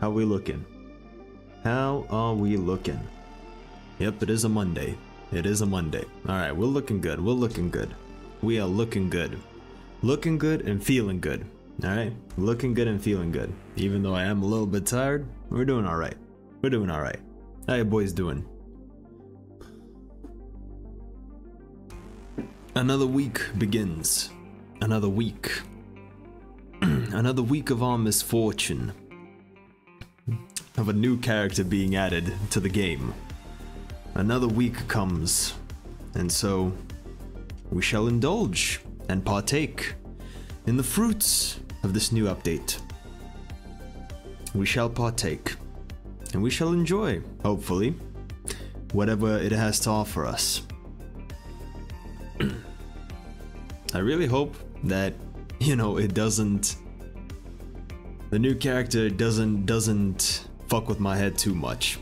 How we looking? How are we looking? Yep, it is a Monday. It is a Monday. Alright, we're looking good. We're looking good. We are looking good. Looking good and feeling good. Alright? Looking good and feeling good. Even though I am a little bit tired, we're doing alright. We're doing alright. How you boys doing? Another week begins. Another week. Another week of our misfortune. Of a new character being added to the game. Another week comes, and so we shall indulge and partake in the fruits of this new update. We shall partake, and we shall enjoy, hopefully, whatever it has to offer us. I really hope that, you know, it doesn't the new character doesn't doesn't fuck with my head too much.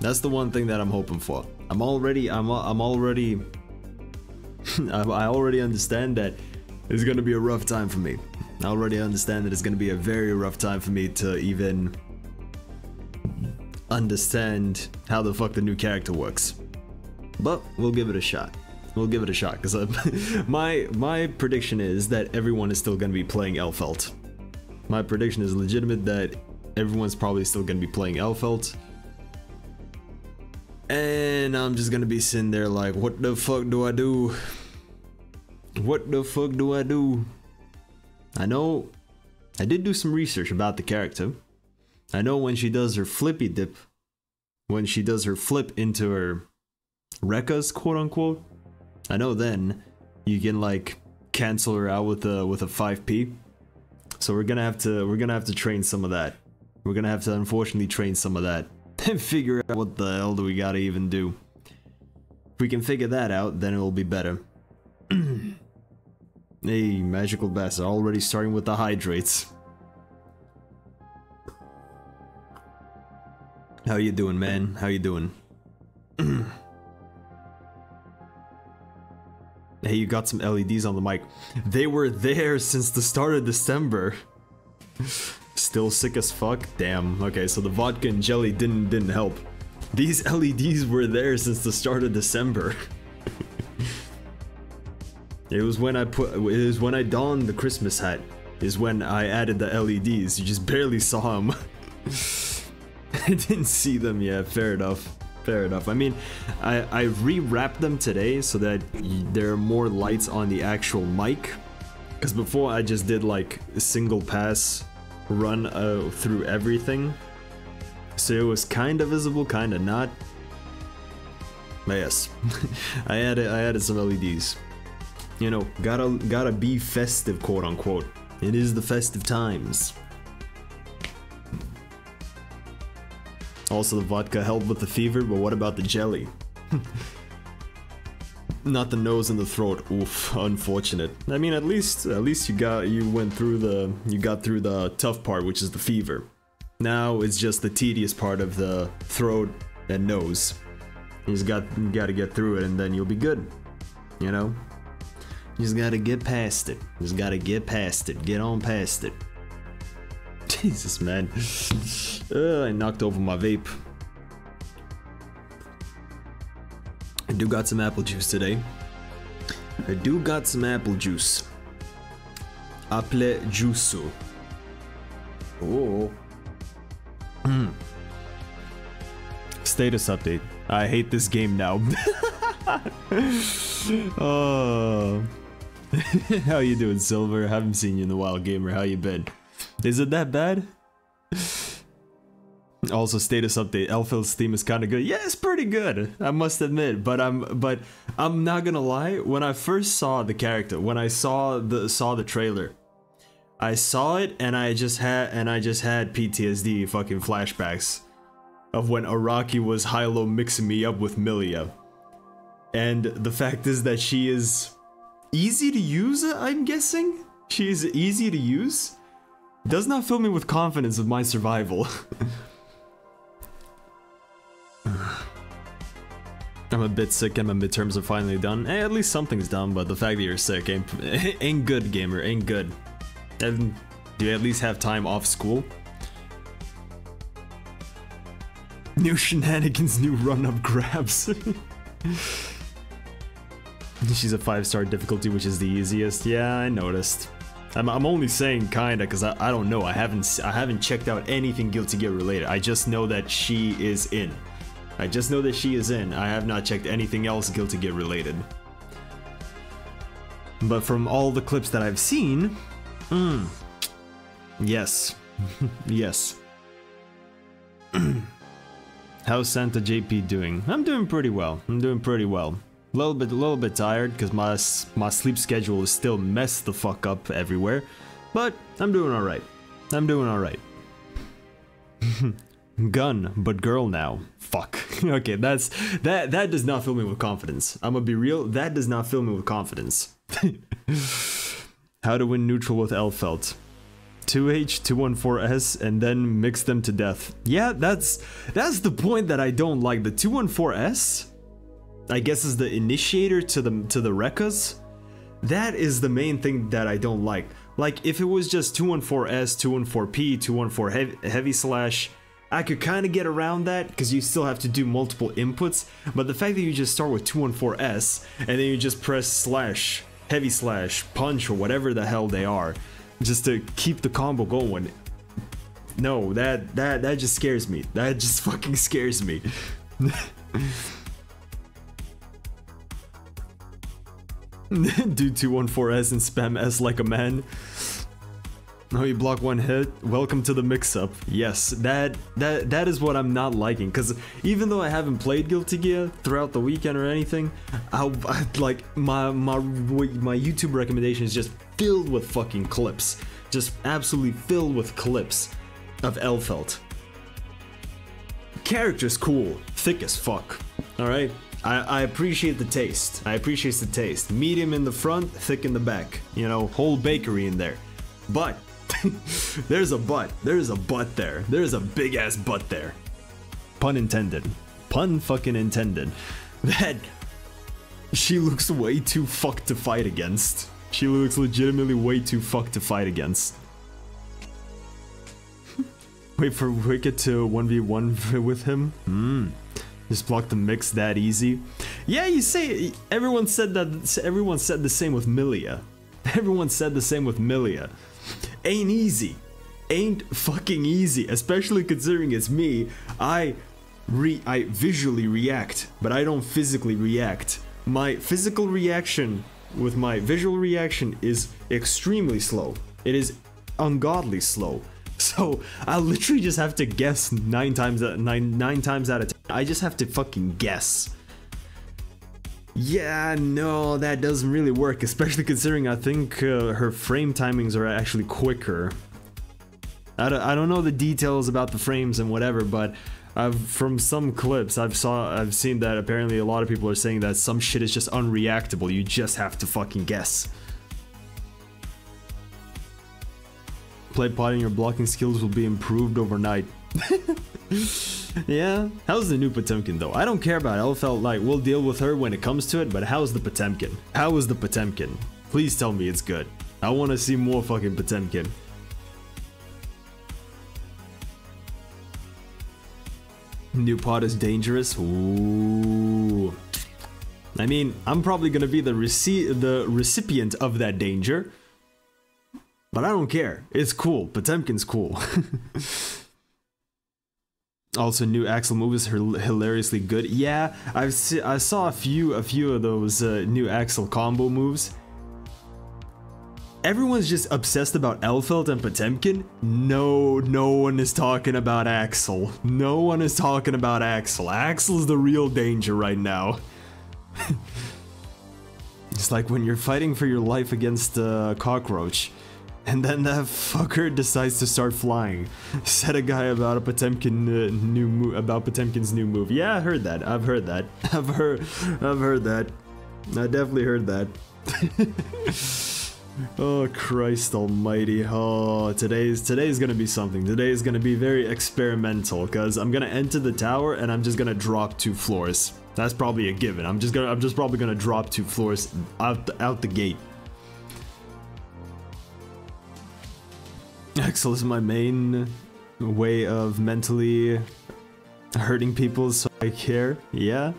That's the one thing that I'm hoping for. I'm already I'm I'm already I already understand that it's gonna be a rough time for me. I already understand that it's gonna be a very rough time for me to even understand how the fuck the new character works. But we'll give it a shot. We'll give it a shot because uh, my my prediction is that everyone is still gonna be playing Elphelt. My prediction is legitimate that everyone's probably still gonna be playing Elphelt. And I'm just gonna be sitting there like, what the fuck do I do? What the fuck do I do? I know I did do some research about the character. I know when she does her flippy dip, when she does her flip into her Rekkas, quote unquote, I know then you can like cancel her out with a with a 5p. So we're gonna have to we're gonna have to train some of that. We're gonna have to unfortunately train some of that and figure out what the hell do we gotta even do. If we can figure that out, then it will be better. hey, magical bastard, already starting with the hydrates. How you doing, man? How you doing? Hey, you got some LEDs on the mic. They were there since the start of December. Still sick as fuck? Damn. Okay, so the vodka and jelly didn't didn't help. These LEDs were there since the start of December. it was when I put it was when I donned the Christmas hat. Is when I added the LEDs. You just barely saw them. I didn't see them yet. Fair enough. Fair enough. I mean, I, I rewrapped them today so that there are more lights on the actual mic. Because before I just did like a single pass run uh, through everything. So it was kind of visible, kind of not. But yes, I added I added some LEDs. You know, gotta gotta be festive, quote unquote. It is the festive times. Also, the vodka helped with the fever, but what about the jelly? Not the nose and the throat. Oof, unfortunate. I mean, at least at least you got you went through the you got through the tough part, which is the fever. Now it's just the tedious part of the throat and nose. You just got you got to get through it, and then you'll be good. You know. You just gotta get past it. You just gotta get past it. Get on past it. Jesus, man. Uh, I knocked over my vape. I do got some apple juice today. I do got some apple juice. Apple juice. Oh. Mm. Status update. I hate this game now. oh. How you doing, Silver? Haven't seen you in a while, gamer. How you been? Is it that bad? Also, status update. Elphelt's theme is kind of good. Yeah, it's pretty good. I must admit, but I'm but I'm not gonna lie. When I first saw the character, when I saw the saw the trailer, I saw it and I just had and I just had PTSD fucking flashbacks of when Araki was high-low mixing me up with Millia. And the fact is that she is easy to use, I'm guessing? She is easy to use? Does not fill me with confidence of my survival. I'm a bit sick and my midterms are finally done. Eh, at least something's done, but the fact that you're sick ain't, ain't good, gamer, ain't good. And do you at least have time off school? New shenanigans, new run-up grabs. She's a five-star difficulty, which is the easiest. Yeah, I noticed. I'm, I'm only saying kinda because I, I don't know. I haven't I haven't checked out anything Guilty Gear related. I just know that she is in. I just know that she is in. I have not checked anything else Guilty Gear related. But from all the clips that I've seen, hmm, yes, yes. How's Santa JP doing? I'm doing pretty well. I'm doing pretty well. A little bit, a little bit tired because my my sleep schedule is still messed the fuck up everywhere, but I'm doing all right. I'm doing all right. Gun, but girl now. Fuck. okay, that's that. That does not fill me with confidence. I'm gonna be real. That does not fill me with confidence. How to win neutral with Elphelt. 2H, 214S, and then mix them to death. Yeah, that's that's the point that I don't like. The 214S, I guess is the initiator to the to the Rekkas. That is the main thing that I don't like. Like if it was just 214S, 214P, 214 heavy, heavy slash, I could kind of get around that because you still have to do multiple inputs. But the fact that you just start with 214S and then you just press slash, heavy slash, punch or whatever the hell they are, just to keep the combo going. No, that that that just scares me. That just fucking scares me. Do 214S and spam S like a man. Oh, you block one hit. Welcome to the mix-up. Yes, that that that is what I'm not liking. Cause even though I haven't played Guilty Gear throughout the weekend or anything, I, I like my my my YouTube recommendation is just filled with fucking clips, just absolutely filled with clips of Elphelt. Character's cool, thick as fuck. All right. I, I appreciate the taste. I appreciate the taste. Medium in the front, thick in the back. You know, whole bakery in there. But there's a butt. There's a butt there. There's a big ass butt there. Pun intended. Pun fucking intended. That she looks way too fucked to fight against. She looks legitimately way too fucked to fight against. Wait for Wicket to 1v1 with him? Hmm. Just block the mix that easy. Yeah, you say everyone said that everyone said the same with Millia. Everyone said the same with Millia. Ain't easy. Ain't fucking easy, especially considering it's me. I re I visually react, but I don't physically react. My physical reaction with my visual reaction is extremely slow. It is ungodly slow. So I literally just have to guess nine times out nine nine times out of ten. I just have to fucking guess. Yeah, no, that doesn't really work, especially considering I think uh, her frame timings are actually quicker. I don't, I don't know the details about the frames and whatever, but I've from some clips I've saw I've seen that apparently a lot of people are saying that some shit is just unreactable. You just have to fucking guess. Play potting, your blocking skills will be improved overnight. yeah. How's the new Potemkin though? I don't care about Elphelt, like, we'll deal with her when it comes to it, but how's the Potemkin? How is the Potemkin? Please tell me it's good. I want to see more fucking Potemkin. New pot is dangerous. Ooh. I mean, I'm probably gonna be the rece the recipient of that danger. But I don't care. It's cool. Potemkin's cool. also, new Axel move are hilariously good. Yeah, I've se I saw a few a few of those uh, new Axel combo moves. Everyone's just obsessed about Elphelt and Potemkin. No, no one is talking about Axel. No one is talking about Axel. Axel's the real danger right now. it's like when you're fighting for your life against a cockroach. And then that fucker decides to start flying. Said a guy about a Potemkin uh, new about Potemkin's new move. Yeah, I heard that. I've heard that. I've heard I've heard that. I definitely heard that. oh Christ almighty. Oh, today's today's to be something. Today is to be very experimental cuz I'm to enter the tower and I'm just to drop two floors. That's probably a given. I'm just to I'm just probably to drop two floors out the, out the gate. Axel is my main way of mentally hurting people so I care. Yeah,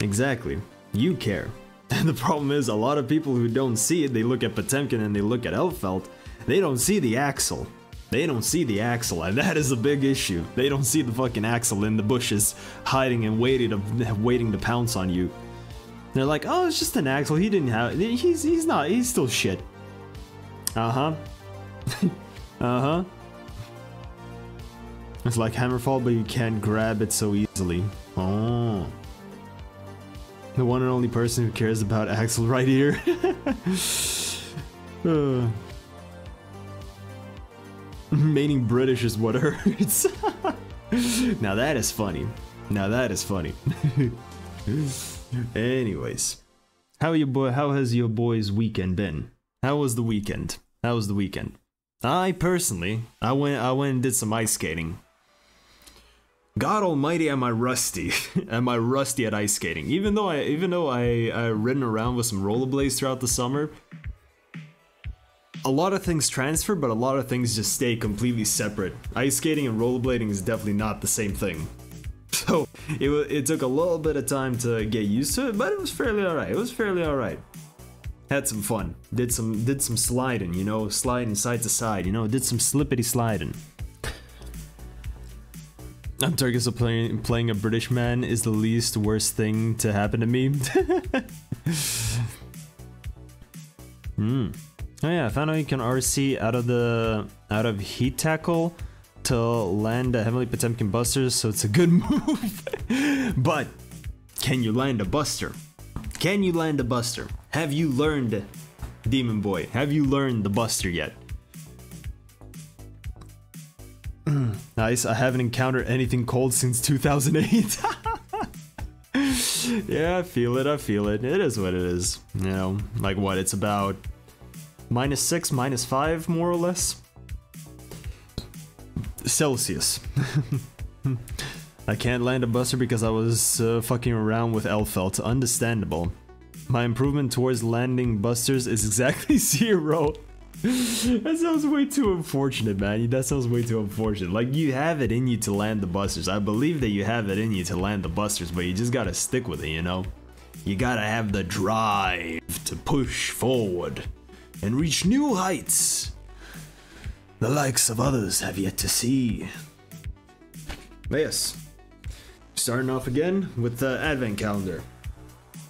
exactly. You care. And the problem is, a lot of people who don't see it, they look at Potemkin and they look at Elphelt, they don't see the Axel. They don't see the Axel, and that is a big issue. They don't see the fucking Axel in the bushes, hiding and waiting to waiting to pounce on you. They're like, oh, it's just an Axel. He didn't have. He's he's not. He's still shit. Uh huh. uh huh. It's like Hammerfall, but you can't grab it so easily. Oh. The one and only person who cares about Axel right here. uh. Meaning British is what hurts. now that is funny. Now that is funny. Anyways, how your boy? How has your boy's weekend been? How was the weekend? How was the weekend? I personally, I went, I went and did some ice skating. God Almighty, am I rusty? am I rusty at ice skating? Even though I, even though I, I ridden around with some rollerblades throughout the summer, a lot of things transfer, but a lot of things just stay completely separate. Ice skating and rollerblading is definitely not the same thing. So it, it took a little bit of time to get used to it, but it was fairly alright. It was fairly alright. Had some fun. Did some did some sliding, you know, sliding side to side, you know, did some slippity sliding. I'm Turkish playing playing a British man is the least worst thing to happen to me. Hmm. Oh yeah, I found out you can RC out of the out of heat tackle to land a heavily Potemkin busters, so it's a good move. but can you land a buster? Can you land a buster? Have you learned Demon Boy? Have you learned the buster yet? nice, I haven't encountered anything cold since 2008. yeah, I feel it, I feel it. It is what it is. You know, like what, it's about minus 6, minus 5 more or less? Celsius. I can't land a buster because I was uh, fucking around with Elphelt. Understandable. My improvement towards landing busters is exactly zero. that sounds way too unfortunate, man. That sounds way too unfortunate. Like, you have it in you to land the busters. I believe that you have it in you to land the busters, but you just gotta stick with it, you know? You gotta have the drive to push forward and reach new heights the likes of others have yet to see. Yes, starting off again with the advent calendar.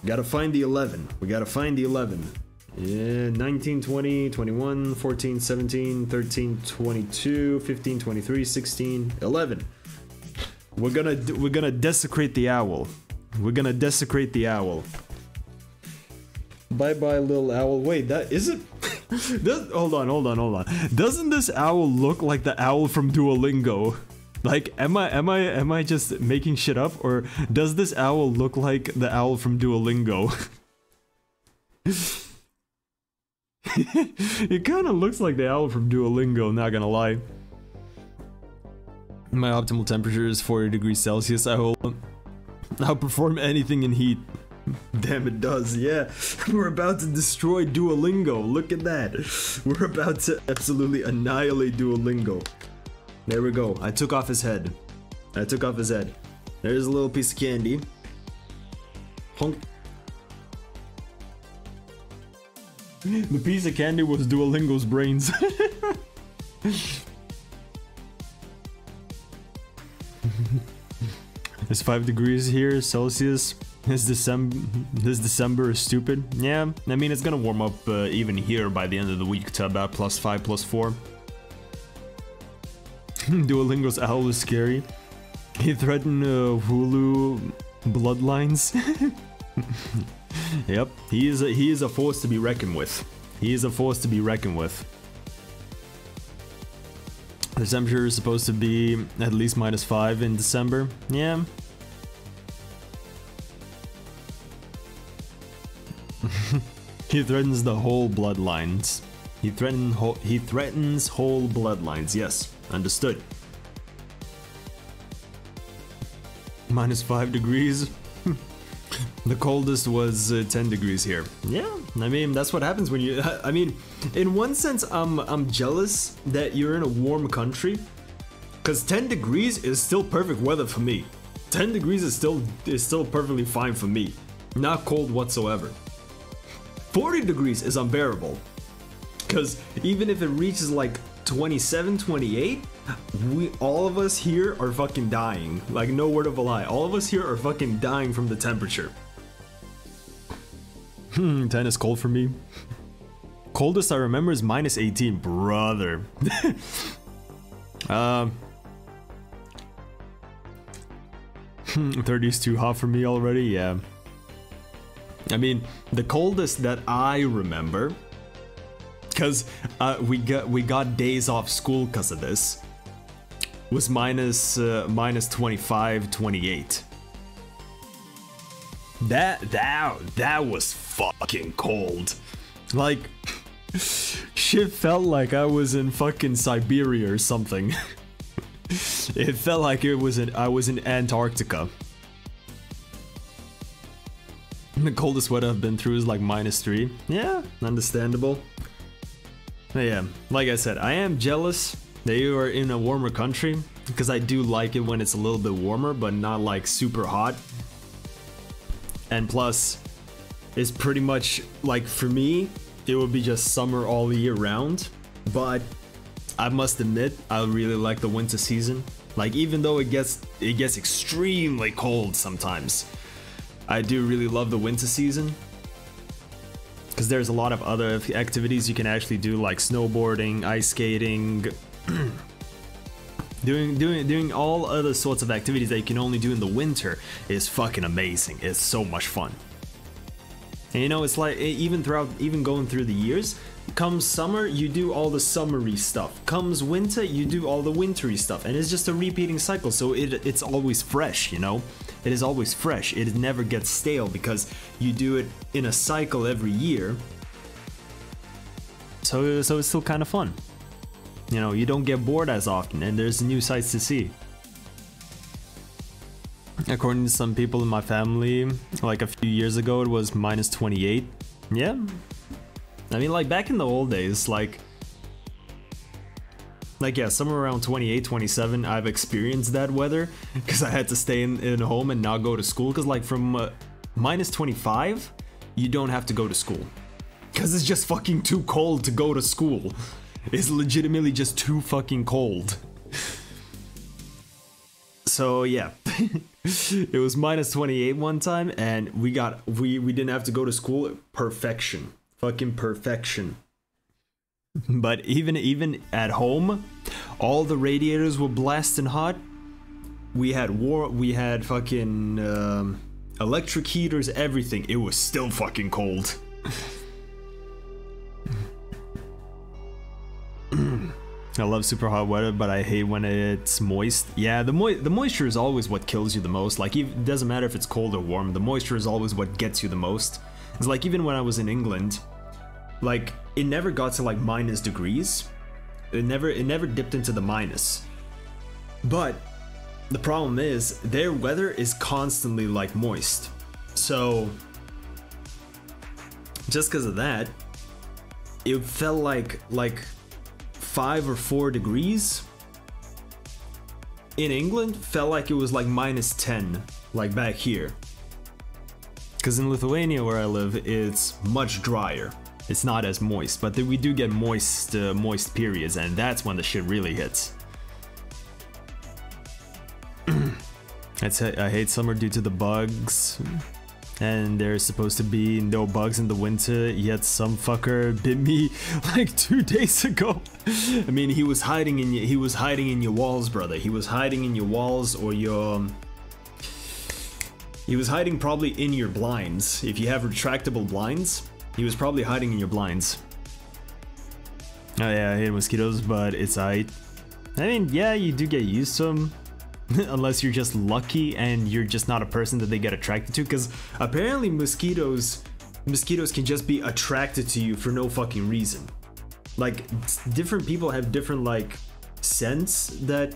Gotta find the 11. We gotta find the 11. Yeah, 19, 20, 21, 14, 17, 13, 22, 15, 23, 16, 11. We're gonna we're gonna desecrate the owl. We're gonna desecrate the owl. Bye bye little owl. Wait, that is it Does, hold on, hold on, hold on. Doesn't this owl look like the owl from Duolingo? Like, am I am I am I just making shit up, or does this owl look like the owl from Duolingo? it kind of looks like the owl from Duolingo. Not gonna lie. My optimal temperature is 40 degrees Celsius. I will outperform anything in heat. Damn, it does, yeah. We're about to destroy Duolingo. Look at that. We're about to absolutely annihilate Duolingo. There we go. I took off his head. I took off his head. There's a little piece of candy. Honk. The piece of candy was Duolingo's brains. it's 5 degrees here, Celsius. This December, this December is stupid. Yeah, I mean it's gonna warm up uh, even here by the end of the week to about plus five, plus four. Duolingo's owl is scary. He threatened uh, Hulu bloodlines. yep, he is a, he is a force to be reckoned with. He is a force to be reckoned with. The temperature is supposed to be at least minus 5 in December. Yeah, he threatens the whole bloodlines. He threaten he threatens whole bloodlines. Yes, understood. Minus five degrees. the coldest was uh, 10 degrees here. Yeah, I mean that's what happens when you. I mean, in one sense, I'm I'm jealous that you're in a warm country. Cause 10 degrees is still perfect weather for me. 10 degrees is still is still perfectly fine for me. Not cold whatsoever. 40 degrees is unbearable. Cause even if it reaches like 27, 28, we all of us here are fucking dying. Like no word of a lie. All of us here are fucking dying from the temperature. Hmm, 10 is cold for me. Coldest I remember is minus 18, brother. um 30 is too hot for me already, yeah. I mean, the coldest that I remember because uh, we got we got days off school because of this. Was minus, uh, minus 25 28 that that that was fucking cold. Like shit felt like i was in fucking siberia or something. It felt like it was in i was in antarctica. The coldest weather i've been through is like minus three. Yeah understandable yeah, like I said, I am jealous that you are in a warmer country because I do like it when it's a little bit warmer, but not like super hot. And plus, it's pretty much like for me, it would be just summer all year round. But I must admit, I really like the winter season. Like even though it gets it gets extremely cold sometimes, I do really love the winter season because there's a lot of other activities you can actually do like snowboarding, ice skating, doing doing doing all other sorts of activities that you can only do in the winter is fucking amazing. It's so much fun. And you know, it's like even throughout even going through the years, comes summer, you do all the summery stuff. Comes winter, you do all the wintry stuff. And it's just a repeating cycle, so it it's always fresh, you know? It is always fresh. It never gets stale because you do it in a cycle every year. So, so it's still kind of fun. You know, you don't get bored as often and there's new sights to see. According to some people in my family, like a few years ago, it was minus 28. Yeah. I mean, like back in the old days, like like yeah somewhere around 28 27 i've experienced that weather because i had to stay in, in home and not go to school because like from uh, minus 25 you don't have to go to school. Because it's just fucking too cold to go to school. It's legitimately just too fucking cold. So yeah. It was minus 28 one time and we got we we didn't have to go to school. Perfection fucking perfection but even even at home, all the radiators were blasting hot. We had war. We had fucking um, electric heaters. Everything. It was still fucking cold. I love super hot weather, but I hate when it's moist. Yeah, the mo the moisture is always what kills you the most. Like, it doesn't matter if it's cold or warm. The moisture is always what gets you the most. Like even when I was in England, like it never got to like minus degrees. It never it never dipped into the minus. But the problem is their weather is constantly like moist. So just because of that, it felt like like five or four degrees in England felt like it was like minus 10 like back here because in Lithuania where I live it's much drier it's not as moist, but we do get moist, uh, moist periods, and that's when the shit really hits. I hate summer due to the bugs. And there's supposed to be no bugs in the winter, yet some fucker bit me like two days ago. I mean, he was hiding in your, he was hiding in your walls, brother. He was hiding in your walls or your um, he was hiding probably in your blinds. If you have retractable blinds, he was probably hiding in your blinds. Oh yeah, I hate mosquitoes, but it's I. I mean, yeah, you do get used to them. Unless you're just lucky and you're just not a person that they get attracted to. Because apparently mosquitoes, mosquitoes can just be attracted to you for no fucking reason. Like, different people have different, like, sense that,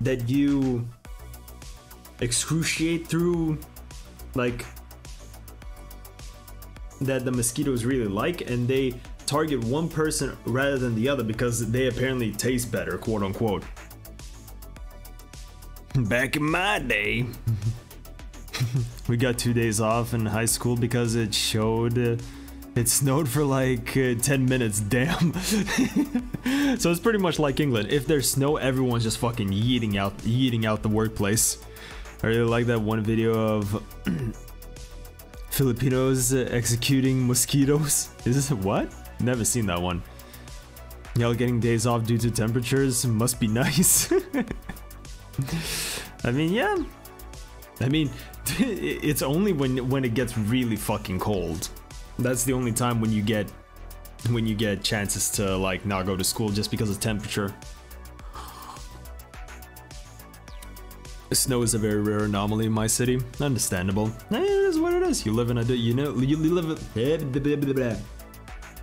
that you excruciate through, like, that the mosquitoes really like and they target one person rather than the other because they apparently taste better, quote unquote. Back in my day, we got two days off in high school because it showed. It snowed for like uh, 10 minutes, damn. so it's pretty much like England. If there's snow, everyone's just fucking yeeting out, yeeting out the workplace. I really like that one video of Filipinos executing mosquitoes. Is this what? Never seen that one. Y'all getting days off due to temperatures must be nice. I mean, yeah. I mean, it's only when when it gets really fucking cold. That's the only time when you get when you get chances to like not go to school just because of temperature. Snow is a very rare anomaly in my city. Understandable. Eh, it is what it is. You live in a you know you live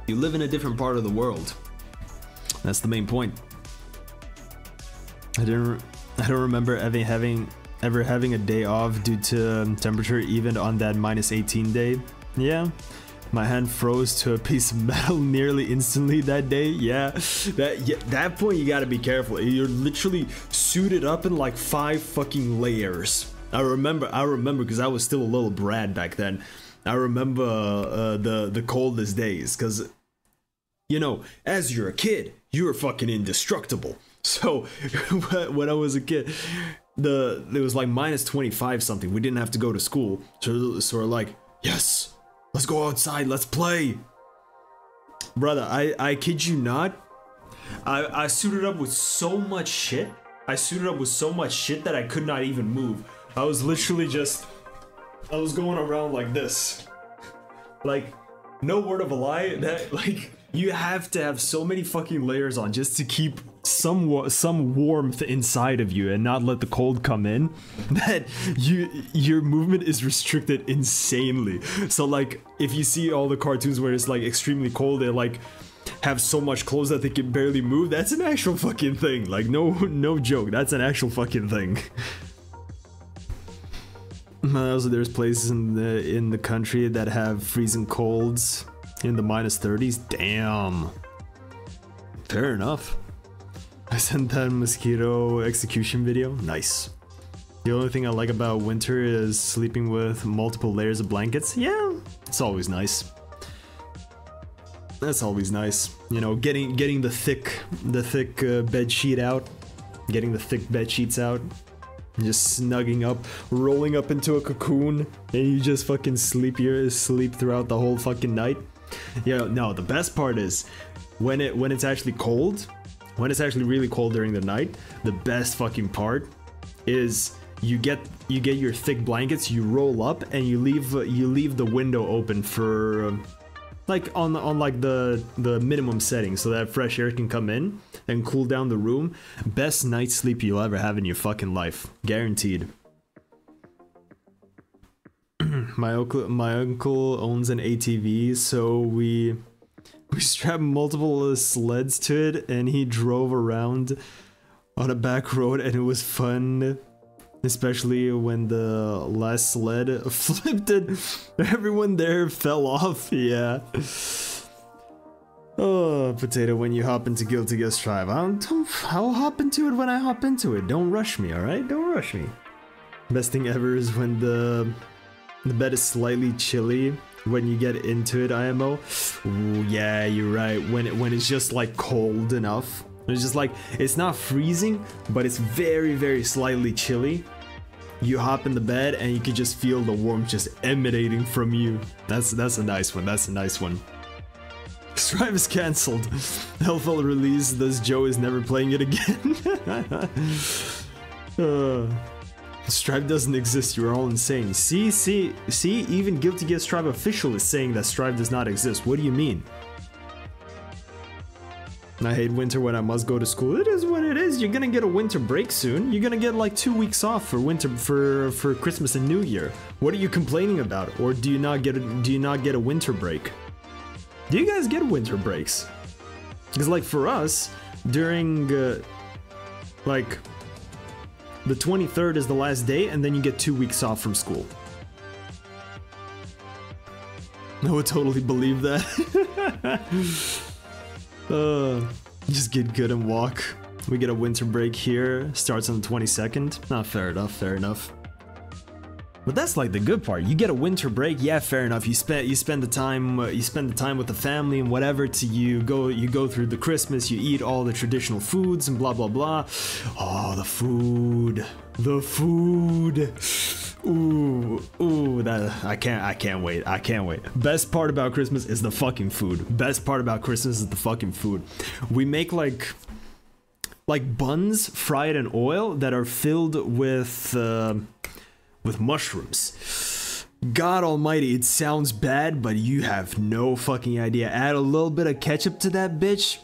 you live in a different part of the world. That's the main point. I didn't I don't remember ever having ever having a day off due to temperature even on that minus 18 day. Yeah, my hand froze to a piece of metal nearly instantly that day. Yeah, that yeah, that point you gotta be careful. You're literally suited up in like five fucking layers. I remember, I remember because I was still a little Brad back then. I remember uh, the the coldest days because, you know, as you're a kid, you're fucking indestructible. So when I was a kid, the it was like minus 25 something. We didn't have to go to school, so so we're like, yes, Let's go outside. Let's play. Brother, I, I kid you not. I, I suited up with so much shit. I suited up with so much shit that I could not even move. I was literally just... I was going around like this. Like, no word of a lie. That, like, you have to have so many fucking layers on just to keep some some warmth inside of you and not let the cold come in that you your movement is restricted insanely. So like if you see all the cartoons where it's like extremely cold they like have so much clothes that they can barely move that's an actual fucking thing. Like no no joke that's an actual fucking thing. Also there's places in the in the country that have freezing colds in the minus 30s damn. Fair enough I sent that mosquito execution video. Nice. The only thing I like about winter is sleeping with multiple layers of blankets. Yeah, it's always nice. That's always nice. You know, getting getting the thick the thick uh, bed sheet out, getting the thick bed sheets out, just snugging up, rolling up into a cocoon, and you just fucking sleep your sleep throughout the whole fucking night. Yeah, no, the best part is when it when it's actually cold when it's actually really cold during the night, the best fucking part is you get you get your thick blankets, you roll up, and you leave you leave the window open for like on on like the the minimum setting so that fresh air can come in and cool down the room. Best night's sleep you'll ever have in your fucking life, guaranteed. my uncle my uncle owns an ATV, so we we strapped multiple sleds to it and he drove around on a back road and it was fun especially when the last sled flipped and everyone there fell off. Yeah. Oh potato when you hop into guilty gear strive I'll, I'll hop into it when i hop into it. Don't rush me all right? Don't rush me. Best thing ever is when the the bed is slightly chilly when you get into it, IMO. Ooh, yeah, you're right. When it when it's just like cold enough. It's just like it's not freezing, but it's very, very slightly chilly. You hop in the bed and you can just feel the warmth just emanating from you. That's that's a nice one. That's a nice one. Strive is cancelled. Hellfell release, thus Joe is never playing it again. uh. Strive doesn't exist, you are all insane. See, see, see, even Guilty Gear Strive official is saying that Strive does not exist. What do you mean? I hate winter when I must go to school. It is what it is. You're gonna get a winter break soon. You're gonna get like two weeks off for winter for for Christmas and New Year. What are you complaining about? Or do you not get a, do you not get a winter break? Do you guys get winter breaks? Because like for us, during uh, like the 23rd is the last day, and then you get two weeks off from school. I would totally believe that. uh, just get good and walk. We get a winter break here. Starts on the 22nd. Not fair enough, fair enough. But that's like the good part. You get a winter break, yeah, fair enough. You spend you spend the time uh, you spend the time with the family and whatever. To you go you go through the Christmas. You eat all the traditional foods and blah blah blah. Oh, the food, the food. Ooh, ooh, that I can't I can't wait. I can't wait. Best part about Christmas is the fucking food. Best part about Christmas is the fucking food. We make like like buns fried in oil that are filled with uh, with mushrooms. God almighty, it sounds bad, but you have no fucking idea. Add a little bit of ketchup to that bitch.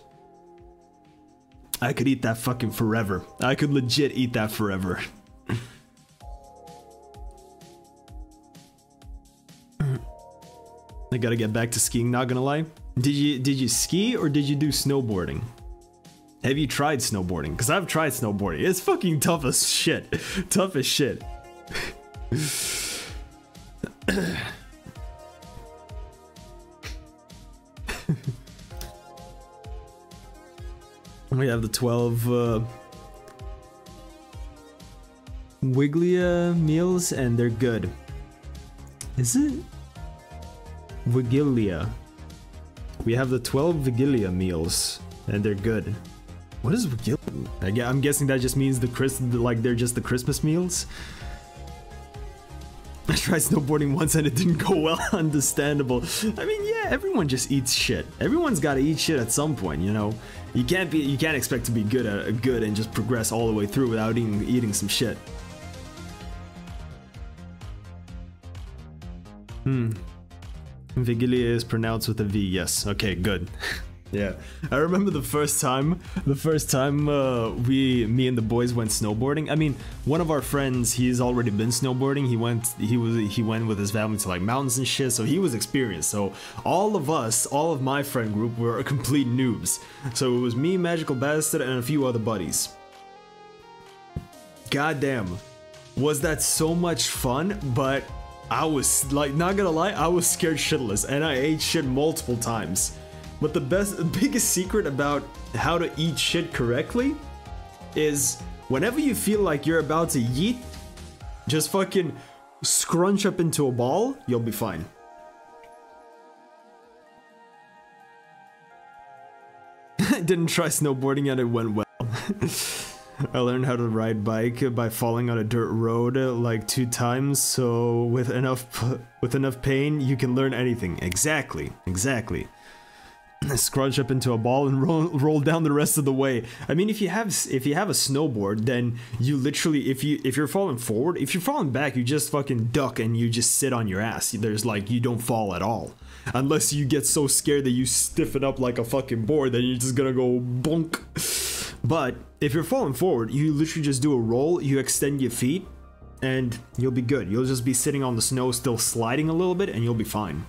I could eat that fucking forever. I could legit eat that forever. I gotta get back to skiing, not gonna lie. Did you did you ski or did you do snowboarding? Have you tried snowboarding? Because I've tried snowboarding. It's fucking tough as shit. tough as shit. We have the 12 uh, Wiglia meals and they're good. Is it? Vigilia. We have the 12 Vigilia meals and they're good. What is Vigilia? I'm guessing that just means the Chris like they're just the Christmas meals. I tried snowboarding once and it didn't go well. Understandable. I mean, yeah, everyone just eats shit. Everyone's got to eat shit at some point, you know. You can't be, you can't expect to be good at good and just progress all the way through without eating eating some shit. Hmm. Vigilia is pronounced with a V. Yes. Okay. Good. Yeah, I remember the first time, the first time uh, we, me and the boys went snowboarding. I mean, one of our friends, he's already been snowboarding. He went, he was, he went with his family to like mountains and shit, so he was experienced. So all of us, all of my friend group, were complete noobs. So it was me, Magical Bastard, and a few other buddies. Goddamn, was that so much fun? But I was like, not gonna lie, I was scared shitless, and I ate shit multiple times. But the best, biggest secret about how to eat shit correctly is whenever you feel like you're about to eat, just fucking scrunch up into a ball, you'll be fine. I didn't try snowboarding and it went well. I learned how to ride bike by falling on a dirt road uh, like two times, so with enough with enough pain, you can learn anything. Exactly, exactly. scrunch up into a ball and roll, roll down the rest of the way. I mean, if you have if you have a snowboard, then you literally if you if you're falling forward, if you're falling back, you just fucking duck and you just sit on your ass. There's like you don't fall at all, unless you get so scared that you stiffen up like a fucking board, then you're just gonna go bonk. But if you're falling forward, you literally just do a roll, you extend your feet, and you'll be good. You'll just be sitting on the snow, still sliding a little bit, and you'll be fine.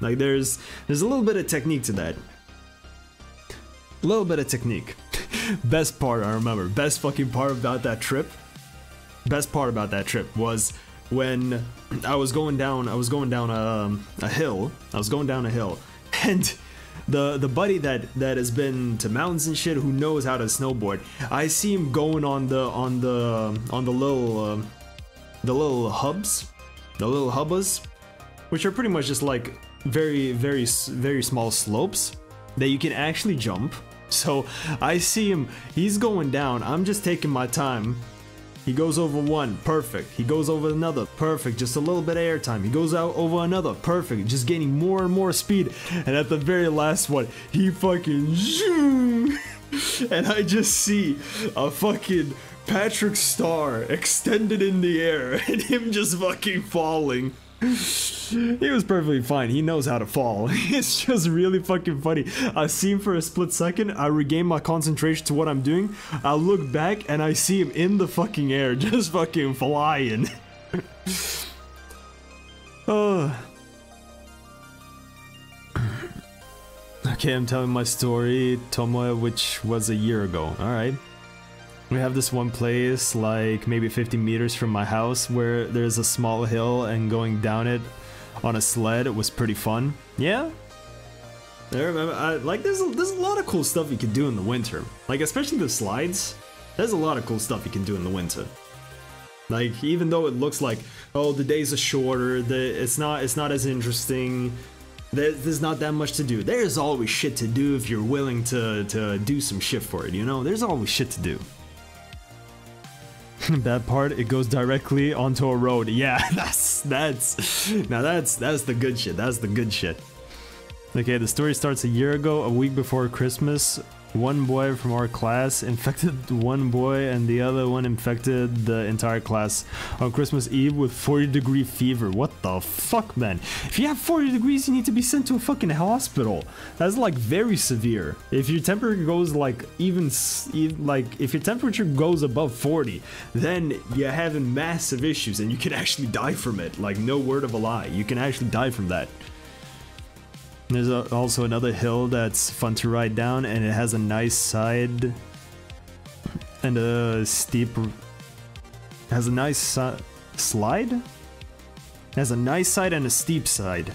Like there's there's a little bit of technique to that. Little bit of technique. best part I remember, best fucking part about that trip. Best part about that trip was when I was going down. I was going down a, a hill. I was going down a hill, and the the buddy that that has been to mountains and shit, who knows how to snowboard. I see him going on the on the on the little uh, the little hubs, the little hubbas, which are pretty much just like very, very, very small slopes that you can actually jump. So I see him, he's going down. I'm just taking my time. He goes over one, perfect. He goes over another, perfect. Just a little bit of air time. He goes out over another, perfect. Just gaining more and more speed. And at the very last one, he fucking zoom. And I just see a fucking Patrick Star extended in the air and him just fucking falling he was perfectly fine. He knows how to fall. It's just really fucking funny. I see him for a split second. I regain my concentration to what I'm doing. I look back and I see him in the fucking air, just fucking flying. oh. Okay, I'm telling my story, Tomoe, which was a year ago. Alright. We have this one place, like maybe 50 meters from my house, where there's a small hill and going down it on a sled it was pretty fun. Yeah? I remember, I, like, there's a, there's a lot of cool stuff you can do in the winter. Like, especially the slides. There's a lot of cool stuff you can do in the winter. Like, even though it looks like, oh, the days are shorter, the, it's not it's not as interesting. There, there's not that much to do. There's always shit to do if you're willing to to do some shit for it. You know, there's always shit to do. that part, it goes directly onto a road. Yeah, that's that's now that's that's the good shit. That's the good shit. Okay, the story starts a year ago, a week before Christmas. One boy from our class infected one boy, and the other one infected the entire class on Christmas Eve with 40 degree fever. What the fuck, man? If you have 40 degrees, you need to be sent to a fucking hospital. That's like very severe. If your temperature goes like even like if your temperature goes above 40, then you're having massive issues, and you can actually die from it. Like no word of a lie, you can actually die from that. There's a, also another hill that's fun to ride down, and it has a nice side and a steep. Has a nice slide. It has a nice side and a steep side,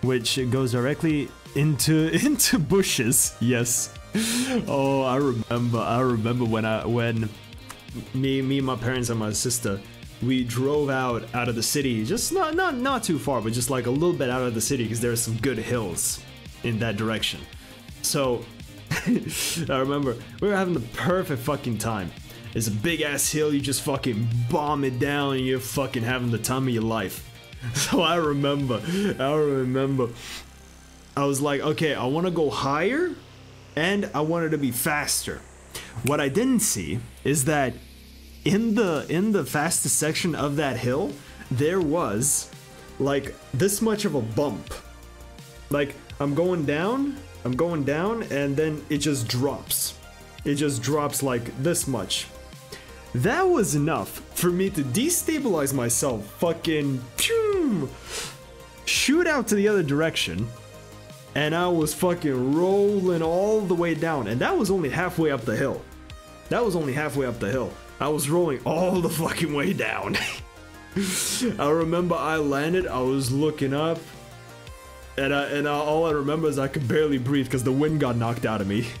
which goes directly into into bushes. Yes. Oh, I remember. I remember when I when me me my parents and my sister we drove out out of the city, just not not not too far, but just like a little bit out of the city because there are some good hills in that direction. So I remember we were having the perfect fucking time. It's a big ass hill, you just fucking bomb it down and you're fucking having the time of your life. So I remember, I remember, I was like, okay, I want to go higher and I wanted to be faster. What I didn't see is that in the in the fastest section of that hill, there was like this much of a bump. Like I'm going down, I'm going down, and then it just drops. It just drops like this much. That was enough for me to destabilize myself, fucking shoot out to the other direction, and I was fucking rolling all the way down. And that was only halfway up the hill. That was only halfway up the hill. I was rolling all the fucking way down. I remember I landed, I was looking up, and I, and I, all I remember is I could barely breathe because the wind got knocked out of me.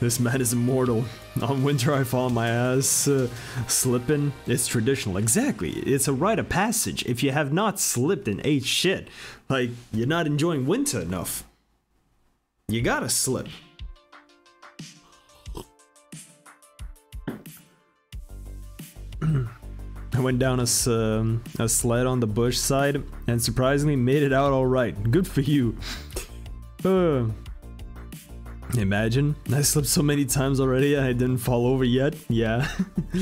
this man is immortal. On winter I fall on my ass, uh, slipping. It's traditional, exactly. It's a rite of passage. If you have not slipped and ate shit, like, you're not enjoying winter enough. You gotta slip. I went down a, um, a sled on the bush side and surprisingly made it out alright. Good for you. Uh, imagine, I slipped so many times already I didn't fall over yet. Yeah.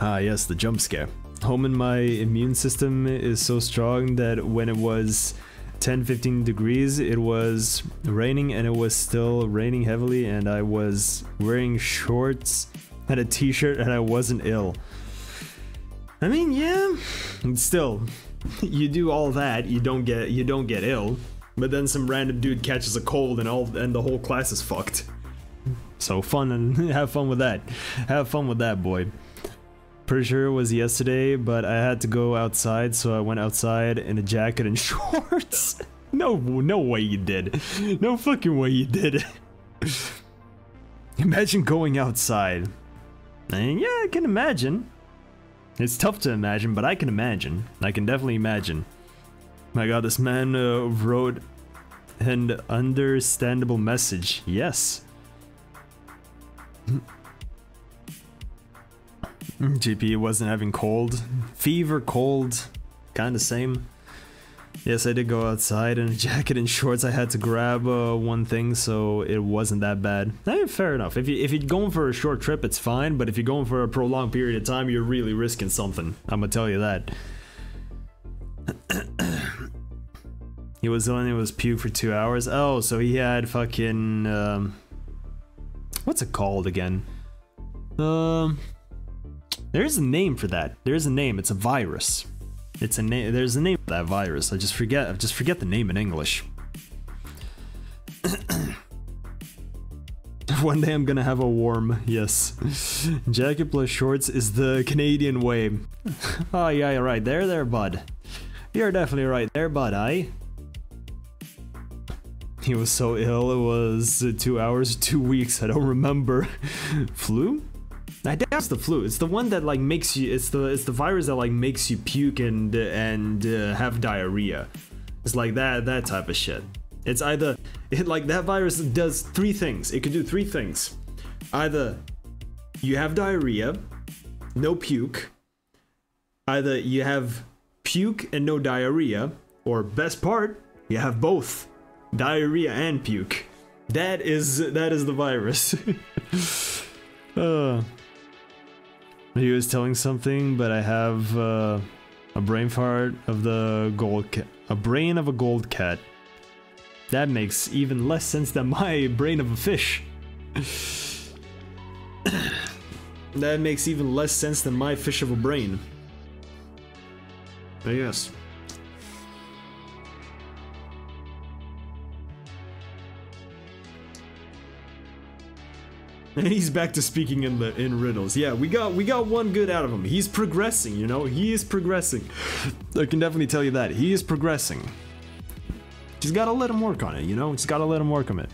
ah yes, the jump scare. Home in my immune system is so strong that when it was 10-15 degrees it was raining and it was still raining heavily and I was wearing shorts had a t-shirt and I wasn't ill. I mean, yeah, still, you do all that, you don't get you don't get ill, but then some random dude catches a cold and all and the whole class is fucked. So fun and have fun with that. Have fun with that, boy. Pretty sure it was yesterday, but I had to go outside, so I went outside in a jacket and shorts. no, no way you did. No fucking way you did. Imagine going outside and yeah, I can imagine. It's tough to imagine, but I can imagine. I can definitely imagine. My god, this man uh, wrote an understandable message. Yes. GP wasn't having cold. Fever, cold, kinda same. Yes, I did go outside in a jacket and shorts. I had to grab uh, one thing, so it wasn't that bad. Eh, fair enough. If, you, if you're going for a short trip, it's fine, but if you're going for a prolonged period of time, you're really risking something. I'm gonna tell you that. he was ill and he was puke for two hours. Oh, so he had fucking... Um, what's it called again? Um... There's a name for that. There's a name. It's a virus. It's a name. There's a name for that virus. I just forget. I just forget the name in English. One day I'm gonna have a warm, yes. Jacket plus shorts is the Canadian way. oh yeah, you're right there, there, bud. You're definitely right there, but I. He was so ill, it was two hours, two weeks, I don't remember. flu? I the flu. It's the one that like makes you. It's the it's the virus that like makes you puke and and uh, have diarrhea. It's like that that type of shit. It's either it like that virus does three things. It could do three things. Either you have diarrhea, no puke. Either you have puke and no diarrhea, or best part, you have both diarrhea and puke. That is that is the virus. uh, he was telling something, but I have uh, a brain fart of the gold cat. A brain of a gold cat. That makes even less sense than my brain of a fish. that makes even less sense than my fish of a brain. But yes. And he's back to speaking in the in riddles. Yeah, we got we got one good out of him. He's progressing, you know. He is progressing. I can definitely tell you that he is progressing. Just gotta let him work on it, you know. Just gotta let him work on it.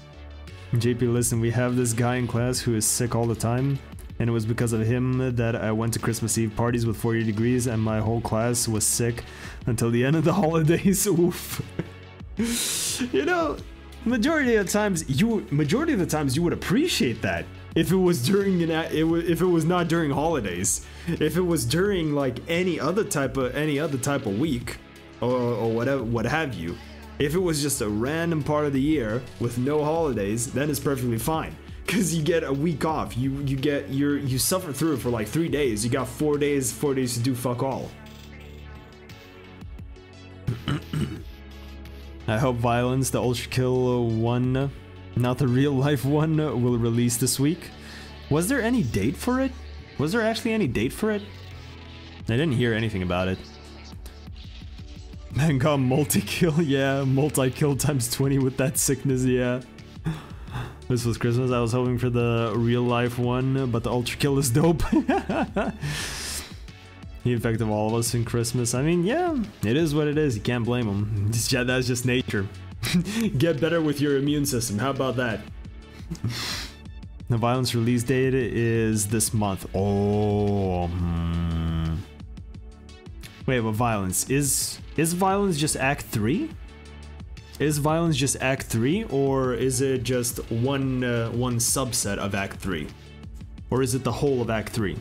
JP, listen, we have this guy in class who is sick all the time, and it was because of him that I went to Christmas Eve parties with 40 degrees, and my whole class was sick until the end of the holidays. Oof. you know, majority of times you majority of the times you would appreciate that if it was during an it if it was not during holidays if it was during like any other type of any other type of week or, or whatever what have you if it was just a random part of the year with no holidays then it's perfectly fine. Because you get a week off. You you get you you suffer through it for like three days. You got four days four days to do fuck all. I hope Violence, the Ultra Kill one not the real life one will release this week. Was there any date for it? Was there actually any date for it? I didn't hear anything about it. Man got multi-kill, yeah, multi-kill times 20 with that sickness, yeah. This was Christmas, I was hoping for the real life one, but the ultra kill is dope. the effect of all of us in Christmas, I mean, yeah, it is what it is, you can't blame them. That's just nature. Get better with your immune system. How about that? the violence release date is this month. Oh. Hmm. Wait, but violence is is violence just Act Three? Is violence just Act Three, or is it just one uh, one subset of Act Three, or is it the whole of Act Three?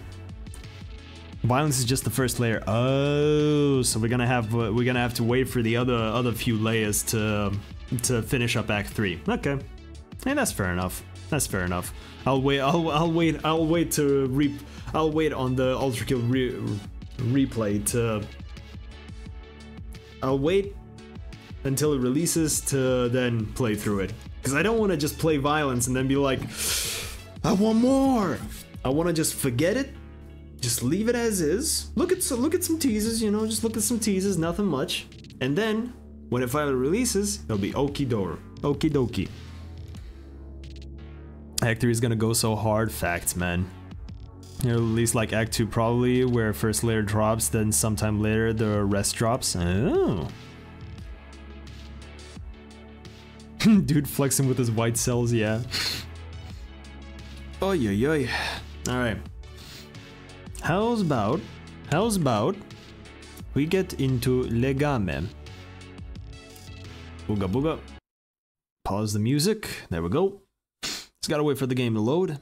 Violence is just the first layer. Oh, so we're gonna have uh, we're gonna have to wait for the other other few layers to to finish up Act Three. Okay, hey, that's fair enough. That's fair enough. I'll wait. I'll I'll wait. I'll wait to re. I'll wait on the Ultra Kill re replay to. I'll wait until it releases to then play through it because I don't want to just play violence and then be like, I want more. I want to just forget it just leave it as is. Look at look at some teasers, you know, just look at some teasers, nothing much. And then when it finally releases, it'll be okie door. Okie dokie. Act 3 is gonna go so hard, facts, man. At least like Act 2 probably, where first layer drops, then sometime later the rest drops. Oh. Dude flexing with his white cells, yeah. Oh, yeah, yeah. Alright. How's about, how's about we get into Legame. Booga booga. Pause the music. There we go. It's gotta wait for the game to load.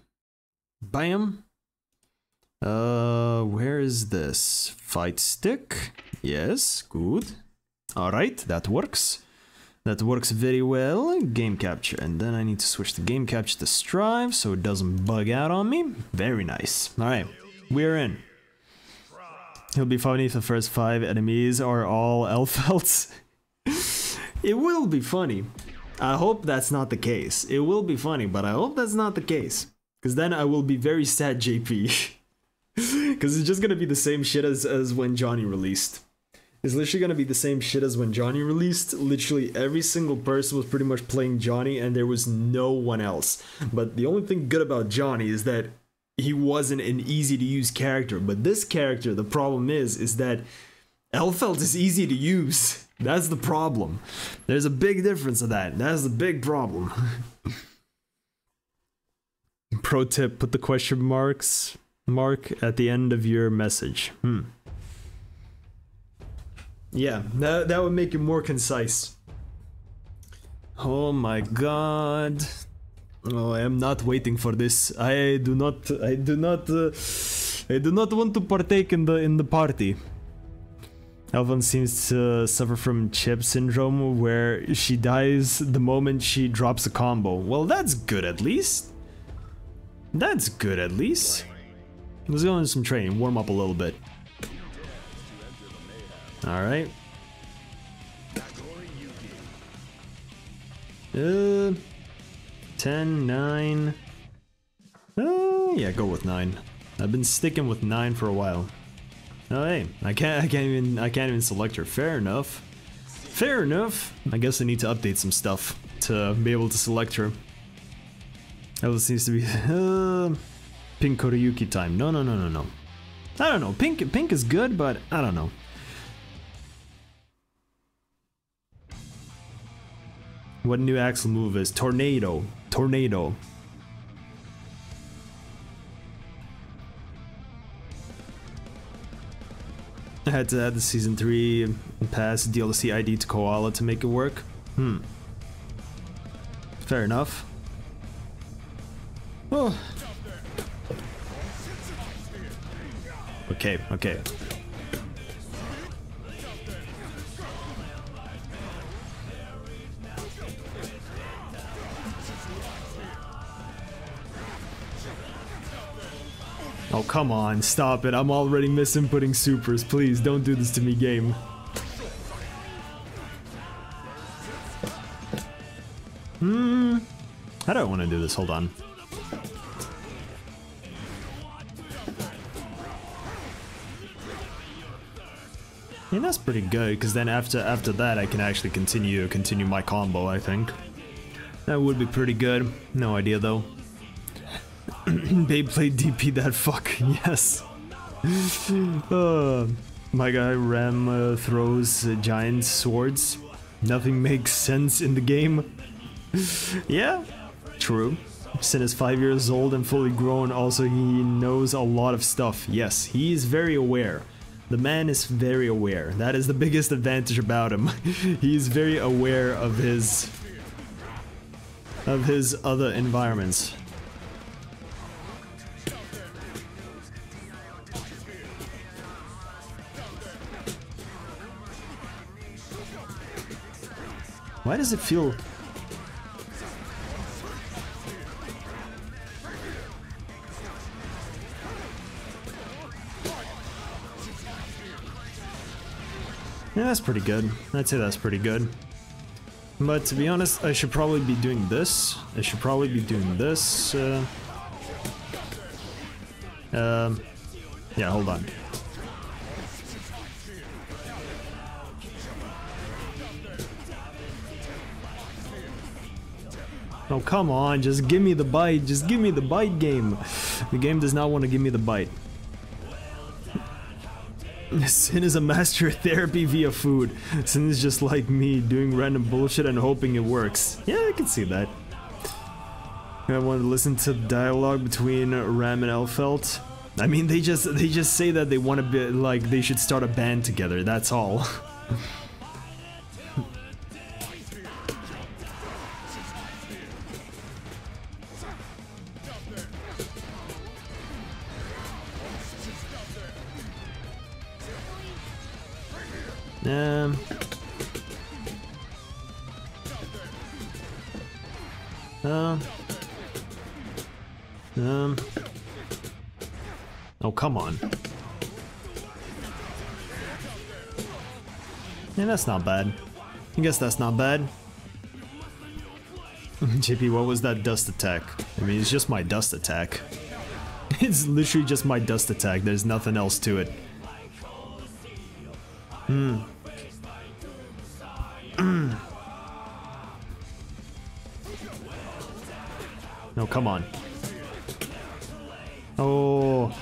Bam. Uh, where is this? Fight stick. Yes, good. Alright, that works. That works very well. Game capture. And then I need to switch the game capture to strive so it doesn't bug out on me. Very nice. Alright. We're in. He'll be funny if the first five enemies are all Elphelts. it will be funny. I hope that's not the case. It will be funny, but I hope that's not the case. Because then I will be very sad, JP. Because it's just gonna be the same shit as, as when Johnny released. It's literally gonna be the same shit as when Johnny released. Literally every single person was pretty much playing Johnny and there was no one else. But the only thing good about Johnny is that he wasn't an easy to use character but this character the problem is is that Elphelt is easy to use. That's the problem. There's a big difference of that. That's the big problem. Pro tip, put the question marks mark at the end of your message. Hmm. Yeah, that, that would make it more concise. Oh my god. I am not waiting for this. I do not I do not uh, I do not want to partake in the in the party. Elvin seems to suffer from Chipp syndrome where she dies the moment she drops a combo. Well, that's good at least. That's good at least. Let's go into some training, warm up a little bit. Alright. Uh, 10, 9. Oh, yeah, go with 9. I've been sticking with 9 for a while. Oh hey, I can't I can't even I can't even select her. Fair enough. Fair enough. I guess I need to update some stuff to be able to select her. That seems to be uh, Pink Koriyuki time. No no no no no. I don't know. Pink pink is good, but I don't know. What new Axel move is? Tornado. Tornado. I had to add the season 3 pass DLC ID to Koala to make it work. Hmm. Fair enough. Oh. Okay, okay. Oh, come on, stop it. I'm already misinputting supers. Please, don't do this to me, game. Hmm. I want to do this? Hold on. Yeah, that's pretty good, because then after after that I can actually continue continue my combo, I think. That would be pretty good. No idea though. Beyblade DP that fuck, yes. uh, my guy Ram uh, throws uh, giant swords. Nothing makes sense in the game. yeah, true. Sin is five years old and fully grown, also he knows a lot of stuff. Yes, he is very aware. The man is very aware. That is the biggest advantage about him. He's very aware of his of his other environments. Why does it feel... Yeah, that's pretty good. I'd say that's pretty good. But to be honest, I should probably be doing this. I should probably be doing this. Uh, um, yeah, hold on. Oh, come on, just give me the bite. Just give me the bite game. The game does not want to give me the bite. Sin is a master of therapy via food. Sin is just like me, doing random bullshit and hoping it works. Yeah, I can see that. I want to listen to dialogue between Ram and Elphelt. I mean, they just they just say that they want to be like they should start a band together. That's all. Um. Um. Um. Oh, come on. Yeah, that's not bad. I guess that's not bad. JP, what was that dust attack? I mean, it's just my dust attack. It's literally just my dust attack. There's nothing else to it. Hmm. No, come on. Oh.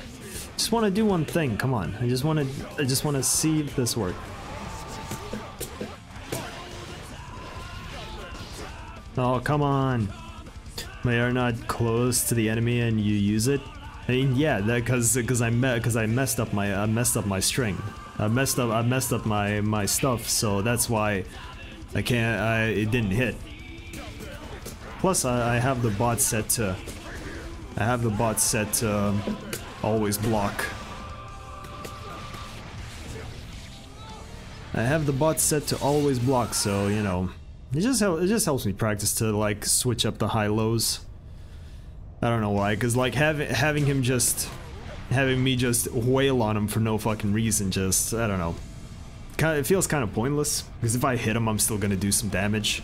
Just want to do one thing. Come on. I just want to. I just want to see if this works. Oh, come on. When you're not close to the enemy and you use it. I mean, yeah, that because because I met because I messed up my I messed up my string. I messed up I messed up my my stuff, so that's why I can't. I it didn't hit. Plus, I, I have the bot set to. I have the bot set to um, always block. I have the bot set to always block, so you know, it just it just helps me practice to like switch up the high lows. I don't know why, because like having having him just having me just wail on him for no fucking reason, just I don't know. Kind of, it feels kind of pointless because if I hit him, I'm still gonna do some damage.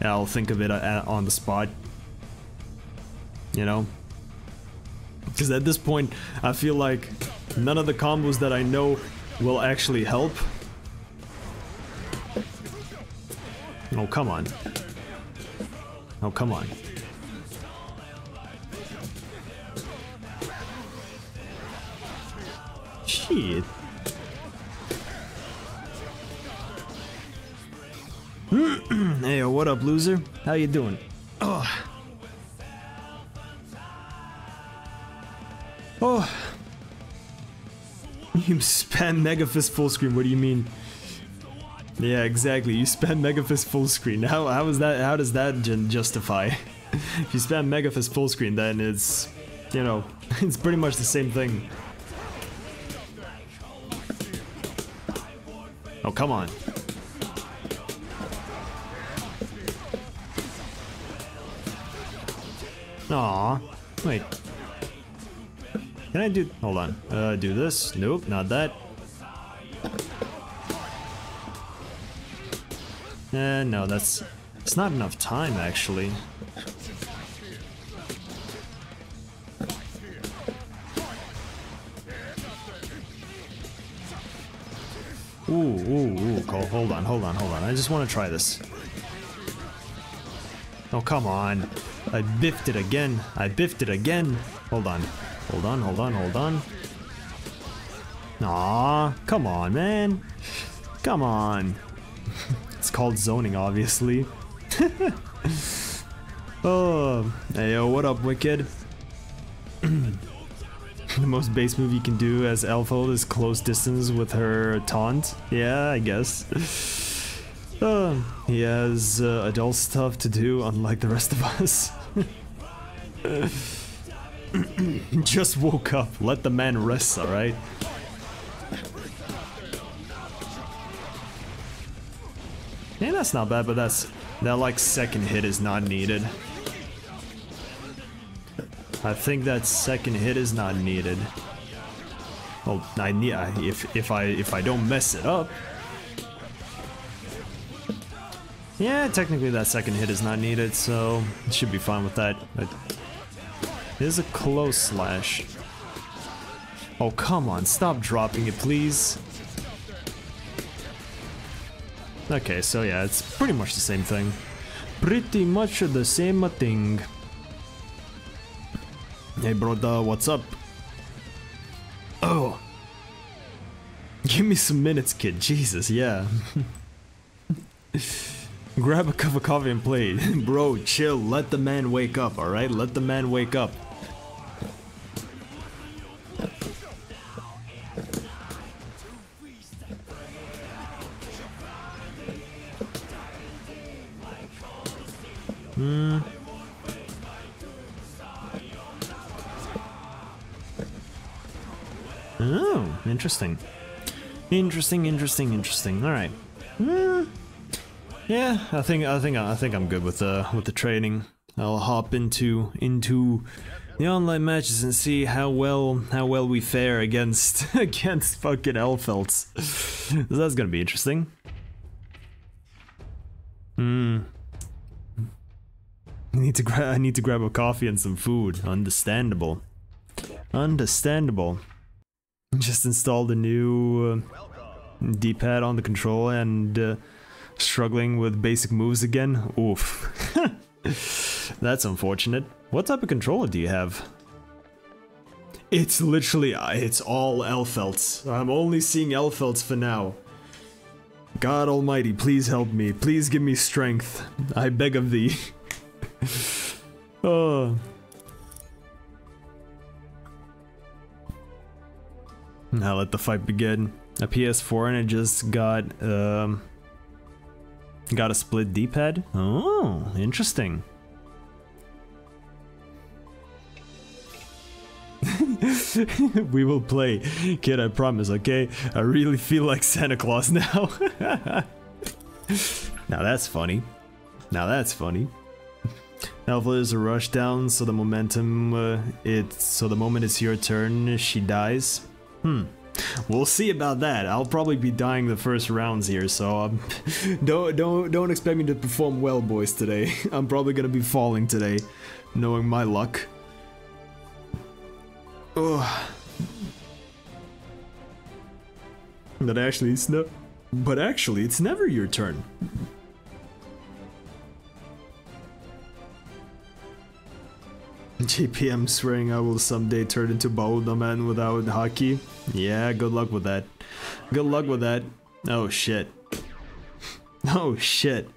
And I'll think of it uh, on the spot. You know. Because at this point, I feel like none of the combos that I know will actually help. Oh, come on. Oh, come on. Shit. hey, what up, loser? How you doing? Oh. Oh. You spam Megafist full screen, what do you mean? Yeah, exactly. You spam Megafist full screen. How how is that how does that justify? if you spam Megafist full screen then it's you know, it's pretty much the same thing. Oh, come on. Aw, wait. Can I do, hold on, uh, do this? Nope, not that. Eh, no, that's, it's not enough time, actually. Ooh, ooh, ooh, Cole, hold on, hold on, hold on. I just want to try this. Oh, come on. I biffed it again. I biffed it again. Hold on. Hold on, hold on, hold on. Aw, come on, man. Come on. it's called zoning, obviously. oh, hey yo, what up, Wicked? the most base move you can do as Elfo is close distance with her taunt. Yeah, I guess. Uh, he has uh, adult stuff to do, unlike the rest of us. Just woke up. Let the man rest, alright? Yeah, that's not bad, but that's... That, like, second hit is not needed. I think that second hit is not needed. Oh, I need... If, if I if I don't mess it up, Yeah, technically that second hit is not needed, so it should be fine with that. It is a close slash. Oh, come on, stop dropping it, please. Okay, so yeah, it's pretty much the same thing. Pretty much the same thing. Hey, brother, what's up? Oh. Give me some minutes, kid. Jesus, yeah. Grab a cup of coffee and play. Bro, chill. Let the man wake up, alright? Let the man wake up. Hmm. Oh, interesting. Interesting, interesting, interesting. All right. Hmm. Yeah, I think I think I think I'm good with the with the training. I'll hop into into the online matches and see how well how well we fare against against fucking Elphelts. That's gonna be interesting. Hmm. I need to grab I need to grab a coffee and some food. Understandable. Understandable. Just installed a new uh, D-pad on the controller and. Uh, Struggling with basic moves again? Oof. That's unfortunate. What type of controller do you have? It's literally, uh, it's all Elphelts. I'm only seeing Elphelts for now. God almighty, please help me. Please give me strength. I beg of thee. oh. Now let the fight begin. A PS4 and it just got, um... Got a split D-pad? Oh, interesting. we will play. Kid, I promise, okay? I really feel like Santa Claus now. now that's funny. Now that's funny. Alpha is a rush down, so the momentum, uh, it, so the moment it's your turn, she dies. Hmm. We'll see about that. I'll probably be dying the first rounds here, so um, don't don't don't expect me to perform well, boys. Today, I'm probably gonna be falling today, knowing my luck. Oh. But actually, it's no. But actually, it's never your turn. JPM swearing I will someday turn into Bauda man without Haki. Yeah, good luck with that. Good luck with that. Oh shit. Oh shit.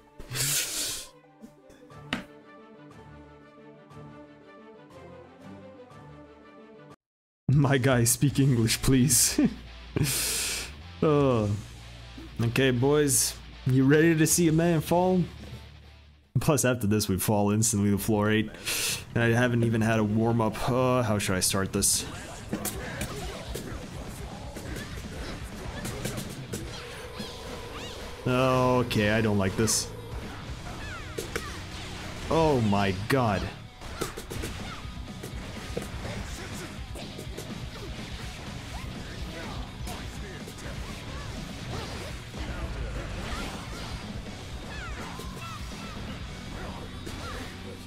My guy, speak English, please. oh. Okay, boys. You ready to see a man fall? Plus, after this, we fall instantly to floor 8. And I haven't even had a warm-up. Uh, how should I start this? Okay, I don't like this. Oh my god.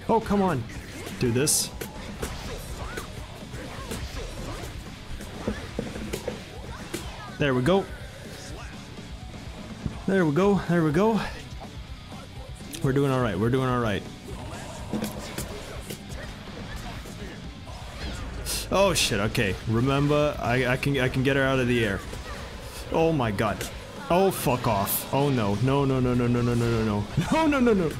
Oh, come on. Do this. There we go. There we go. There we go. We're doing all right. We're doing all right. Oh shit. Okay. Remember, I, I can I can get her out of the air. Oh my god. Oh fuck off. Oh no. No no no no no no no no no. No no no no.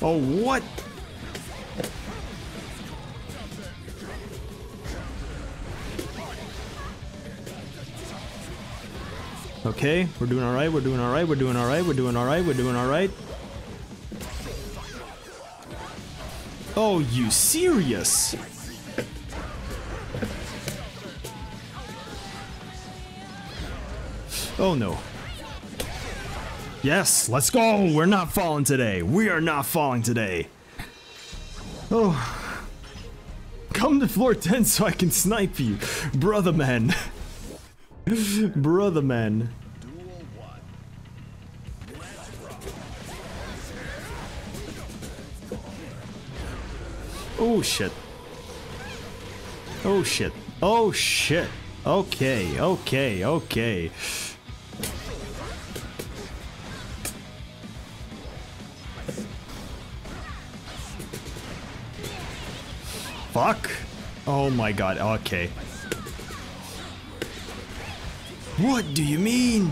Oh what? Okay, we're doing alright, we're doing alright, we're doing alright, we're doing alright, we're doing alright. Oh, you serious? Oh no. Yes, let's go! We're not falling today. We are not falling today. Oh. Come to floor 10 so I can snipe you. Brother man. Brother man. Oh shit. Oh shit. Oh shit. Okay, okay, okay. Fuck. Oh my god, okay. What do you mean?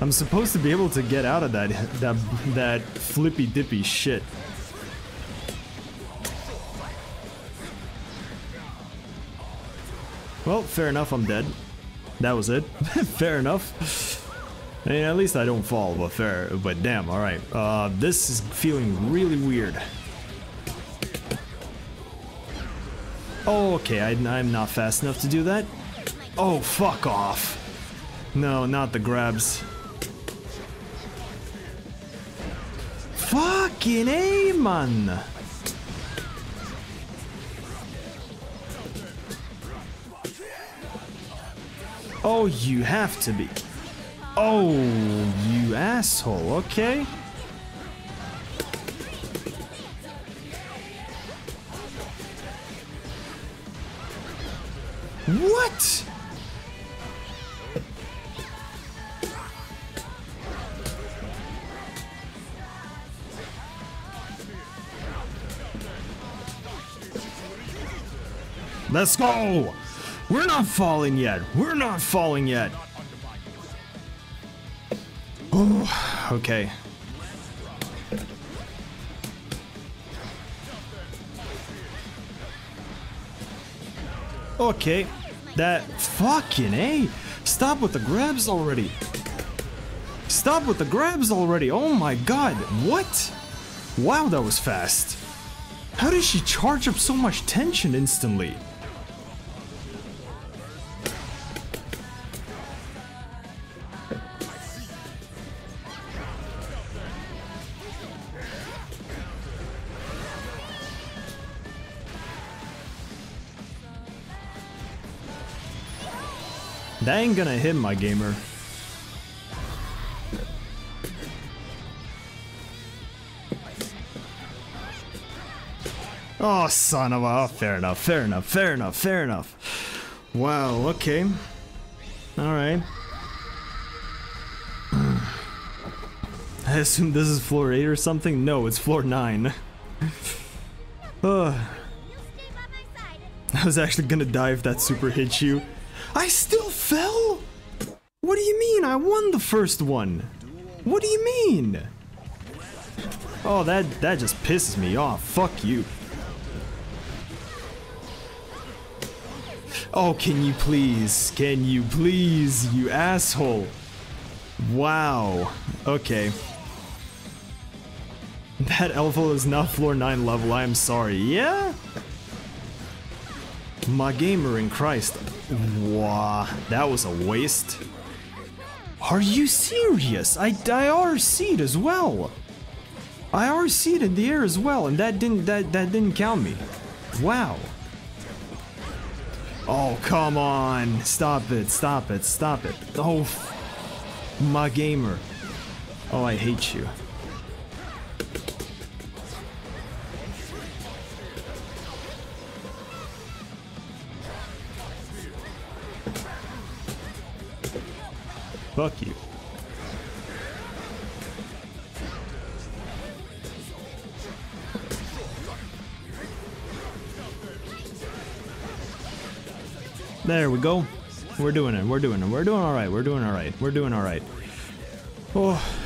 I'm supposed to be able to get out of that that that flippy dippy shit. Well, fair enough, I'm dead. That was it. fair enough. I mean, at least I don't fall, but fair. But damn, alright. Uh, this is feeling really weird. Okay, I, I'm not fast enough to do that. Oh, fuck off. No, not the grabs. Fucking A, man! Oh, you have to be. Oh, you asshole, okay. What? Let's go! We're not falling yet. We're not falling yet. Oh, okay. Okay. That fucking A. Stop with the grabs already. Stop with the grabs already. Oh my god. What? Wow, that was fast. How did she charge up so much tension instantly? That ain't gonna hit my gamer. Oh, son of a... Oh, fair enough, fair enough, fair enough, fair enough. Wow, okay. Alright. I assume this is floor 8 or something? No, it's floor 9. I was actually gonna die if that super hit you. I still fell? What do you mean? I won the first one. What do you mean? Oh, that that just pisses me off. Fuck you. Oh, can you please? Can you please, you asshole? Wow. Okay. That Elfo is not floor 9 level, I am sorry. Yeah? My gamer in Christ. Wow, that was a waste. Are you serious? I, I RC'd as well. I RC'd in the air as well, and that didn't that that didn't count me. Wow. Oh, come on. Stop it, stop it, stop it. Oh, my gamer. Oh, I hate you. Fuck you. There we go. We're doing it. We're doing it. We're doing all right. We're doing all right. We're doing all right. Oh.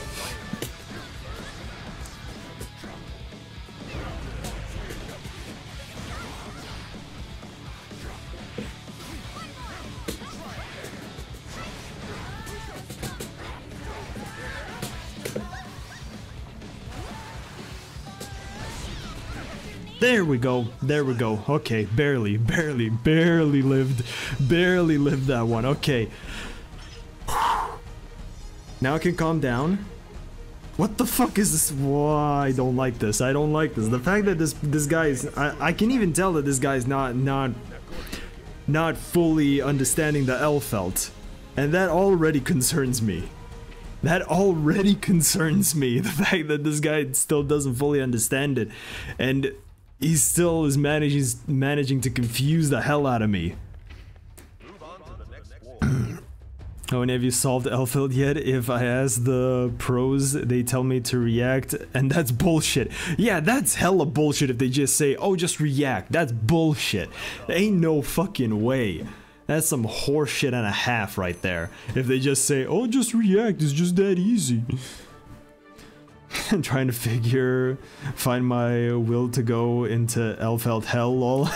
There we go. There we go. Okay, barely, barely, barely lived. Barely lived that one. Okay. Now I can calm down. What the fuck is this? Why I don't like this. I don't like this. The fact that this this guy is I, I can even tell that this guy's not not not fully understanding the Elphelt. And that already concerns me. That already concerns me. The fact that this guy still doesn't fully understand it. And he still is managing managing to confuse the hell out of me. Oh, and have you solved Elphelt yet? If I ask the pros, they tell me to react, and that's bullshit. Yeah, that's hella bullshit if they just say, oh, just react. That's bullshit. Ain't no fucking way. That's some horseshit and a half right there. If they just say, oh, just react, it's just that easy. I'm trying to figure, find my will to go into Elphelt Hell, lol.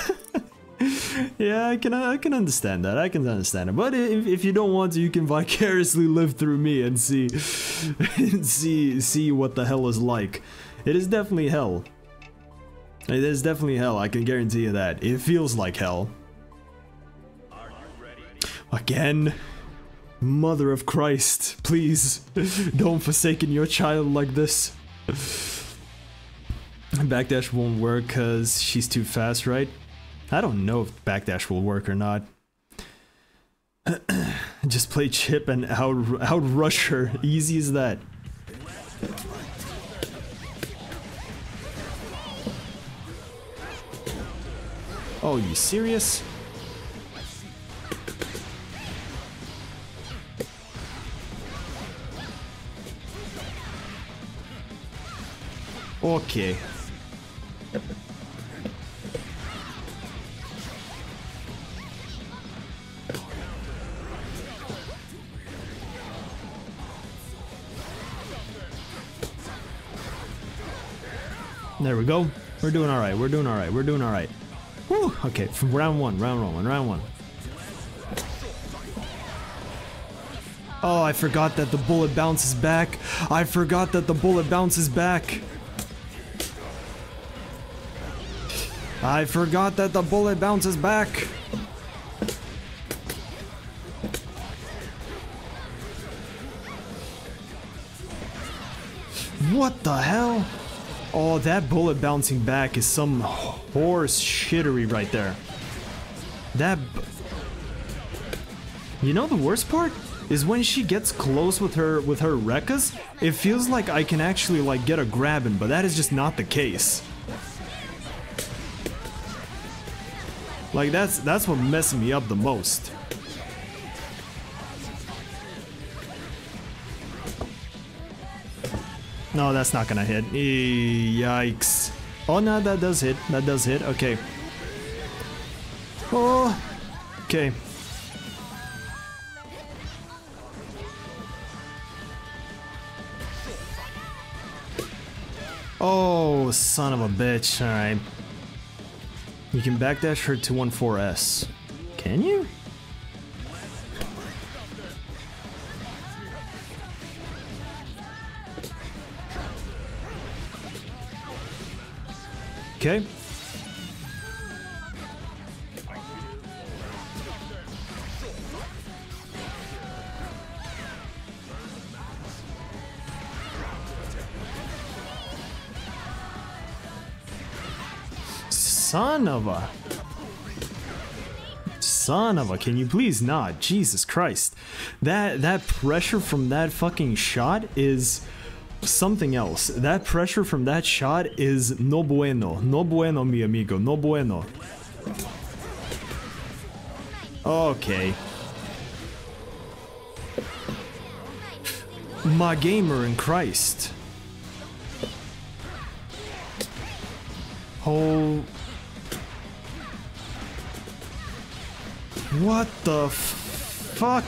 yeah, I can I can understand that. I can understand it. But if, if you don't want to, you can vicariously live through me and see and see see what the hell is like. It is definitely hell. It is definitely hell. I can guarantee you that. It feels like hell. Again. Mother of Christ, please don't forsaken your child like this. Backdash won't work because she's too fast, right? I don't know if backdash will work or not. Just play Chipp and out outrush her. Easy as that. Oh, you serious? Okay. There we go. We're doing all right. We're doing all right. We're doing all right. Woo! Okay, from round one, round one, round one. Oh, I forgot that the bullet bounces back. I forgot that the bullet bounces back. I forgot that the bullet bounces back. What the hell? Oh, that bullet bouncing back is some horse shittery right there. That... You know the worst part? Is when she gets close with her with her Rekkas, it feels like I can actually like get a grab in, but that is just not the case. Like that's that's what messes me up the most. No, that's not gonna hit. Eee, yikes. Oh no, that does hit. That does hit. Okay. Oh. Okay. Oh, son of a bitch. Alright. You can backdash her to 14S. Can you? Okay. Son of a... Son of a, can you please not? Jesus Christ. That that pressure from that fucking shot is something else. That pressure from that shot is no bueno. No bueno, mi amigo. No bueno. Okay. My gamer in Christ. Oh. What the fuck?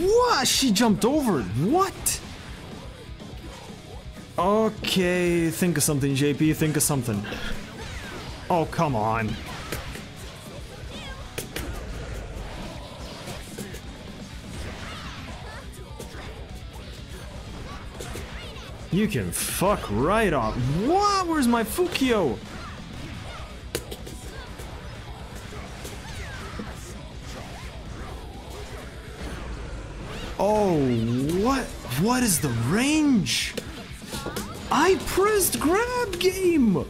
What? She jumped over. What? Okay, think of something, JP. Think of something. Oh, come on. You can fuck right off. What? Where's my Fukio? Oh, what? What is the range? I pressed grab game!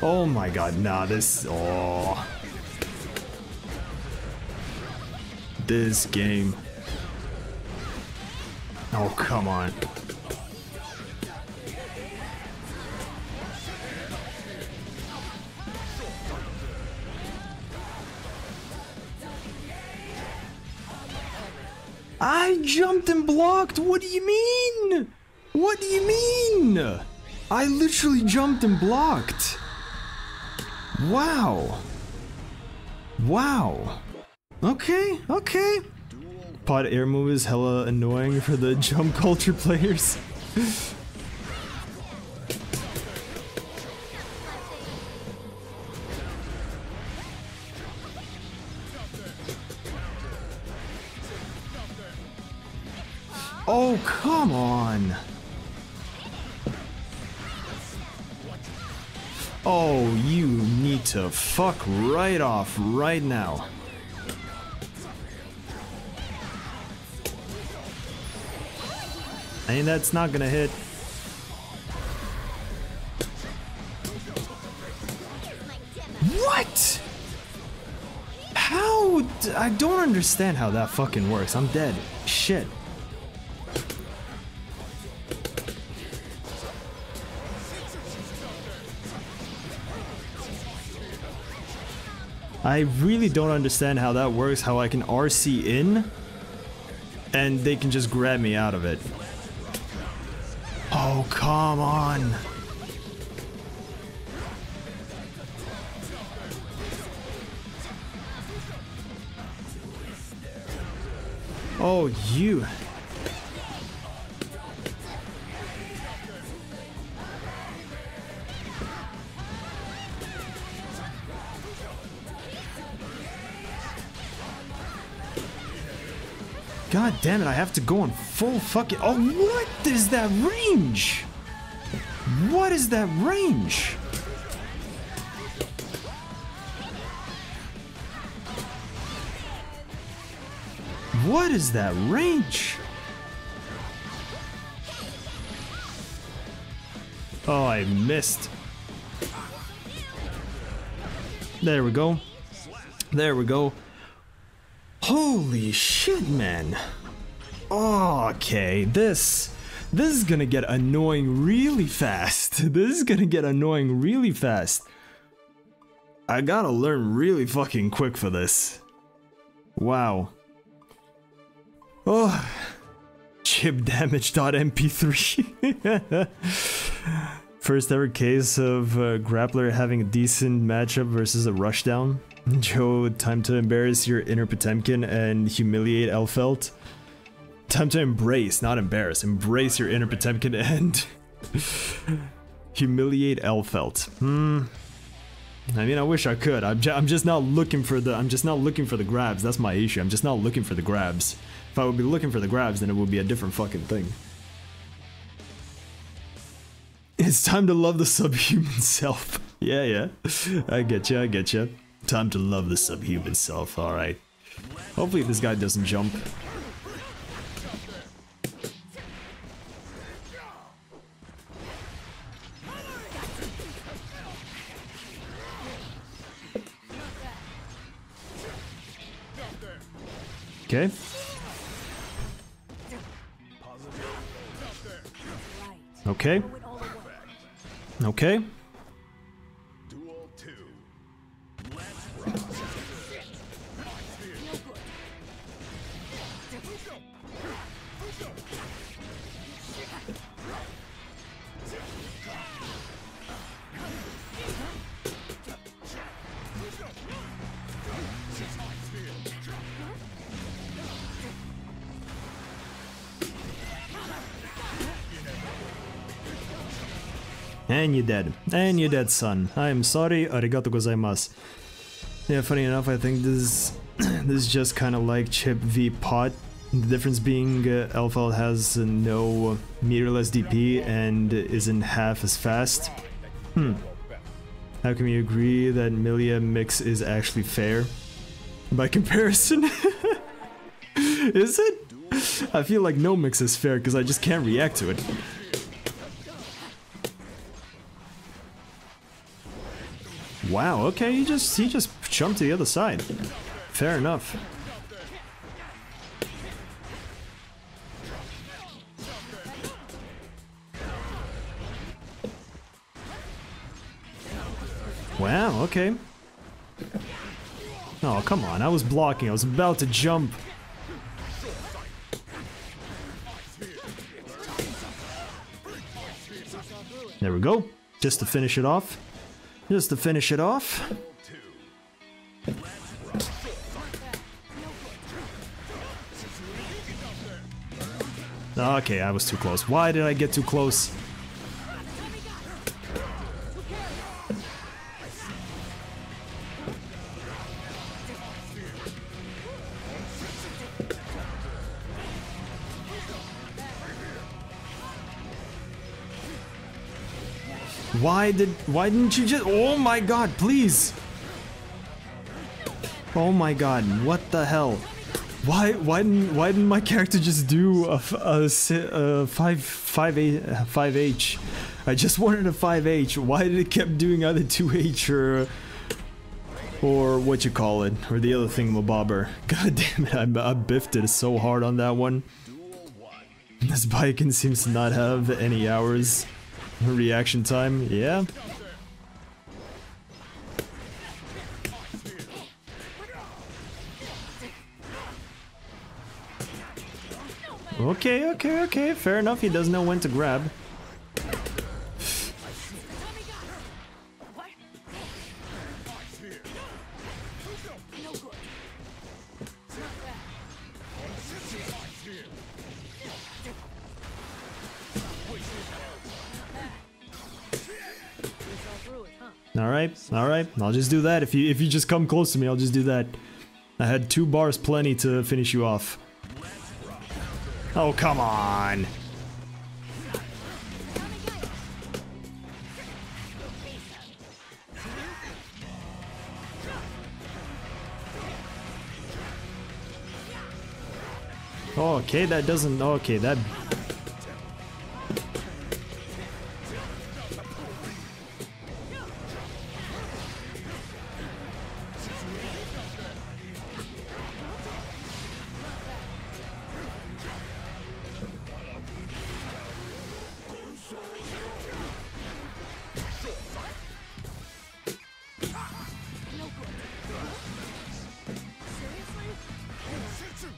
Oh my god, nah, this... Oh. This game. Oh, come on. I jumped and blocked. What do you mean? What do you mean? I literally jumped and blocked. Wow. Wow. Okay, okay. Pod air move is hella annoying for the jump culture players. Oh, come on. Oh, you need to fuck right off right now. I mean, that's not gonna hit. What? How? I don't understand how that fucking works. I'm dead. Shit. I really don't understand how that works, how I can RC in and they can just grab me out of it. Oh, come on. Oh, you. God damn it, I have to go on full fucking. Oh, what is that range? What is that range? What is that range? Oh, I missed. There we go. There we go. Holy shit, man. Okay, this this is gonna get annoying really fast. This is gonna get annoying really fast. I gotta learn really fucking quick for this. Wow. Oh. Chip damage.mp3. First ever case of uh, Grappler having a decent matchup versus a rushdown. Joe, time to embarrass your inner Potemkin and humiliate Elphelt. Time to embrace, not embarrass. Embrace your inner Potemkin and humiliate Elphelt. Hmm. I mean, I wish I could. I'm, ju I'm just not looking for the. I'm just not looking for the grabs. That's my issue. I'm just not looking for the grabs. If I would be looking for the grabs, then it would be a different fucking thing. It's time to love the subhuman self. Yeah, yeah. I get you. I get you. Time to love the subhuman self. All right. Hopefully this guy doesn't jump. Okay. Okay. Okay. And you're dead. And you're dead, son. I'm sorry. Arigato gozaimasu. Yeah, funny enough, I think this this is just kind of like Chipp v Pot. The difference being uh, has no meterless DP and isn't half as fast. Hmm. How can we agree that Millia mix is actually fair? By comparison? is it? I feel like no mix is fair because I just can't react to it. Wow, okay, he just he just jumped to the other side. Fair enough. Wow, okay. Oh, come on, I was blocking, I was about to jump. There we go. Just to finish it off. Just to finish it off. Okay, I was too close. Why did I get too close? Why did why didn't you just Oh my god, please. Oh my god, what the hell? Why why didn't why didn't my character just do a, a, a five five eight five H? I just wanted a five H. Why did it kept doing either two H or or what you call it or the other thing bobber? God damn it! I, I biffed it so hard on that one. This Baiken seems to not have any hours reaction time. Yeah. Okay, okay, okay. Fair enough. He does know when to grab. Through it, huh? All right, all right. I'll just do that. If you if you just come close to me, I'll just do that. I had two bars plenty to finish you off. Oh come on! Okay, that doesn't. Okay, that.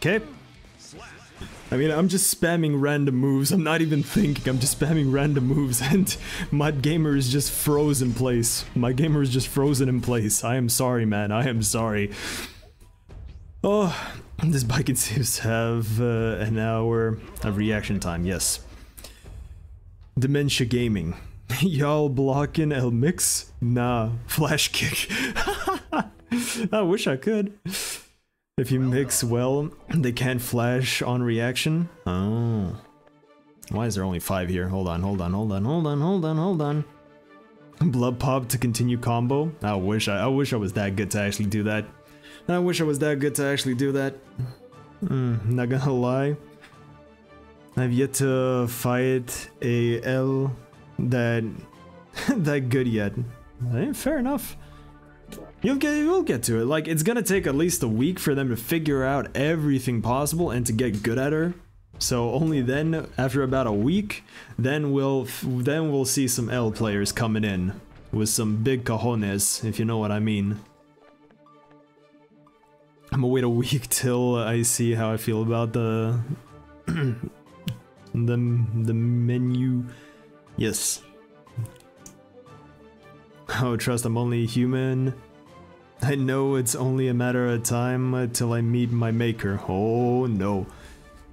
Okay. I mean, I'm just spamming random moves. I'm not even thinking. I'm just spamming random moves, and my gamer is just frozen in place. My gamer is just frozen in place. I am sorry, man. I am sorry. Oh, this bike seems to have uh, an hour of reaction time. Yes. Dementia Gaming. Y'all blocking El Mix? Nah, flash kick. I wish I could. If you mix well, they can't flash on reaction. Oh. Why is there only five here? Hold on, hold on, hold on, hold on, hold on, hold on. Blood pop to continue combo. I wish I, I wish I was that good to actually do that. I wish I was that good to actually do that. Mm, not gonna lie. I've yet to fight a L that that good yet. Eh, fair enough. You'll get you'll get to it. Like it's gonna take at least a week for them to figure out everything possible and to get good at her. So only then, after about a week, then we'll then we'll see some L players coming in with some big cojones, if you know what I mean. I'm gonna wait a week till I see how I feel about the the the menu. Yes. Oh, trust I'm only human. I know it's only a matter of time till I meet my maker. Oh no.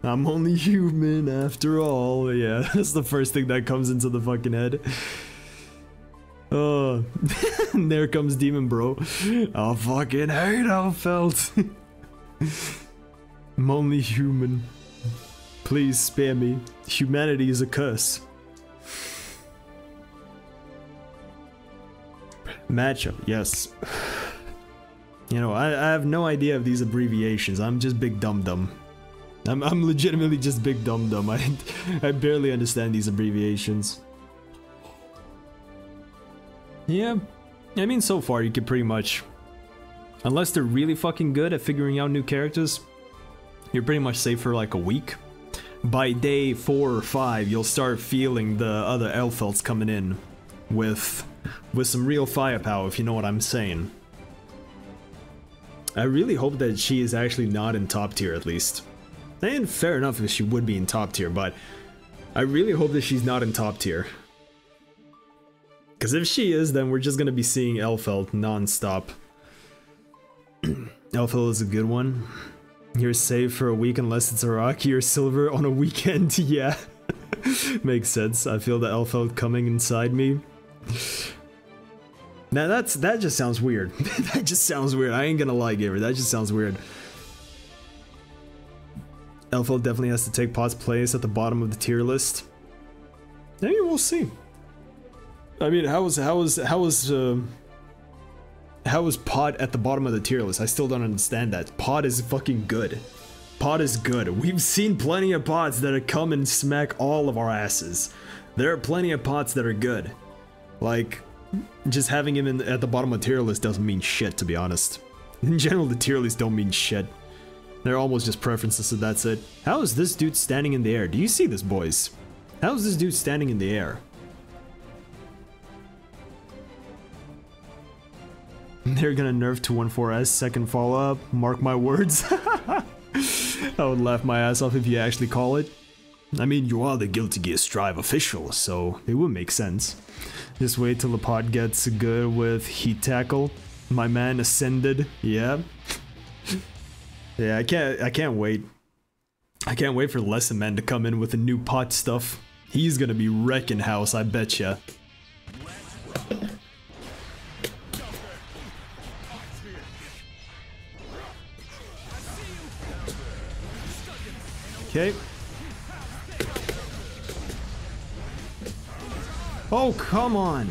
I'm only human after all. Yeah, that's the first thing that comes into the fucking head. Oh, there comes Demon Bro. I fucking hate how felt. I'm only human. Please spare me. Humanity is a curse. Matchup, yes. You know, I, I have no idea of these abbreviations. I'm just big dum dum. I'm, I'm legitimately just big dum dum. I, I barely understand these abbreviations. Yeah, I mean, so far you could pretty much, unless they're really fucking good at figuring out new characters, you're pretty much safe for like a week. By day four or five, you'll start feeling the other Elphelts coming in with with some real firepower, if you know what I'm saying. I really hope that she is actually not in top tier at least. And fair enough if she would be in top tier, but I really hope that she's not in top tier. Because if she is, then we're just gonna be seeing Elphelt non-stop. Elphelt is a good one. You're safe for a week unless it's Araki or Silver on a weekend, yeah. Makes sense. I feel the Elphelt coming inside me. Now that's that just sounds weird. that just sounds weird. I ain't gonna lie, Gamer. That just sounds weird. Elphelt definitely has to take Pot's place at the bottom of the tier list. Maybe we'll see. I mean, how was how was how was uh, how was Pot at the bottom of the tier list? I still don't understand that. Pot is fucking good. Pot is good. We've seen plenty of pots that have come and smack all of our asses. There are plenty of pots that are good. Like, just having him in, at the bottom of tier list doesn't mean shit, to be honest. In general, the tier lists don't mean shit. They're almost just preferences, so that's it. How is this dude standing in the air? Do you see this, boys? How is this dude standing in the air? They're gonna nerf 214S second follow up. Mark my words. I would laugh my ass off if you actually call it. I mean, you are the Guilty Gear Strive official, so it would make sense. Just wait till the pod gets good with Heat Tackle. My man ascended. Yeah. yeah, I can't I can't wait. I can't wait for Lesson Man to come in with the new pot stuff. He's gonna be wrecking house, I betcha. Okay. Oh, come on.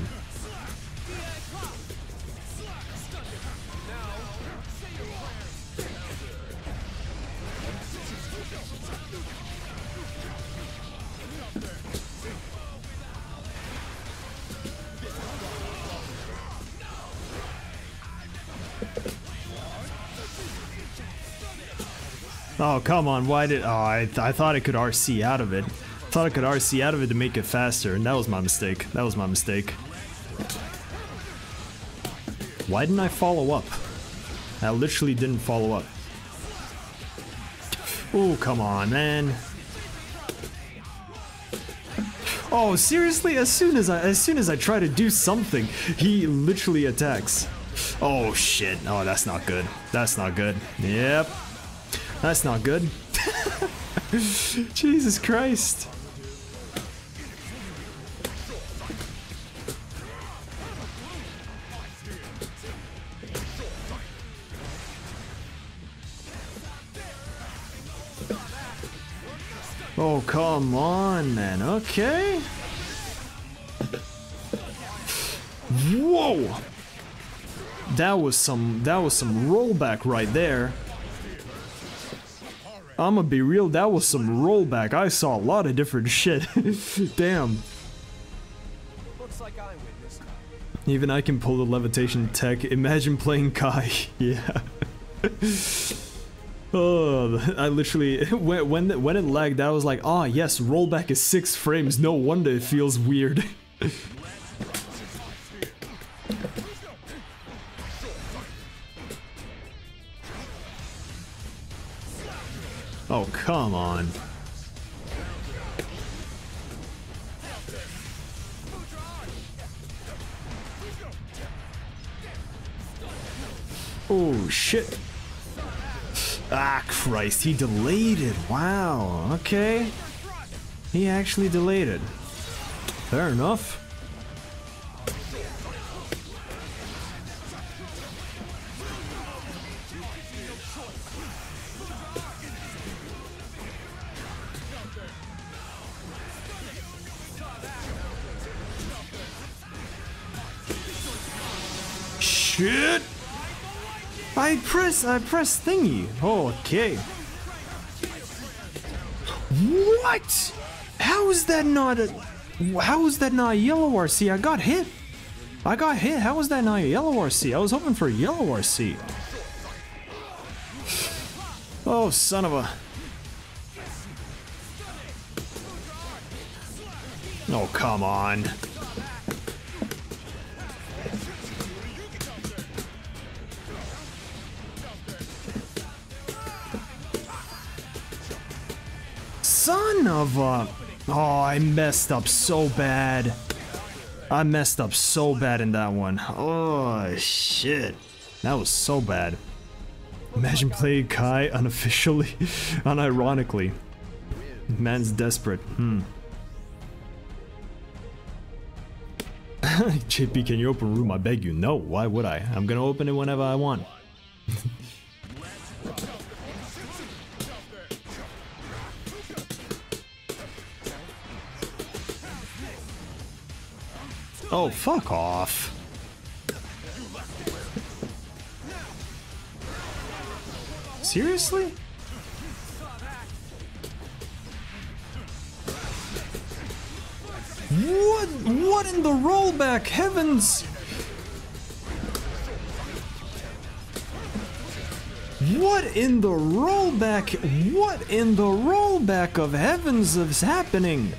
Oh, come on. Why did... Oh, I, th I thought I could RC out of it. Thought I could RC out of it to make it faster, and that was my mistake. That was my mistake. Why didn't I follow up? I literally didn't follow up. Oh, come on, man. Oh, seriously? As soon as I as soon as I try to do something, he literally attacks. Oh shit. Oh, that's not good. That's not good. Yep. That's not good. Jesus Christ. Oh, come on, man. Okay. Whoa! That was some that was some rollback right there. I'ma be real, that was some rollback. I saw a lot of different shit. Damn. Even I can pull the levitation tech. Imagine playing Ky. yeah. Oh, I literally when when when it lagged, I was like, ah, yes, rollback is six frames. No wonder it feels weird. oh, come on. Oh, shit. Ah, Christ, he delayed it. Wow, okay. He actually delayed it. Fair enough. Shit! I press, I press thingy. Okay. What? How is that not a? How is that not yellow RC? I got hit. I got hit. How is that not a yellow RC? I was hoping for a yellow RC. Oh, son of a. Oh, come on. Son of a... Oh, I messed up so bad. I messed up so bad in that one. Oh, shit. That was so bad. Imagine playing Ky unofficially, unironically. Man's desperate. Hmm. JP, can you open room? I beg you. No, why would I? I'm gonna open it whenever I want. Oh, fuck off. Seriously? What? What in the rollback? Heavens! What in the rollback? What in the rollback of heavens is happening?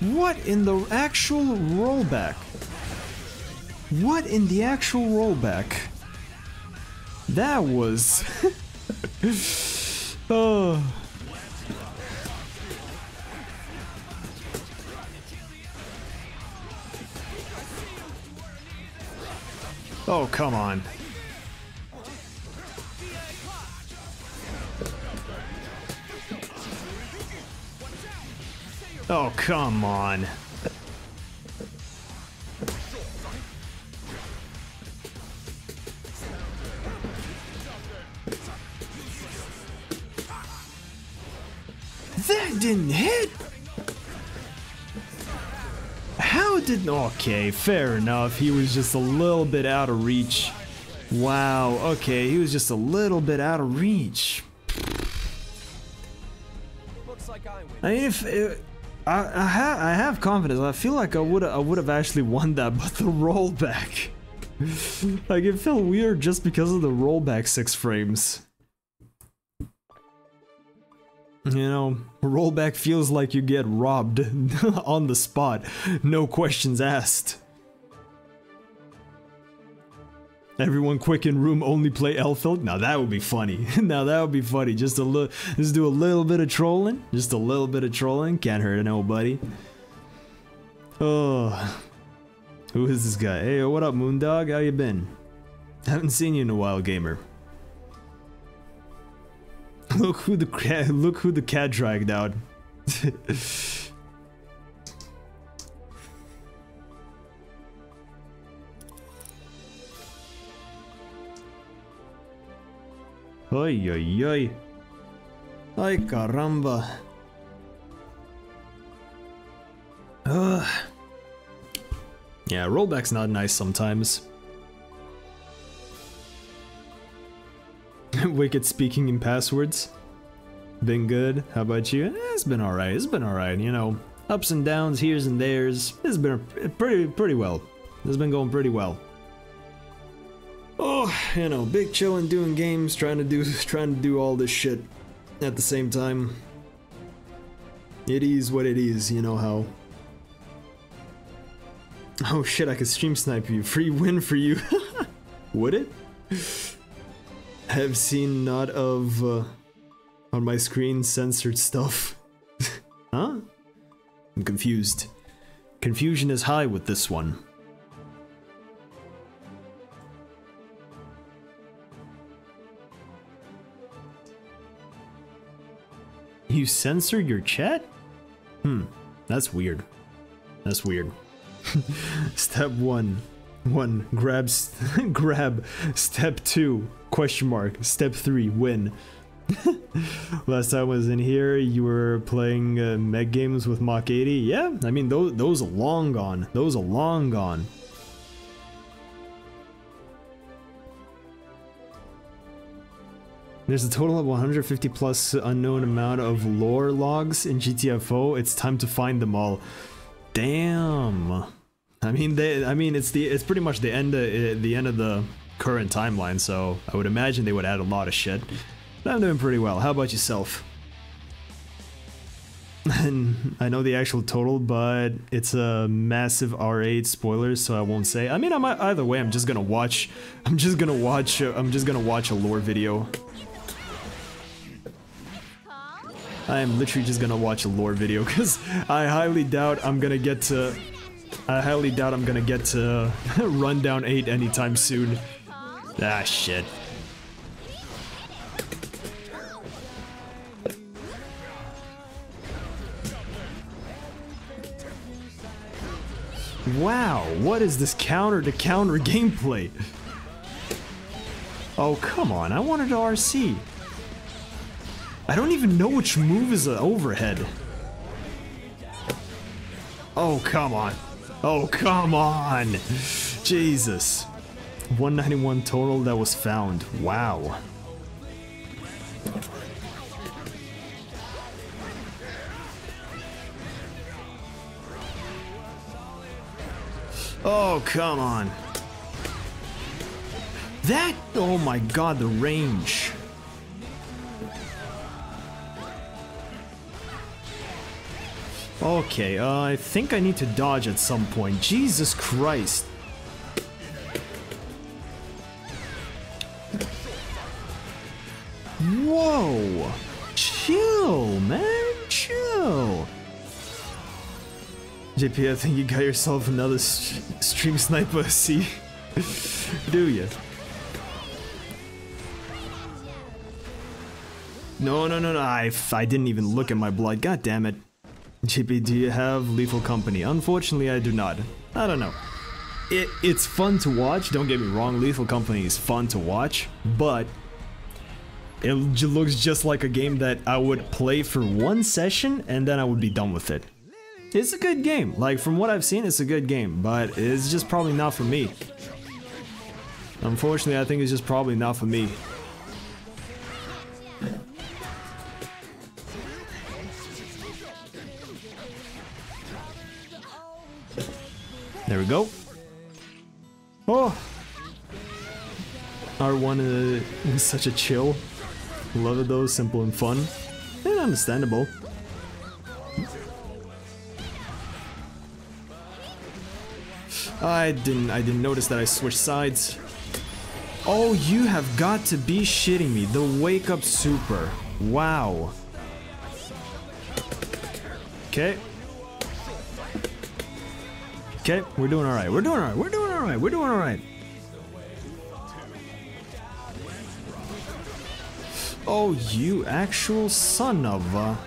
What in the actual rollback? What in the actual rollback? That was. oh. Oh, come on. Oh, come on. That didn't hit! How did... Okay, fair enough. He was just a little bit out of reach. Wow, okay, he was just a little bit out of reach. I mean, if... if I, ha I have confidence. I feel like I would I would have actually won that, but the rollback, like it felt weird just because of the rollback six frames. You know, rollback feels like you get robbed on the spot, no questions asked. Everyone quick in room only play Elphelt? Now that would be funny. now that would be funny. Just a little just do a little bit of trolling. Just a little bit of trolling. Can't hurt nobody. Oh. Who is this guy? Hey, what up, Moondog? How you been? Haven't seen you in a while, gamer. Look who the look who the cat dragged out. Ay, ay, ay. Ay, caramba. Ugh. Yeah, rollback's not nice sometimes. Wicked speaking in passwords. Been good. How about you? Eh, it's been alright. It's been alright, you know. Ups and downs, here's and there's. It's been pretty pretty well. It's been going pretty well. Oh, you know, big chillin' doing games, trying to do trying to do all this shit at the same time. It is what it is, you know how. Oh shit, I could stream snipe you. Free win for you. Would it? Have seen not of uh, on my screen censored stuff. huh? I'm confused. Confusion is high with this one. You censor your chat? Hmm, that's weird. That's weird. Step one. One, grab, st grab. Step two, question mark. Step three, win. Last time I was in here, you were playing uh, Meg games with Mach 80. Yeah, I mean, those, those are long gone. Those are long gone. There's a total of 150 plus unknown amount of lore logs in GTFO. It's time to find them all. Damn. I mean, they. I mean, it's the. It's pretty much the end. Of, the end of the current timeline. So I would imagine they would add a lot of shit. But I'm doing pretty well. How about yourself? And I know the actual total, but it's a massive R8 spoilers, so I won't say. I mean, I'm either way. I'm just gonna watch. I'm just gonna watch. I'm just gonna watch a lore video. I am literally just gonna watch a lore video because I highly doubt I'm gonna get to. I highly doubt I'm gonna get to Rundown 8 anytime soon. Ah, shit. Wow, what is this counter to counter gameplay? Oh, come on, I wanted to RC. I don't even know which move is an overhead. Oh, come on. Oh, come on. Jesus. 191 total that was found. Wow. Oh, come on. That, oh my god, the range. Okay, uh, I think I need to dodge at some point. Jesus Christ. Whoa! Chill, man, chill. JP, I think you got yourself another st stream sniper, see? Do ya? No, no, no, no, I, I didn't even look at my blood, god damn it. JP, do you have Lethal Company? Unfortunately, I do not. I don't know. It, it's fun to watch, don't get me wrong, Lethal Company is fun to watch, but it looks just like a game that I would play for one session and then I would be done with it. It's a good game. Like, from what I've seen, it's a good game, but it's just probably not for me. Unfortunately, I think it's just probably not for me. There we go. Oh! R1 uh, is such a chill. Love it though, simple and fun. And understandable. I didn't I didn't notice that I switched sides. Oh, you have got to be shitting me. The wake up super. Wow. Okay. Okay, we're doing alright. We're doing alright. We're doing alright. We're doing alright. Oh, you actual son of a.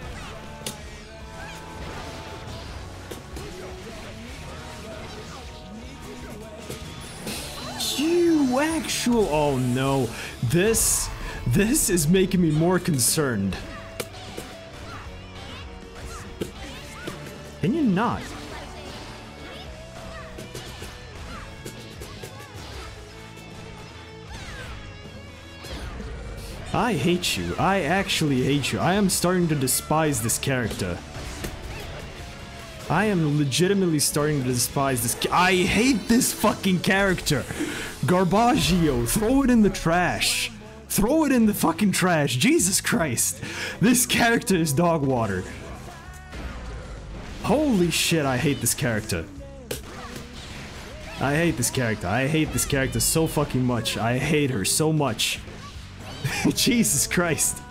You actual. Oh no. This. This is making me more concerned. Can you not? I hate you. I actually hate you. I am starting to despise this character. I am legitimately starting to despise this. I hate this fucking character. Garbaggio, throw it in the trash. Throw it in the fucking trash. Jesus Christ. This character is dog water. Holy shit, I hate this character. I hate this character. I hate this character so fucking much. I hate her so much. Jesus Christ.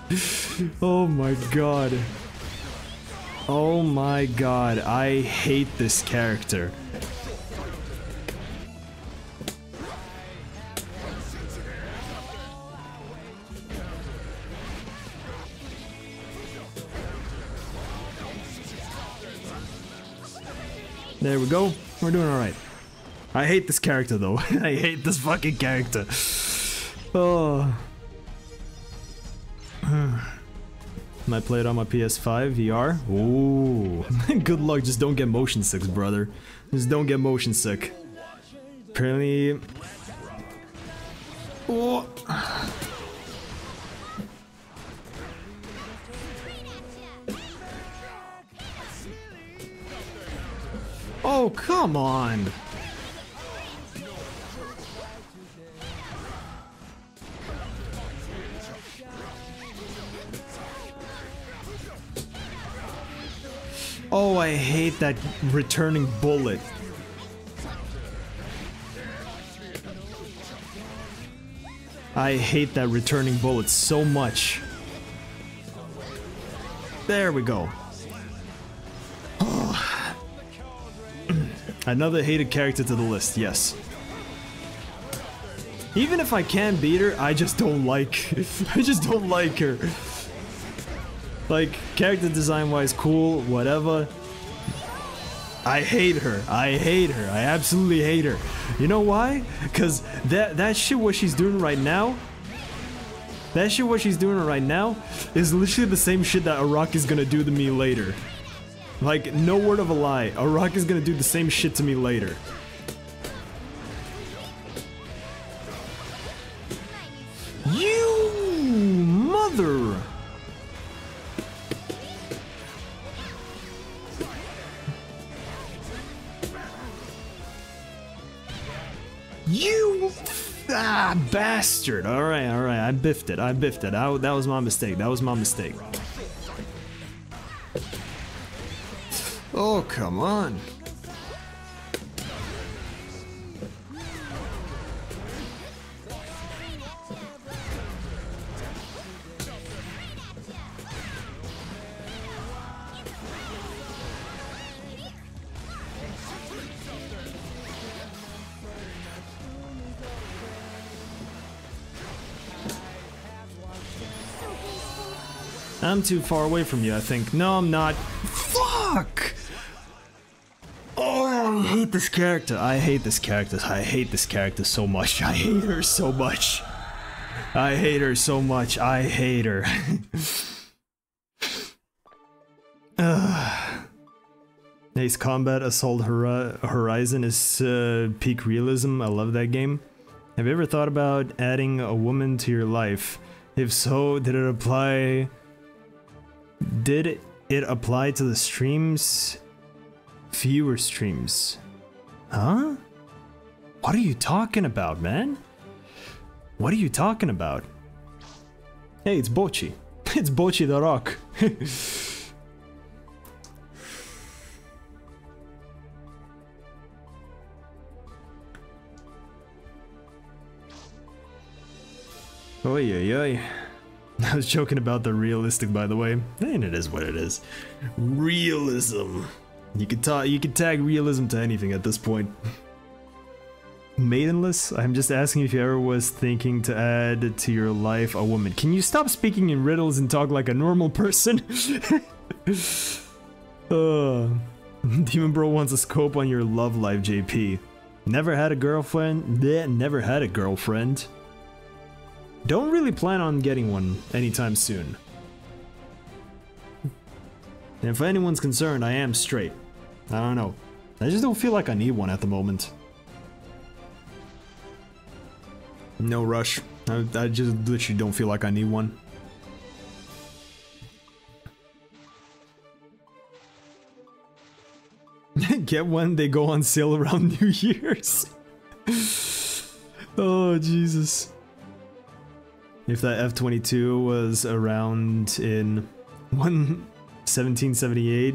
Oh my god. Oh my god, I hate this character. There we go. We're doing alright. I hate this character though. I hate this fucking character. Oh. Might play it on my PS5 VR. Ooh. Good luck, just don't get motion sick, brother. Just don't get motion sick. Apparently. Oh. Oh, come on. Oh, I hate that returning bullet. I hate that returning bullet so much. There we go. Another hated character to the list, yes. Even if I can beat her, I just don't like I just don't like her. Like, character design wise, cool, whatever. I hate her. I hate her. I absolutely hate her. You know why? Because that, that shit what she's doing right now, that shit what she's doing right now, is literally the same shit that Arak is gonna do to me later. Like, no word of a lie. Arak is gonna do the same shit to me later. You mother! You ah bastard! All right, all right. I biffed it. I biffed it. I, that was my mistake. That was my mistake. Oh come on! I'm too far away from you, I think. No, I'm not. Fuck! Oh, I hate this character. I hate this character. I hate this character so much. I hate her so much. I hate her so much. I hate her. Ugh. Ace Combat Assault Hori- Horizon is uh, peak realism. I love that game. Have you ever thought about adding a woman to your life? If so, did it apply did it apply to the streams? Fewer streams. Huh? What are you talking about, man? What are you talking about? Hey, it's Bocchi. It's Bocchi the Rock. Oi, oi, oi. I was joking about the realistic, by the way, and it is what it is. Realism. You could ta- you could tag realism to anything at this point. Maidenless? I'm just asking if you ever was thinking to add to your life a woman. Can you stop speaking in riddles and talk like a normal person? uh, Demon Bro wants a scope on your love life, JP. Never had a girlfriend? Never had a girlfriend. Don't really plan on getting one anytime soon. And if anyone's concerned, I am straight. I don't know. I just don't feel like I need one at the moment. No rush. I, I just literally don't feel like I need one. Get one, they go on sale around New Year's. oh, Jesus. If that F-22 was around in 1778,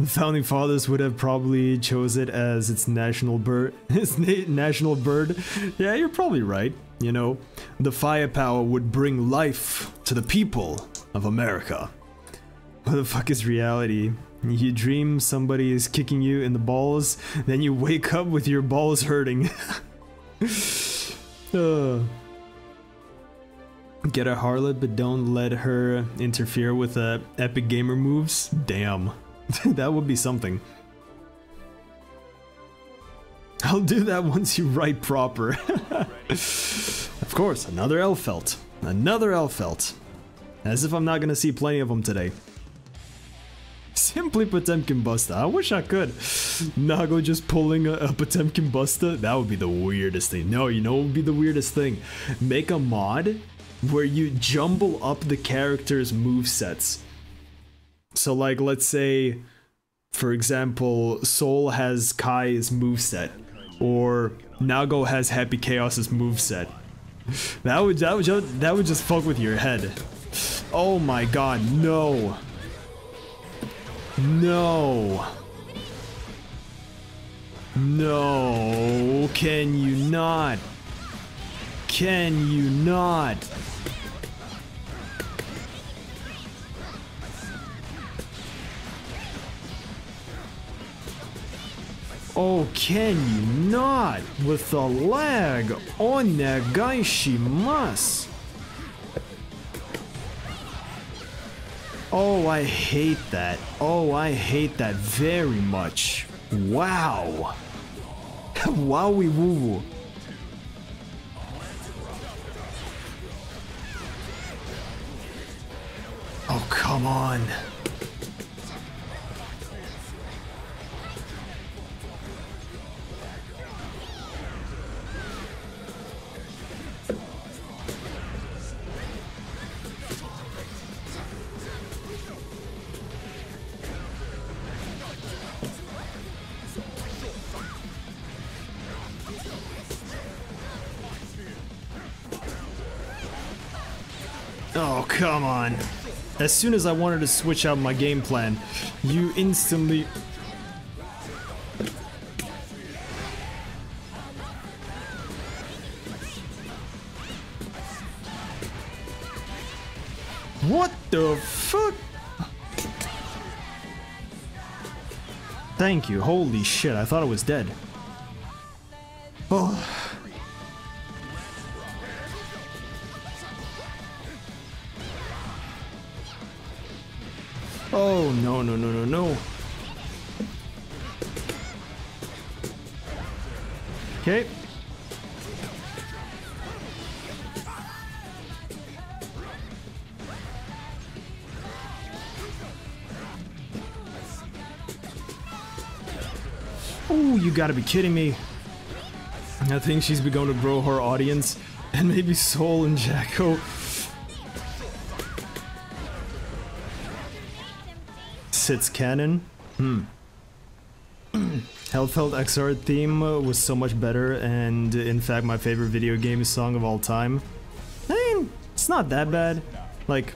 the founding fathers would have probably chose it as its national bird. Its na national bird. Yeah, you're probably right. You know, the firepower would bring life to the people of America. What the fuck is reality? You dream somebody is kicking you in the balls, then you wake up with your balls hurting. uh. Get a harlot, but don't let her interfere with uh, epic gamer moves? Damn. that would be something. I'll do that once you write proper. of course, another Elphelt. Another Elphelt. As if I'm not gonna see plenty of them today. Simply Potemkin Busta. I wish I could. Nago just pulling a, a Potemkin Busta. That would be the weirdest thing. No, you know what would be the weirdest thing? Make a mod where you jumble up the characters' move sets. So like let's say for example, Sol has Ky's move set, or Nago has Happy Chaos's moveset. That would that would just, that would just fuck with your head. Oh my god, no. No. No, can you not? Can you not? Oh, can you not? With the lag on shimasu. Oh, I hate that. Oh, I hate that very much. Wow. Wowie woo woo. Oh, come on. Oh, come on. As soon as I wanted to switch out my game plan, you instantly... What the fuck? Thank you. Holy shit, I thought I was dead. Oh. Oh, no, no, no, no, no. Okay. Oh, you gotta be kidding me. I think she's begun to grow her audience, and maybe Sol and Jack-O. Sits canon. Hmm. Elphelt XR theme was so much better, and in fact, my favorite video game song of all time. I mean, it's not that bad. Like,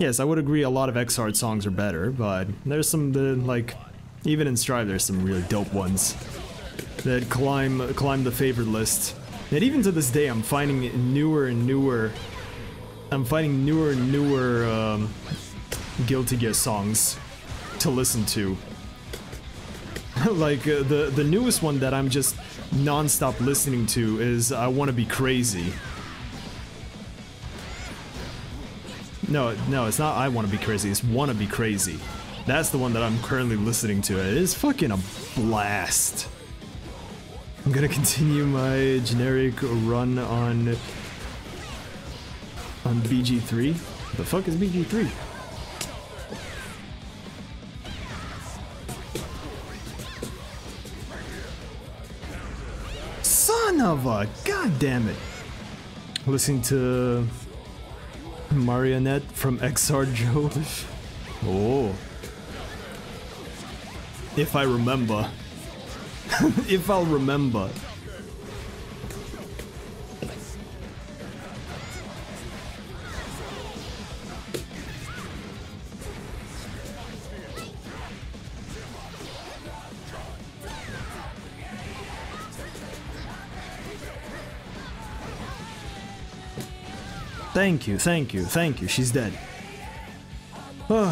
yes, I would agree a lot of XR songs are better, but there's some, the, like, even in Strive, there's some really dope ones that climb climb the favorite list. And even to this day, I'm finding newer and newer. I'm finding newer and newer um, Guilty Gear songs to listen to. like uh, the the newest one that I'm just non-stop listening to is "I Want to Be Crazy." No, no, it's not "I Want to Be Crazy." It's "Want to Be Crazy." That's the one that I'm currently listening to. It is fucking a blast. I'm gonna continue my generic run on on BG3. The fuck is BG3? Son of a god damn it! Listening to Marionette from XR Joe. Oh. If I remember. if I'll remember. Thank you, thank you, thank you. She's dead. Oh.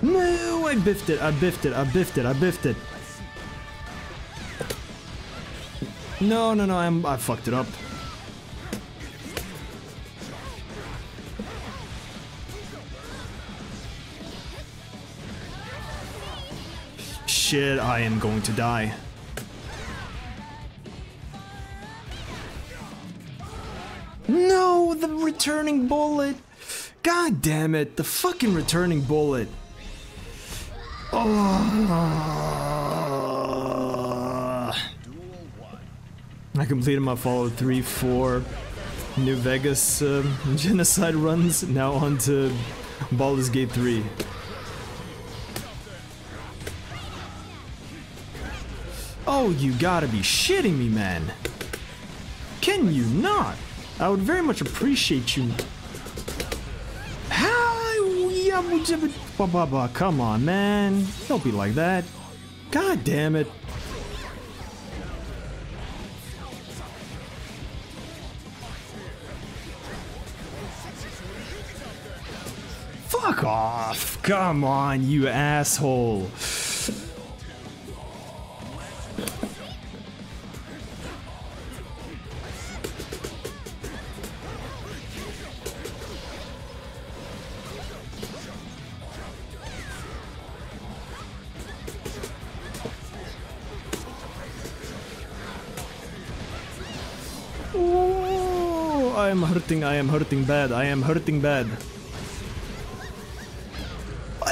No, I biffed it, I biffed it, I biffed it, I biffed it. No, no, no, I'm, I fucked it up. Shit, I am going to die. No, the returning bullet. God damn it, the fucking returning bullet. Oh. I completed my Fallout 3, 4, New Vegas uh, genocide runs. Now on to Baldur's Gate 3. Oh, you gotta be shitting me, man. Can you not? I would very much appreciate you. How? Come on, man. Don't be like that. God damn it. Fuck off. Come on, you asshole. I am hurting, I am hurting bad, I am hurting bad.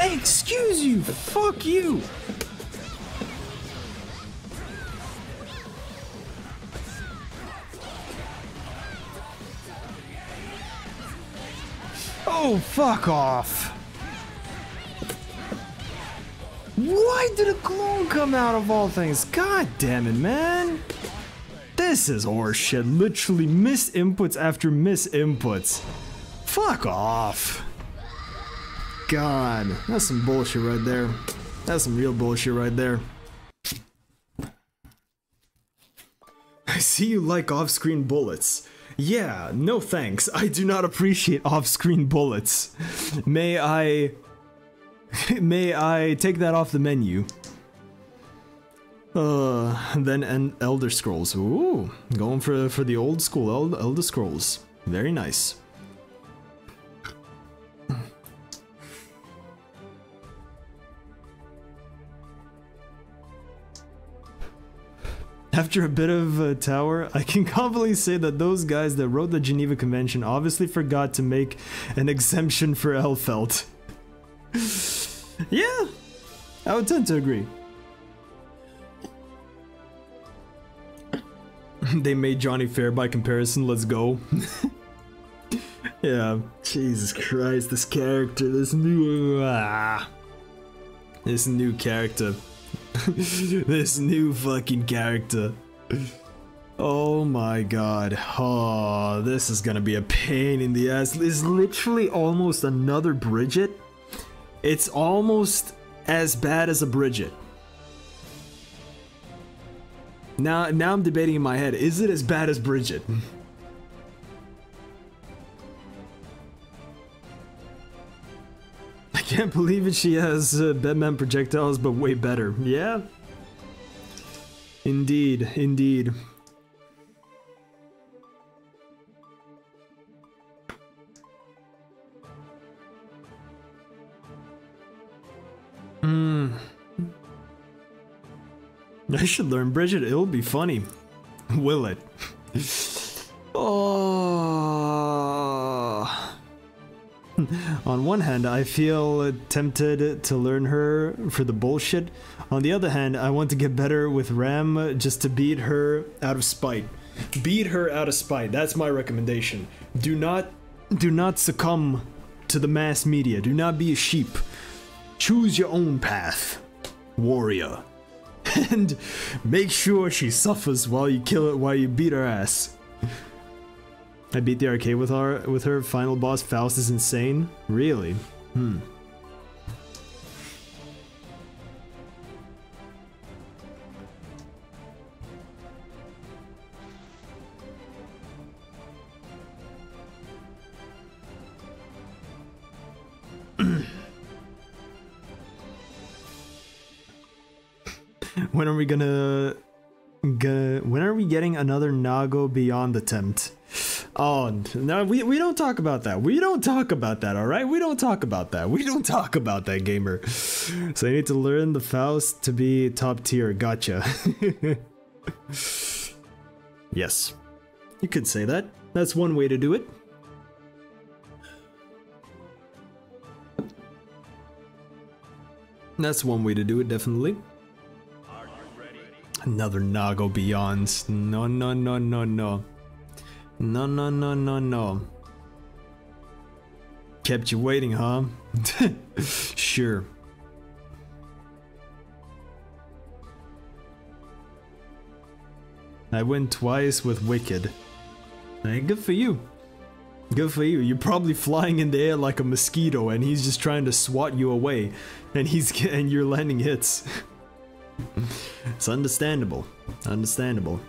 Excuse you, fuck you! Oh, fuck off. Why did a clone come out of all things? God damn it, man. This is horseshit. Literally miss inputs after miss inputs. Fuck off. God, that's some bullshit right there. That's some real bullshit right there. I see you like off-screen bullets. Yeah, no thanks. I do not appreciate off-screen bullets. May I... May I take that off the menu? Uh, then and Elder Scrolls. Ooh, going for for the old school El Elder Scrolls. Very nice. After a bit of a tower, I can confidently say that those guys that wrote the Geneva Convention obviously forgot to make an exemption for Elphelt. yeah, I would tend to agree. they made Johnny Fair by comparison, let's go. yeah, Jesus Christ, this character, this new... Ah, this new character. this new fucking character. Oh my god. Oh, this is gonna be a pain in the ass. It's literally almost another Bridget. It's almost as bad as a Bridget. Now, now I'm debating in my head, is it as bad as Bridget? can't believe it, she has uh, Batman projectiles, but way better. Yeah? Indeed, indeed. Hmm. I should learn Bridget, it'll be funny. Will it? oh. On one hand, I feel tempted to learn her for the bullshit. On the other hand, I want to get better with Ram just to beat her out of spite. Beat her out of spite. That's my recommendation. Do not do not succumb to the mass media. Do not be a sheep. Choose your own path. Warrior. And make sure she suffers while you kill it while you beat her ass. I beat the arcade with her with her final boss Faust is insane. Really? Hmm. when are we gonna, gonna when are we getting another Nago Beyond attempt? Oh no, we we don't talk about that. We don't talk about that. All right, we don't talk about that. We don't talk about that, gamer. So you need to learn the Faust to be top tier. Gotcha. yes, you could say that. That's one way to do it. That's one way to do it, definitely. Another Nago Beyond. No, no, no, no, no. No, no, no, no, no. Kept you waiting, huh? sure. I went twice with Wicked. Hey, good for you. Good for you. You're probably flying in the air like a mosquito and he's just trying to swat you away. And he's and you're landing hits. it's understandable. Understandable.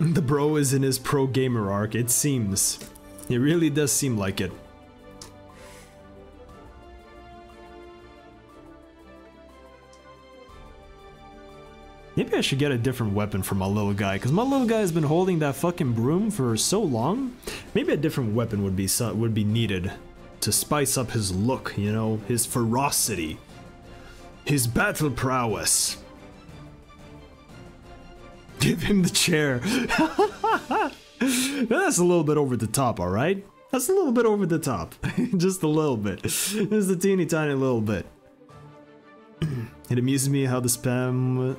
The bro is in his pro gamer arc, it seems. It really does seem like it. Maybe I should get a different weapon for my little guy, because my little guy has been holding that fucking broom for so long. Maybe a different weapon would be would be needed to spice up his look, you know, his ferocity, his battle prowess. Give him the chair. That's a little bit over the top, alright? That's a little bit over the top. Just a little bit. Just a teeny tiny little bit. it amuses me how the spam...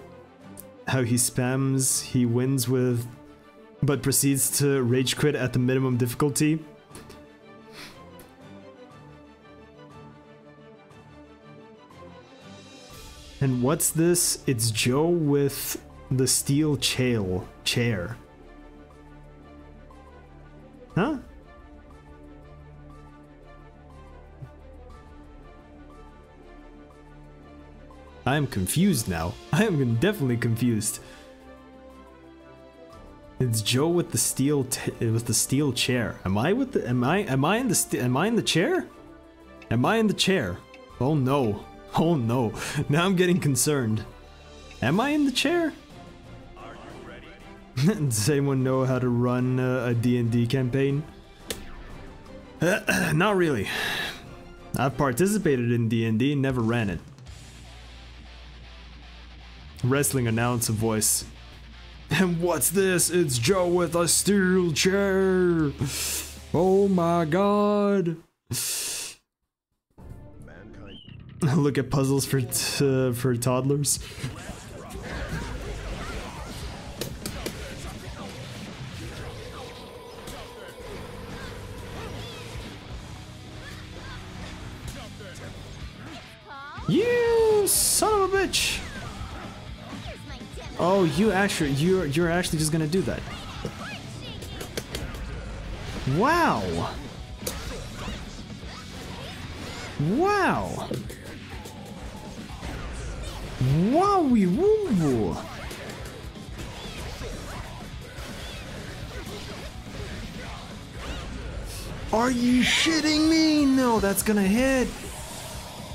How he spams, he wins with but proceeds to rage quit at the minimum difficulty. And what's this? It's Joe with the steel chail chair. Huh? I am confused now. I am definitely confused. It's Joe with the steel with the steel chair. Am I with the am I am I in the am I in the chair? Am I in the chair? Oh no. Oh no. Now I'm getting concerned. Am I in the chair? Does anyone know how to run uh, a D&D campaign? Not really. I've participated in D&D, never ran it. Wrestling announcer voice. And what's this? It's Joe with a steel chair. Oh my god. Look at puzzles for t- for toddlers. You son of a bitch! Oh, you actually you're you're actually just gonna do that. Wow. Wow. Wowie woo woo. Are you shitting me? No, that's gonna hit.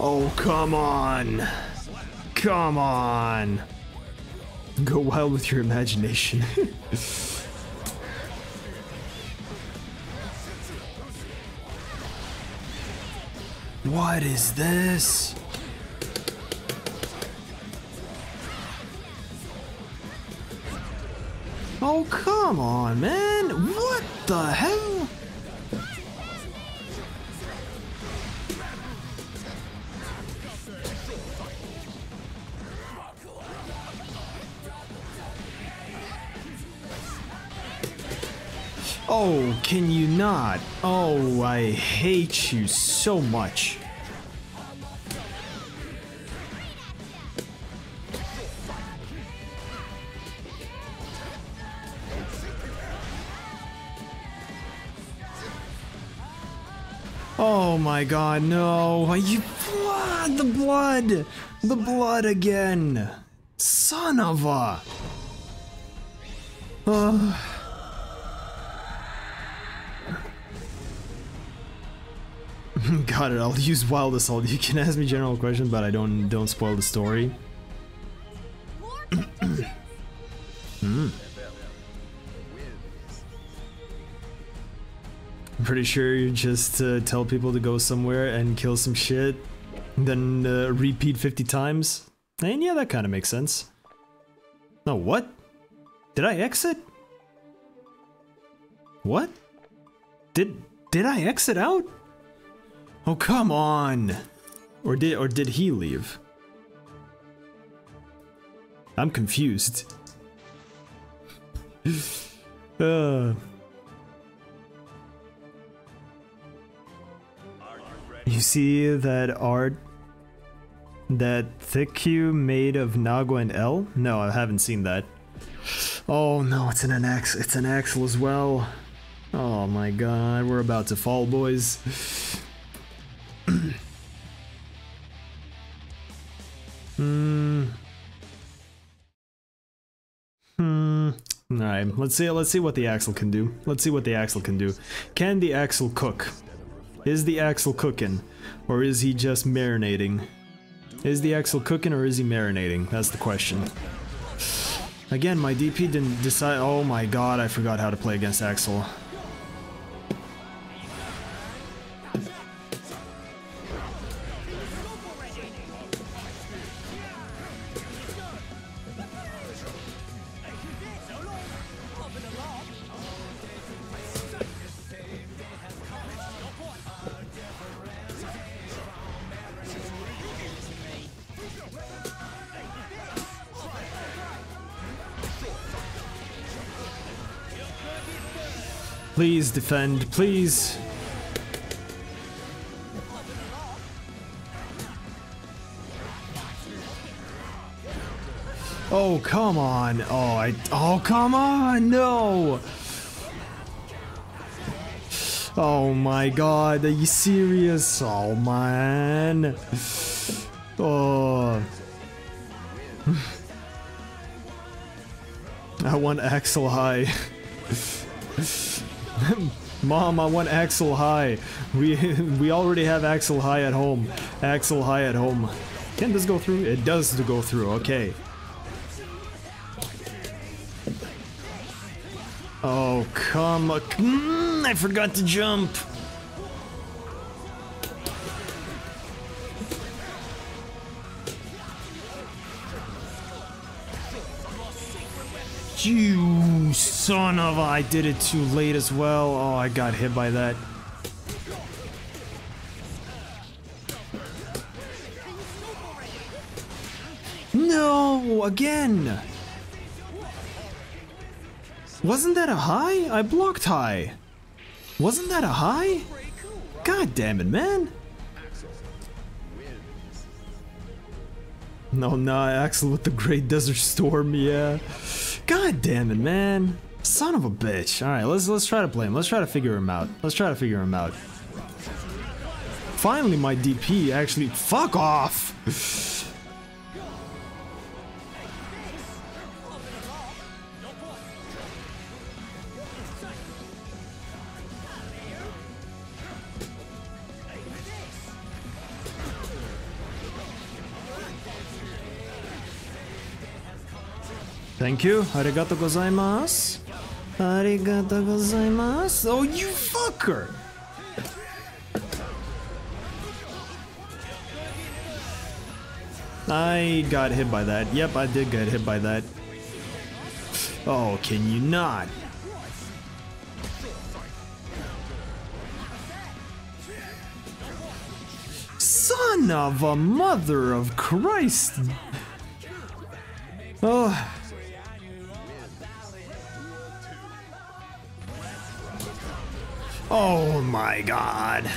Oh, come on. Come on. Go wild with your imagination. what is this? Oh, come on, man. What the hell? Oh, can you not? Oh, I hate you so much. Oh my god, no. You blood, the blood. The blood again. Son of a. Ugh. Got it. I'll use wild assault. You can ask me general questions, but I don't don't spoil the story. Hmm. I'm pretty sure you just uh, tell people to go somewhere and kill some shit, then uh, repeat 50 times. And yeah, that kind of makes sense. No, what? Did I exit? What? Did did I exit out? Oh come on! Or did or did he leave? I'm confused. uh. You see that art that thick Q made of Nagua and L? No, I haven't seen that. Oh no, it's in an X. It's an Axel as well. Oh my god, we're about to fall, boys. Let's see let's see what the Axel can do. Let's see what the Axel can do. Can the Axel cook? Is the Axel cooking? Or is he just marinating? Is the Axel cooking or is he marinating? That's the question. Again, my DP didn't decide- oh my god, I forgot how to play against Axel. Defend, please. Oh, come on. Oh, I. Oh, come on. No. Oh my god. Are you serious? Oh, man. Oh. I want Axel High. Mom, I want Axel High. We we already have Axel High at home. Axel High at home. Can this go through? It does go through. Okay. Oh, come on. Mm, I forgot to jump. You son of a... I did it too late as well. Oh, I got hit by that. No! Again! Wasn't that a high? I blocked high. Wasn't that a high? God damn it, man. No, nah, Axel with the Great Desert Storm, yeah. God damn it, man. Son of a bitch. Alright, let's let's try to play him. Let's try to figure him out. Let's try to figure him out. Finally my DP actually fuck off! Thank you. Arigato gozaimasu. Arigato gozaimasu. Oh, you fucker! I got hit by that. Yep, I did get hit by that. Oh, can you not? Son of a mother of Christ! Oh. Oh my god.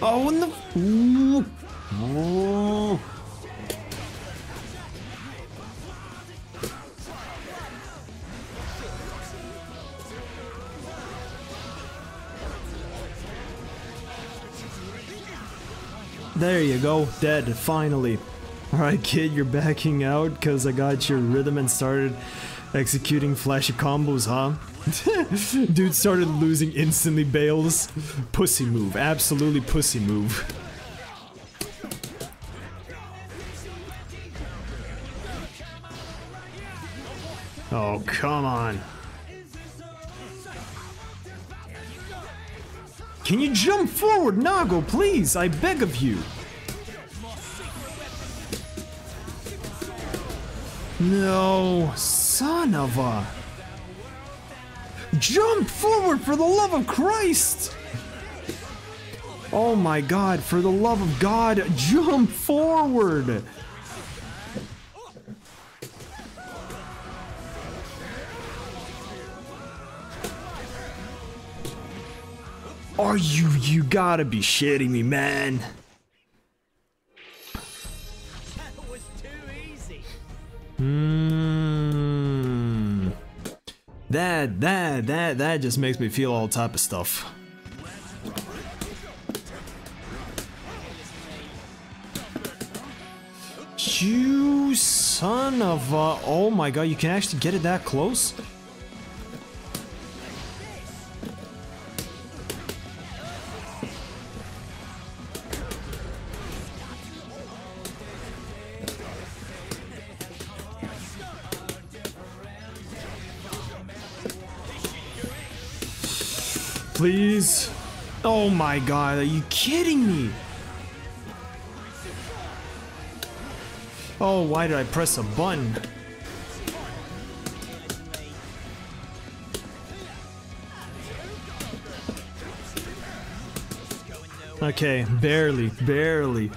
Oh, the. Ooh. Oh. There you go, dead, finally. Alright kid, you're backing out because I got your rhythm and started executing flashy combos, huh? Dude started losing instantly bails. Pussy move, absolutely pussy move. Oh, come on. Can you jump forward, Nago, please? I beg of you. No, son of a... Jump forward for the love of Christ! Oh my god, for the love of God, jump forward! Are you, you gotta be shitting me, man. That was too easy. Hmm. That, that, that, that just makes me feel all type of stuff. You son of a... Oh my god, you can actually get it that close? Please? Oh my god, are you kidding me? Oh, why did I press a button? Okay, barely, barely.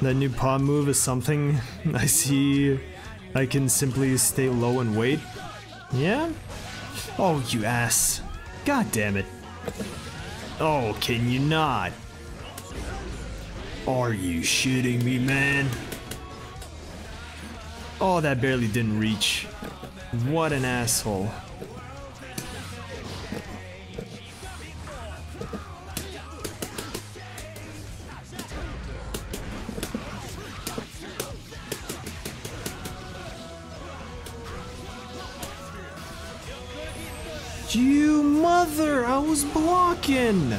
That new pawn move is something I see I can simply stay low and wait. Yeah? Oh, you ass. God damn it. Oh, can you not? Are you shitting me, man? Oh, that barely didn't reach. What an asshole. You mother! I was blocking!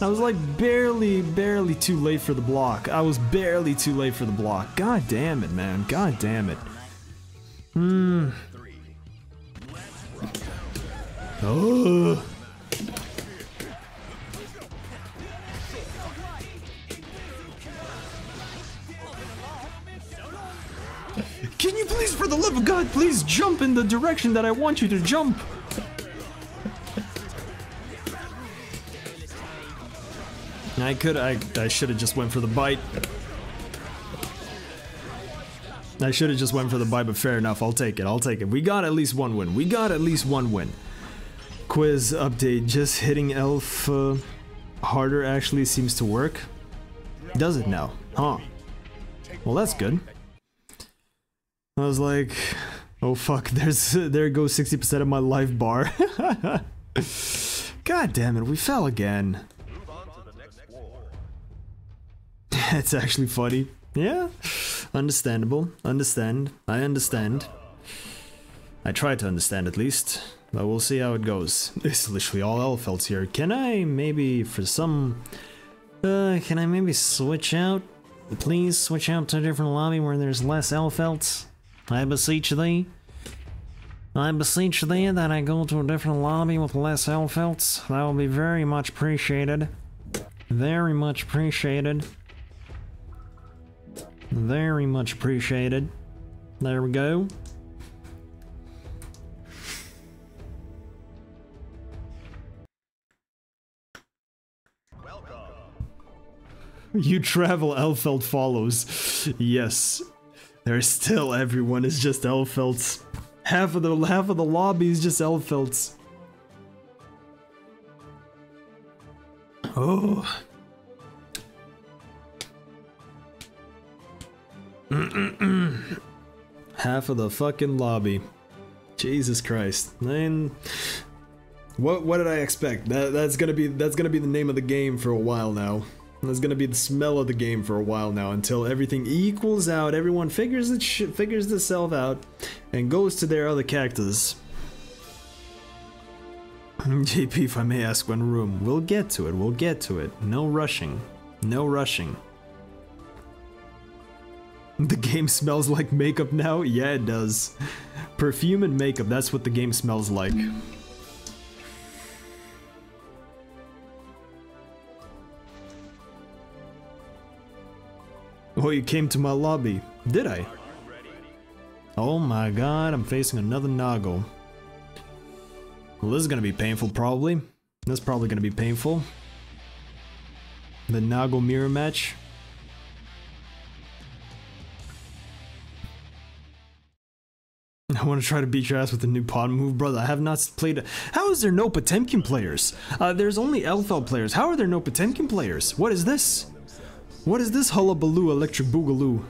I was like barely, barely too late for the block. I was barely too late for the block. God damn it, man. God damn it. Hmm. Oh. Can you please, for the love of God, please jump in the direction that I want you to jump? I could, I, I should have just went for the bite. I should have just went for the bite, but fair enough. I'll take it. I'll take it. We got at least one win. We got at least one win. Quiz update. Just hitting elf uh, harder actually seems to work. Does it now? Huh. Well, that's good. I was like, oh fuck, there's there goes 60% of my life bar. God damn it, we fell again. it's actually funny. Yeah, understandable. Understand. I understand. I try to understand at least, but we'll see how it goes. It's literally all Elphelts here. Can I maybe, for some... Uh, can I maybe switch out? Please switch out to a different lobby where there's less Elphelts? I beseech thee. I beseech thee that I go to a different lobby with less Elphelts. That will be very much appreciated. Very much appreciated. Very much appreciated. There we go. You travel, Elphelt follows. Yes. There's still everyone is just Elphelts. Half of the half of the lobby is just Elphelts. Oh. Half of the fucking lobby. Jesus Christ. And what what did I expect? That that's gonna be that's gonna be the name of the game for a while now. That's gonna be the smell of the game for a while now until everything equals out, everyone figures it figures itself out, and goes to their other characters. JP, if I may ask one room, we'll get to it. We'll get to it. No rushing. No rushing. The game smells like makeup now? Yeah, it does. Perfume and makeup, that's what the game smells like. Oh, you came to my lobby. Did I? Oh my god, I'm facing another Nago. Well, this is gonna be painful, probably. That's probably gonna be painful. The Nago mirror match. I want to try to beat your ass with the new pod move, brother. I have not played. How is there no Potemkin players? Uh, there's only Elphelt players. How are there no Potemkin players? What is this? What is this hullabaloo electric boogaloo?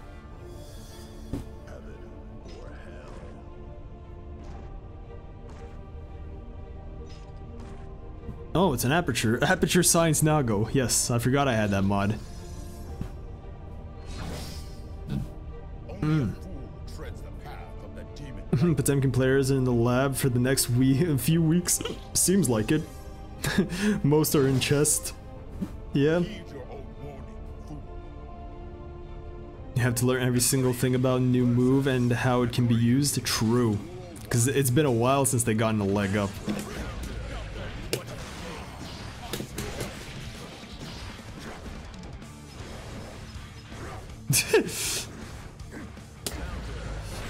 Oh, it's an aperture. Aperture Science Nago. Yes, I forgot I had that mod. Mm. Potemkin players in the lab for the next wee few weeks. Seems like it. Most are in chest. Yeah. You have to learn every single thing about new move and how it can be used. True. Because it's been a while since they gotten a leg up.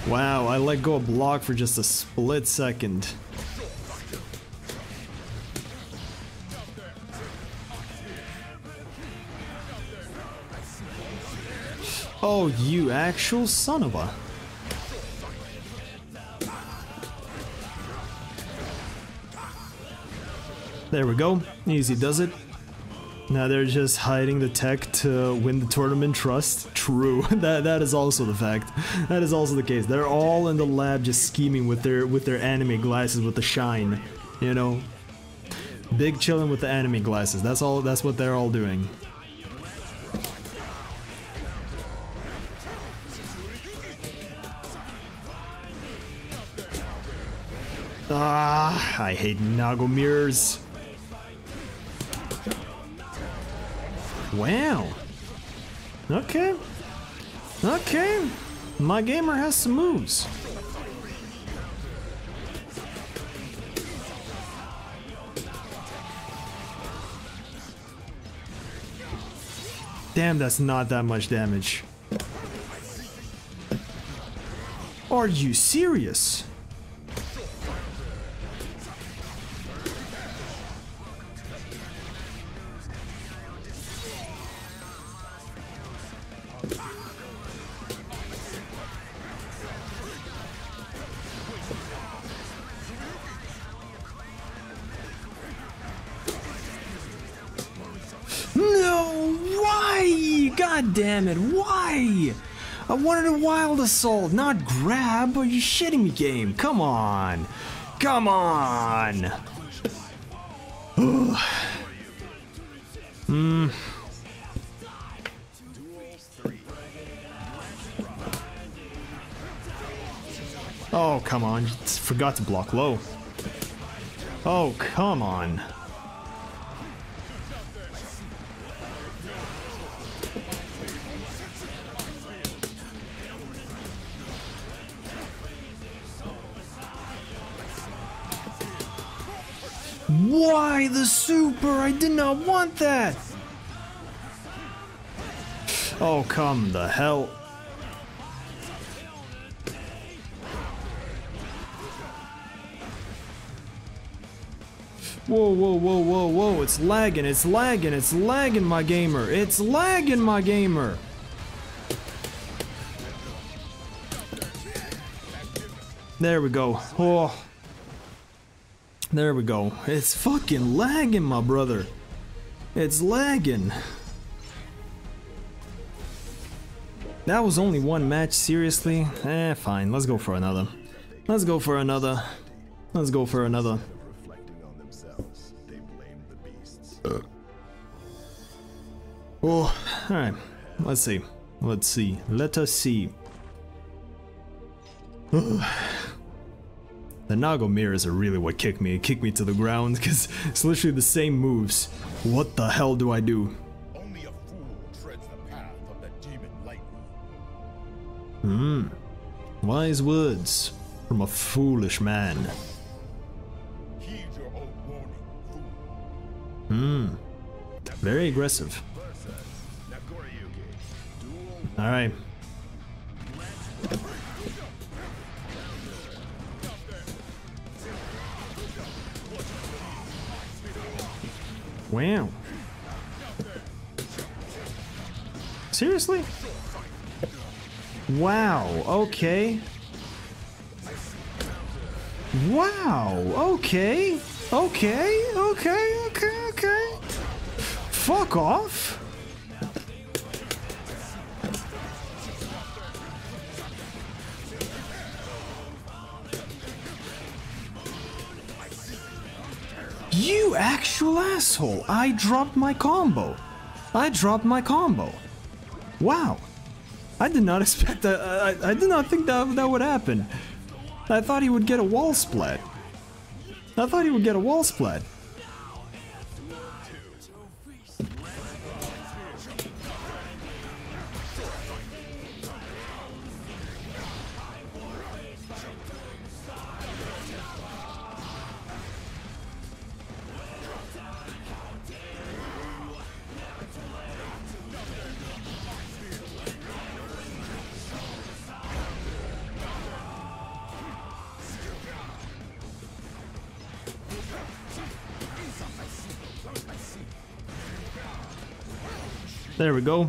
Wow, I let go a block for just a split second. Oh, you actual son of a... There we go. Easy does it. Now they're just hiding the tech to win the tournament trust. True. that that is also the fact. That is also the case. They're all in the lab just scheming with their with their anime glasses with the shine. You know? Big chilling with the anime glasses. That's all that's what they're all doing. Ah, I hate Nago mirrors. Wow. Okay. Okay. My gamer has some moves. Damn, that's not that much damage. Are you serious? Why? God damn it! Why? I wanted a wild assault, not grab. Are you shitting me, game? Come on! Come on! Hmm. Oh, come on. Forgot to block low. Oh, come on. Why the super? I did not want that! Oh, come the hell. Whoa, whoa, whoa, whoa, whoa, it's lagging, it's lagging, it's lagging, my gamer. It's lagging, my gamer. There we go. Oh. There we go. It's fucking lagging, my brother. It's lagging. That was only one match, seriously? Eh, fine. Let's go for another. Let's go for another. Let's go for another. beasts. Oh, alright. Let's see. Let's see. Let us see. The Nago mirrors are really what kicked me. Kicked me to the ground because it's literally the same moves. What the hell do I do? Only a fool treads the path of the demon lightning. Hmm. Wise words from a foolish man. Heed your own warning, fool. Hmm. Very aggressive. Alright. Wow. Seriously? Wow, okay. Wow, okay. Okay, okay, okay, okay. Fuck off. You actual asshole! I dropped my combo. I dropped my combo. Wow. I did not expect that. I, I did not think that that would happen. I thought he would get a wall splat. I thought he would get a wall splat. There we go.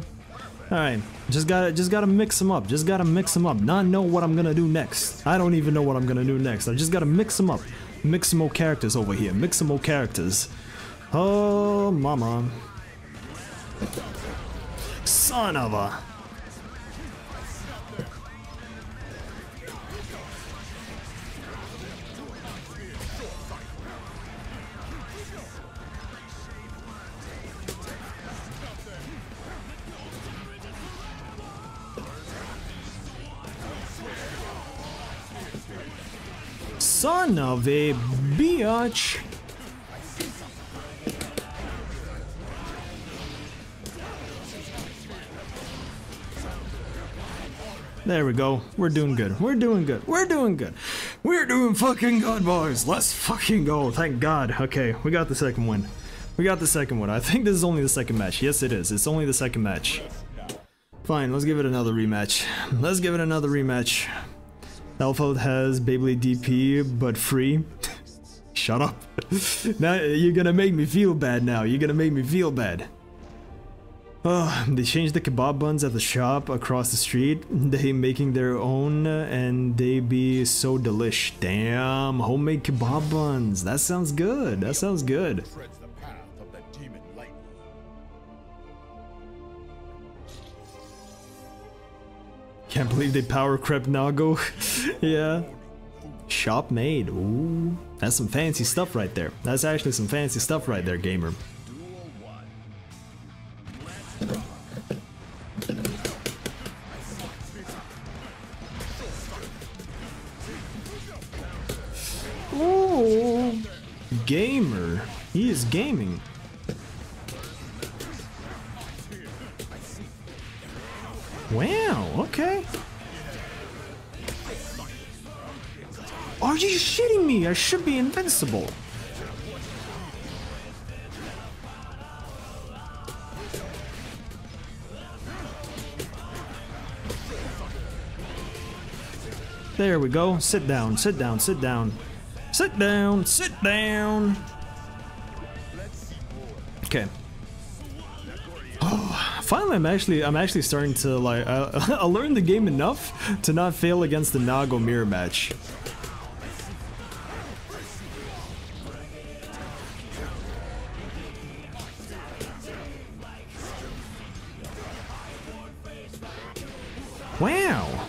Alright, just gotta just gotta mix them up. Just gotta mix them up. Not know what I'm gonna do next. I don't even know what I'm gonna do next. I just gotta mix them up. Mix some more characters over here. Mix some more characters. Oh, mama. Son of a. Son of a bitch. There we go. We're doing good. We're doing good. We're doing good. We're doing fucking good, boys. Let's fucking go. Thank God. Okay, we got the second win. We got the second one. I think this is only the second match. Yes, it is. It's only the second match. Fine, let's give it another rematch. Let's give it another rematch. Elphelt has Beyblade DP, but free. Shut up. now you're gonna make me feel bad now. You're gonna make me feel bad. Oh, they changed the kebab buns at the shop across the street. They making their own uh, and they be so delish. Damn, homemade kebab buns. That sounds good. That sounds good. Can't believe they power crept Nago. yeah. Shop made. Ooh. That's some fancy stuff right there. That's actually some fancy stuff right there, gamer. Ooh. Gamer. He is gaming. Wow, okay. Are you shitting me? I should be invincible. There we go. Sit down, sit down, sit down. Sit down, sit down. Okay. Finally, I'm actually I'm actually starting to like uh, I learned the game enough to not fail against the Nago mirror match. Wow.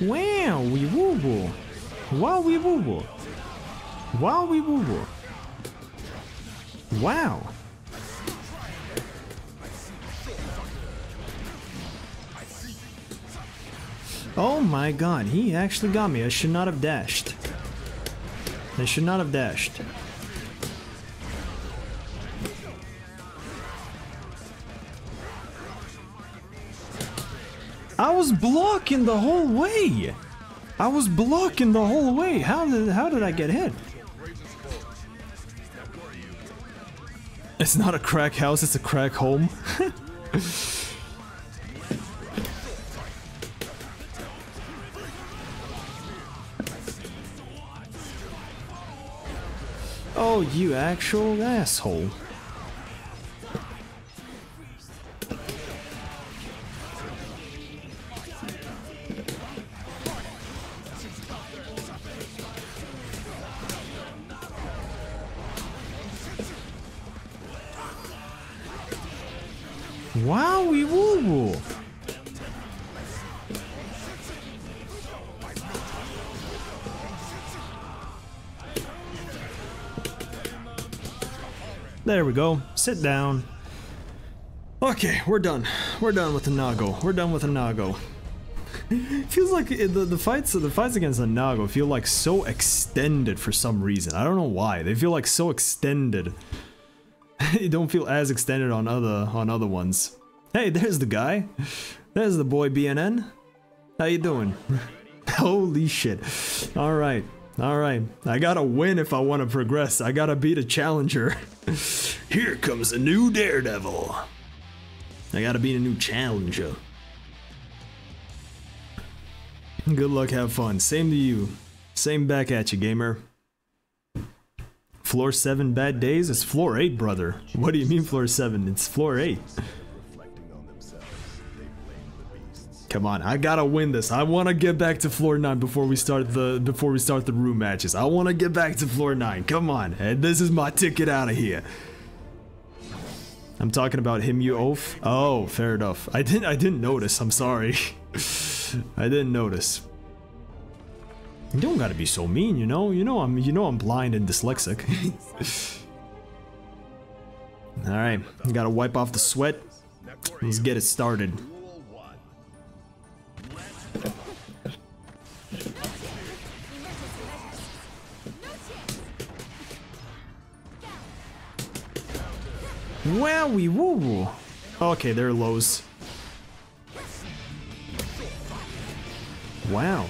Wow, we woo woo. Wow, we woo woo. Wow, we woo woo. Wow. Oh my god, he actually got me. I should not have dashed. I should not have dashed. I was blocking the whole way. I was blocking the whole way. How did how did I get hit? It's not a crack house, it's a crack home. oh, you actual asshole. Wowie woo woo. There we go. Sit down. Okay, we're done. We're done with the Nago. We're done with the Nago. Feels like the, the fights the fights against the Nago feel like so extended for some reason. I don't know why. They feel like so extended. they don't feel as extended on other on other ones. Hey, there's the guy. There's the boy BNN. How you doing? Holy shit. All right. All right. I got to win if I want to progress. I got to beat a challenger. Here comes a new Daredevil. I got to beat a new challenger. Good luck, have fun. Same to you. Same back at you, gamer. Floor 7 bad days? It's floor 8, brother. What do you mean floor 7? It's floor 8. Come on, I gotta win this. I wanna get back to floor 9 before we start the before we start the room matches. I wanna get back to floor 9. Come on. And this is my ticket out of here. I'm talking about him, you oaf. Oh, fair enough. I didn't I didn't notice. I'm sorry. I didn't notice. You don't gotta be so mean, you know. You know I'm you know I'm blind and dyslexic. All right, gotta wipe off the sweat. Let's get it started. Wowie woo woo. Okay, they're lows. Wow.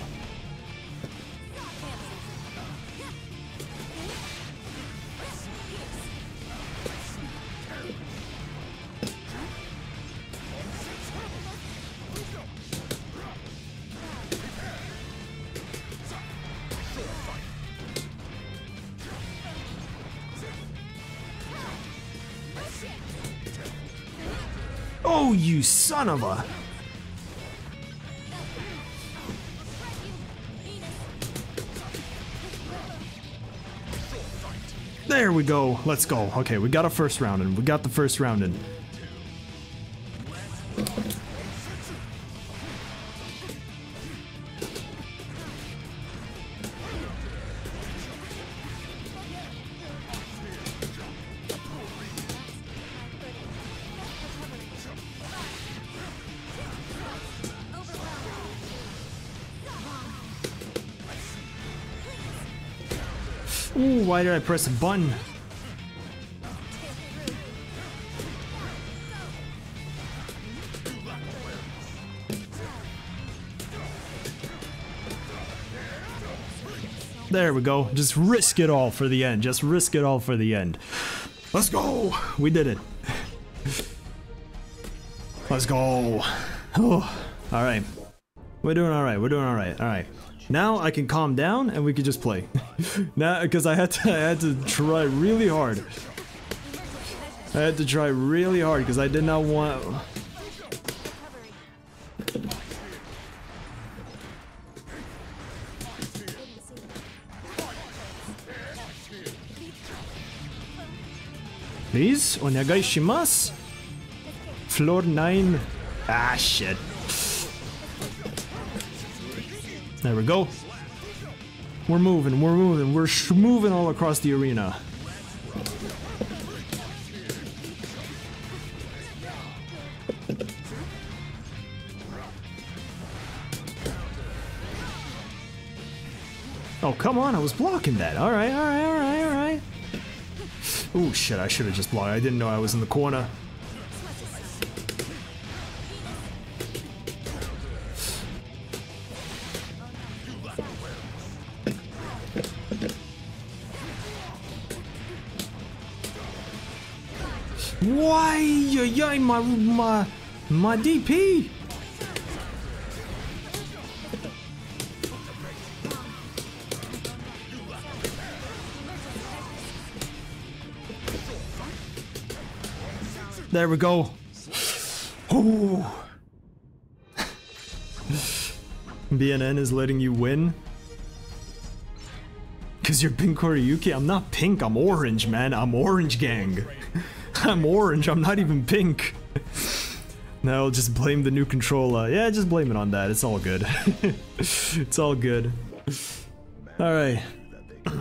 Oh, you son of a. There we go. Let's go. Okay, we got a first round in. We got the first round in. Why did I press a button? There we go. Just risk it all for the end. Just risk it all for the end. Let's go. We did it. Let's go. Oh, all right. We're doing all right. We're doing all right. All right. Now I can calm down and we can just play. now, because I had to, I had to try really hard. I had to try really hard because I did not want. Please, onegai shimasu. Floor 9. Ah, shit. There we go. We're moving, we're moving, we're moving all across the arena. Oh, come on, I was blocking that. Alright, alright, alright, alright. Oh shit, I should have just blocked. I didn't know I was in the corner. Why, yay, my, my, my DP. There we go. Ooh. BNN is letting you win. Cause you're pink Koriyuki? I'm not pink, I'm orange, man. I'm orange gang. I'm orange, I'm not even pink. no, just blame the new controller. Yeah, just blame it on that. It's all good. it's all good. Alright.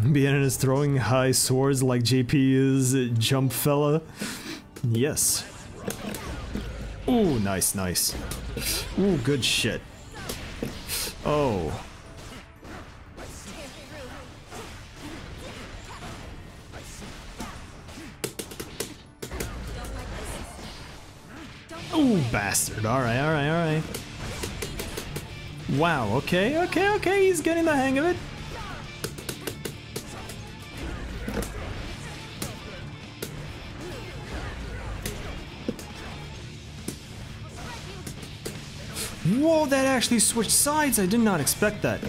BNN is throwing high swords like JP is jump fella. Yes. Ooh, nice, nice. Ooh, good shit. Oh. Bastard. Alright, alright, alright. Wow, okay, okay, okay, he's getting the hang of it. Whoa, that actually switched sides. I did not expect that.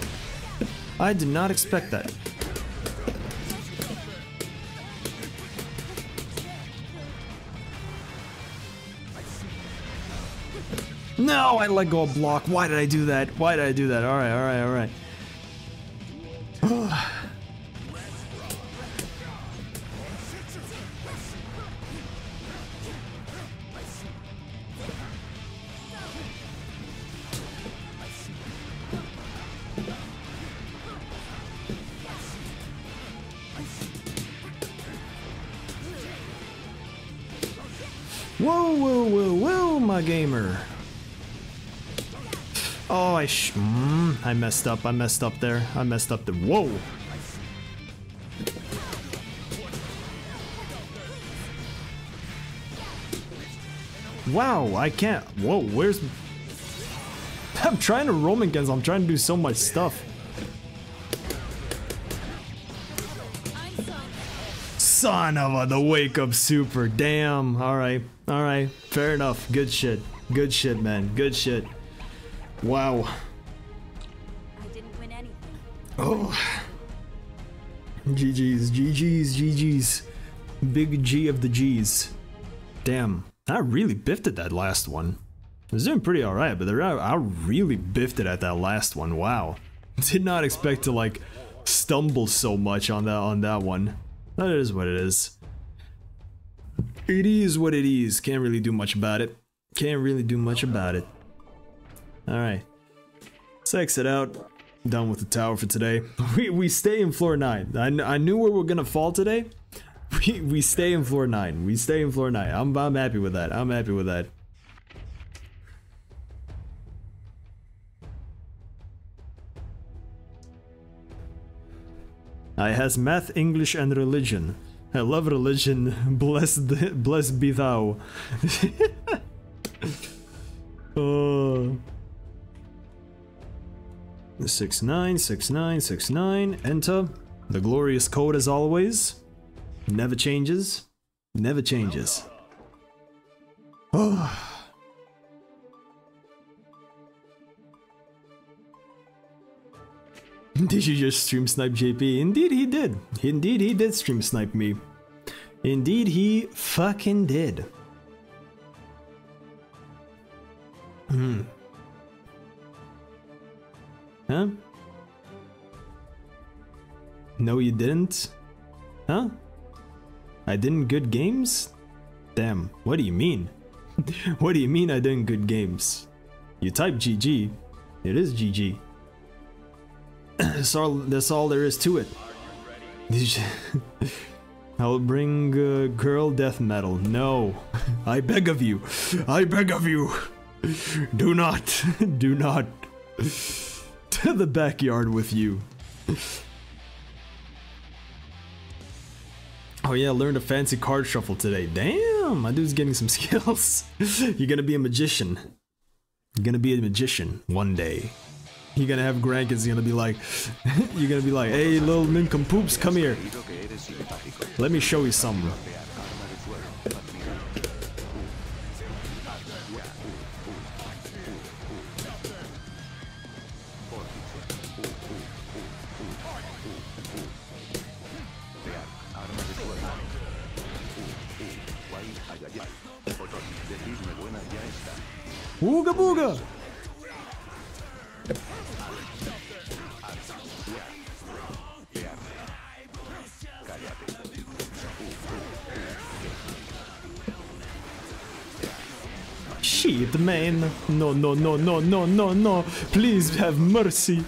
I did not expect that. No, I let go of block. Why did I do that? Why did I do that? Alright, alright, alright. Whoa, whoa, whoa, whoa, my gamer. Oh, I mm, I messed up. I messed up there. I messed up there. Whoa. Wow, I can't. Whoa, where's? I'm trying to roam against. I'm trying to do so much stuff. Son of a, the wake up super. Damn. All right. All right. Fair enough. Good shit. Good shit, man. Good shit. Wow. I didn't win anything. Oh. GG's, GG's, GG's. Big G of the G's. Damn. I really biffed at that last one. I was doing pretty alright, but there, I really biffed it at that last one. Wow. Did not expect to like stumble so much on that on that one. That is what it is. It is what it is. Can't really do much about it. Can't really do much about it. Alright. Let's exit out. Done with the tower for today. We, we stay in floor 9. I, I knew where we are gonna fall today. We, we stay in floor 9. We stay in floor 9. I'm, I'm happy with that. I'm happy with that. I has math, English, and religion. I love religion. Blessed, blessed be thou. oh. Six nine six nine six nine. Enter. The glorious code as always. Never changes. Never changes. Oh. Did you just stream snipe JP? Indeed he did. Indeed he did stream snipe me. Indeed he fucking did. Hmm. Huh? No, you didn't? Huh? I didn't good games? Damn, what do you mean? what do you mean I didn't good games? You type GG. It is GG. that's all that's all there is to it. I'll bring uh, girl death metal. No. I beg of you. I beg of you. Do not. Do not. To the backyard with you. Oh yeah, learned a fancy card shuffle today. Damn, my dude's getting some skills. You're gonna be a magician. You're gonna be a magician one day. You're gonna have grandkids. You're gonna be like, you're gonna be like, hey, little nincompoops, come here. Let me show you something. Ooga booga! Shit, man. No, no, no, no, no, no, no. Please have mercy.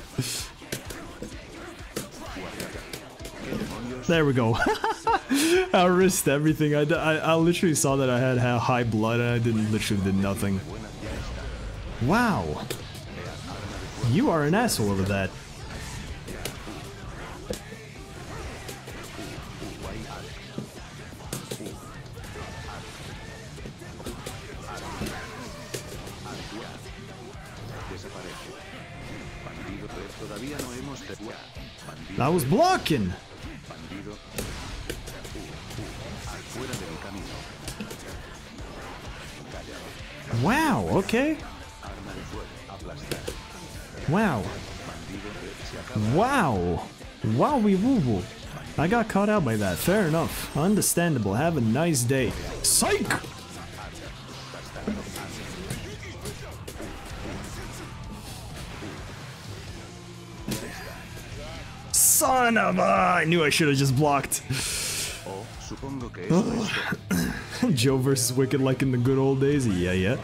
There we go. I risked everything. I I literally saw that I had high blood and I didn't literally did nothing. Wow. You are an asshole over that. I was blocking. Wow, okay. Wow. Wow. Wow! Wowie woo woo. I got caught out by that. Fair enough. Understandable. Have a nice day. Psych! Son of a... I knew I should have just blocked. Joe versus Wicked like in the good old days? Yeah, yeah.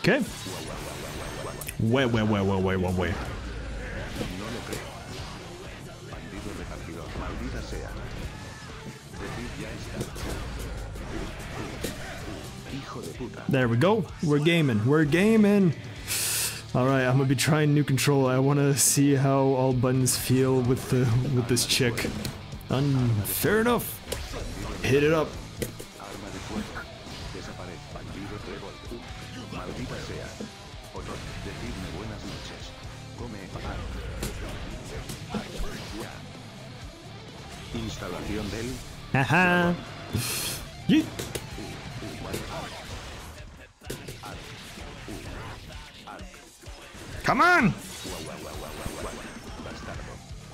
Okay. Wait, wait, wait, wait, wait, wait. There we go. We're gaming. We're gaming. All right, I'm gonna be trying new control. I want to see how all buttons feel with the with this chick. Un fair enough. Hit it up. Instalación del. Haha. Yeet. Come on.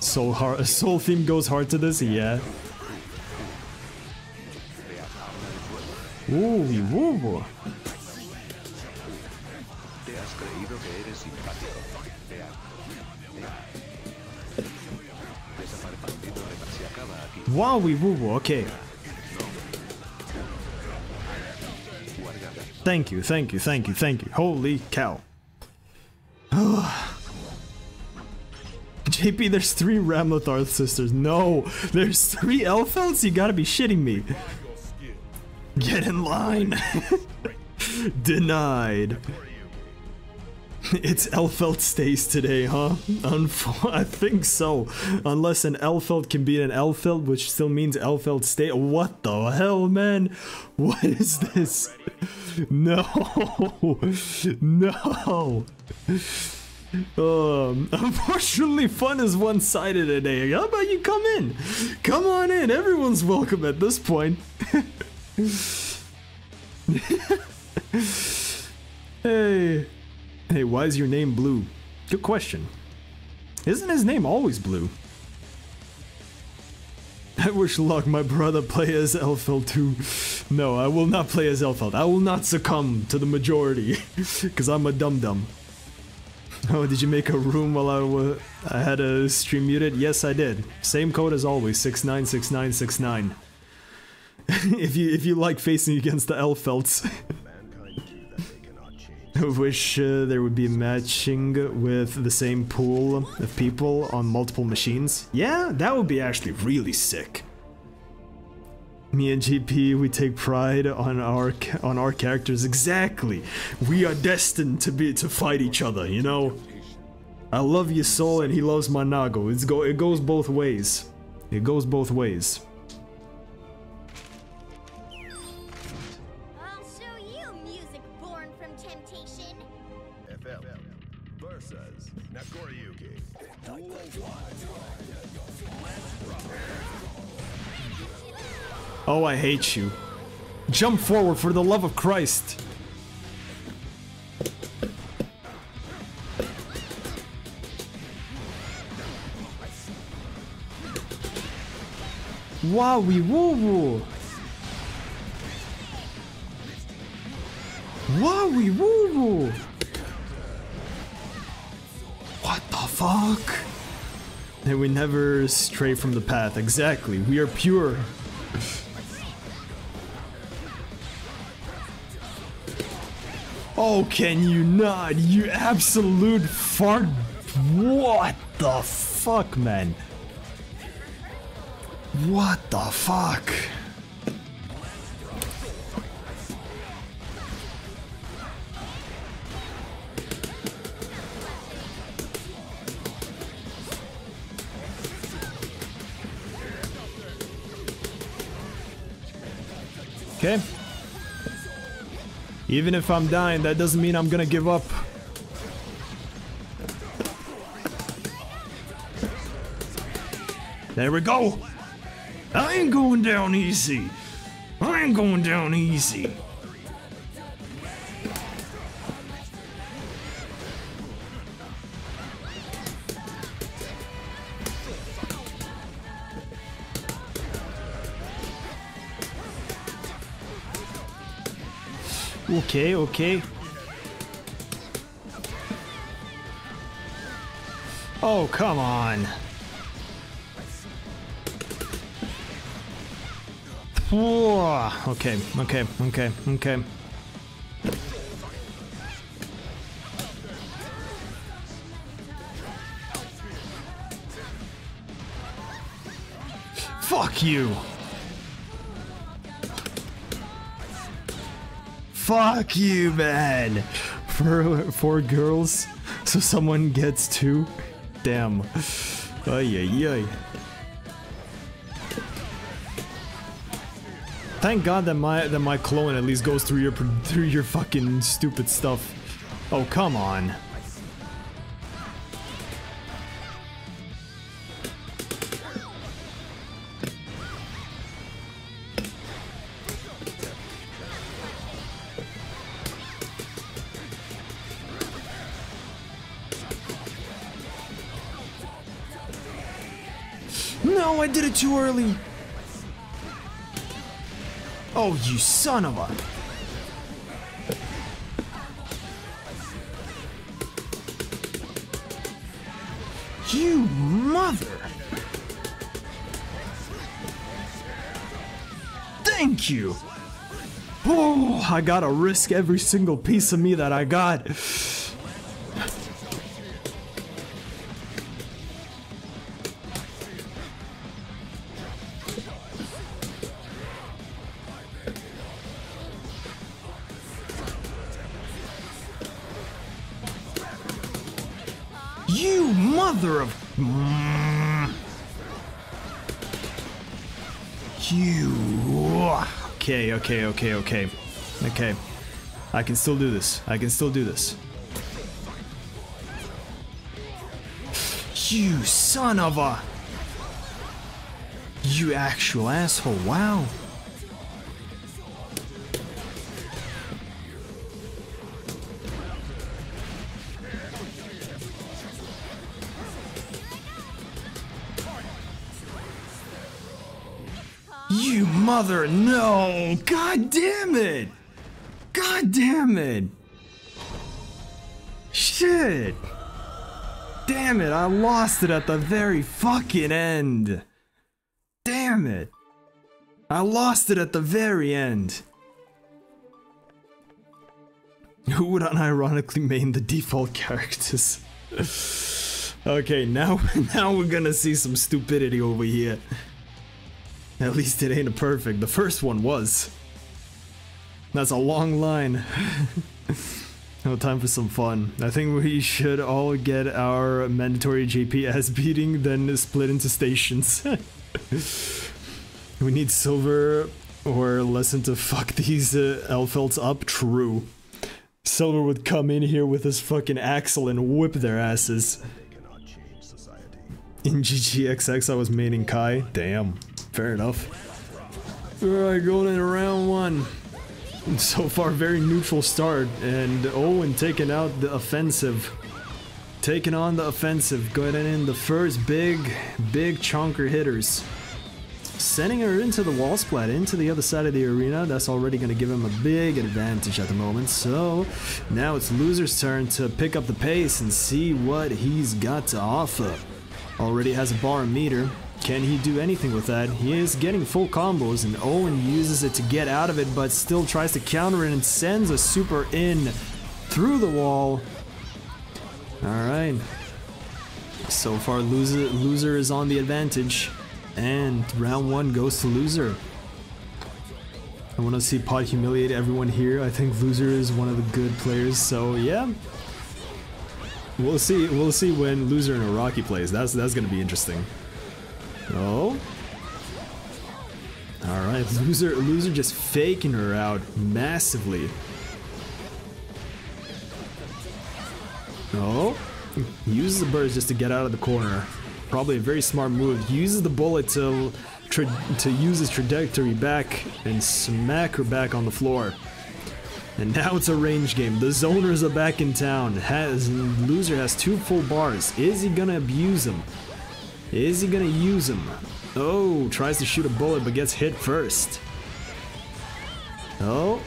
Soul hard. Sol theme goes hard to this. Yeah. Ooh, woo. Acaba aquí. Wow, woo. Okay. Thank you, thank you, thank you, thank you. Holy cow. JP, there's three Ramlethal sisters. No, there's three Elphelts? You gotta be shitting me. Get in line. Denied. It's Elphelt stays today, huh? Unf- I think so. Unless an Elphelt can beat an Elphelt, which still means Elphelt stay. What the hell, man? What is this? No. No. Um, unfortunately, fun is one-sided today. How about you come in? Come on in. Everyone's welcome at this point. hey. Hey, why is your name blue? Good question. Isn't his name always blue? I wish luck my brother play as Elphelt too. No, I will not play as Elphelt. I will not succumb to the majority. Because I'm a dum-dum. Oh, did you make a room while I wa- I had a stream muted? Yes, I did. Same code as always, 696969. if you if you like facing against the Elphelts. Wish uh, there would be matching with the same pool of people on multiple machines. Yeah, that would be actually really sick. Me and JP, we take pride on our on our characters. Exactly, we are destined to be to fight each other. You know, I love your and he loves my Nago. It's go it goes both ways. It goes both ways. Oh, I hate you. Jump forward for the love of Christ. Wowie woo woo. Wowie woo woo. What the fuck? And we never stray from the path. Exactly. We are pure. Oh, can you not? You absolute fart. What the fuck, man? What the fuck? Okay. Even if I'm dying, that doesn't mean I'm gonna give up. There we go. I ain't going down easy. I ain't going down easy. Okay, okay. Oh, come on. Whoa. Okay, okay, okay, okay. Fuck you. Fuck you, man. For four girls, so someone gets two. Damn. Ay ay ay. Thank God that my that my clone at least goes through your through your fucking stupid stuff. Oh come on. No, I did it too early. Oh, you son of a. You mother. Thank you. Oh, I gotta risk every single piece of me that I got. You mother of. You. Okay, okay, okay, okay. Okay. I can still do this. I can still do this. You son of a. You actual asshole. Wow. You mother, no! God damn it! God damn it! Shit! Damn it, I lost it at the very fucking end! Damn it! I lost it at the very end! Who would unironically main the default characters? okay, now now we're gonna see some stupidity over here. At least it ain't a perfect. The first one was. That's a long line. no time for some fun. I think we should all get our mandatory JPS beating, then split into stations. we need silver or lesson to fuck these uh, up. True. Silver would come in here with his fucking Axel and whip their asses. In GGXX, I was maining Ky. Damn. Fair enough. Alright, going in round one. So far, very neutral start, and Owen taking out the offensive. Taking on the offensive, going in the first big, big chunker hitters. Sending her into the wall splat, into the other side of the arena. That's already going to give him a big advantage at the moment. So now it's loser's turn to pick up the pace and see what he's got to offer. Already has a bar meter. Can he do anything with that? He is getting full combos and Owen uses it to get out of it but still tries to counter it and sends a super in through the wall. Alright. So far loser, loser is on the advantage and round one goes to loser. I want to see Pod humiliate everyone here. I think loser is one of the good players so yeah. We'll see. We'll see when loser and Iraqi plays. That's that's gonna be interesting. Oh. Alright, loser loser just faking her out massively. Oh. Uses the burst just to get out of the corner. Probably a very smart move. Uses the bullet to to use his trajectory back and smack her back on the floor. And now it's a range game. The zoners are back in town. Has loser has two full bars. Is he gonna abuse them? Is he gonna use them? Oh, tries to shoot a bullet but gets hit first. Oh.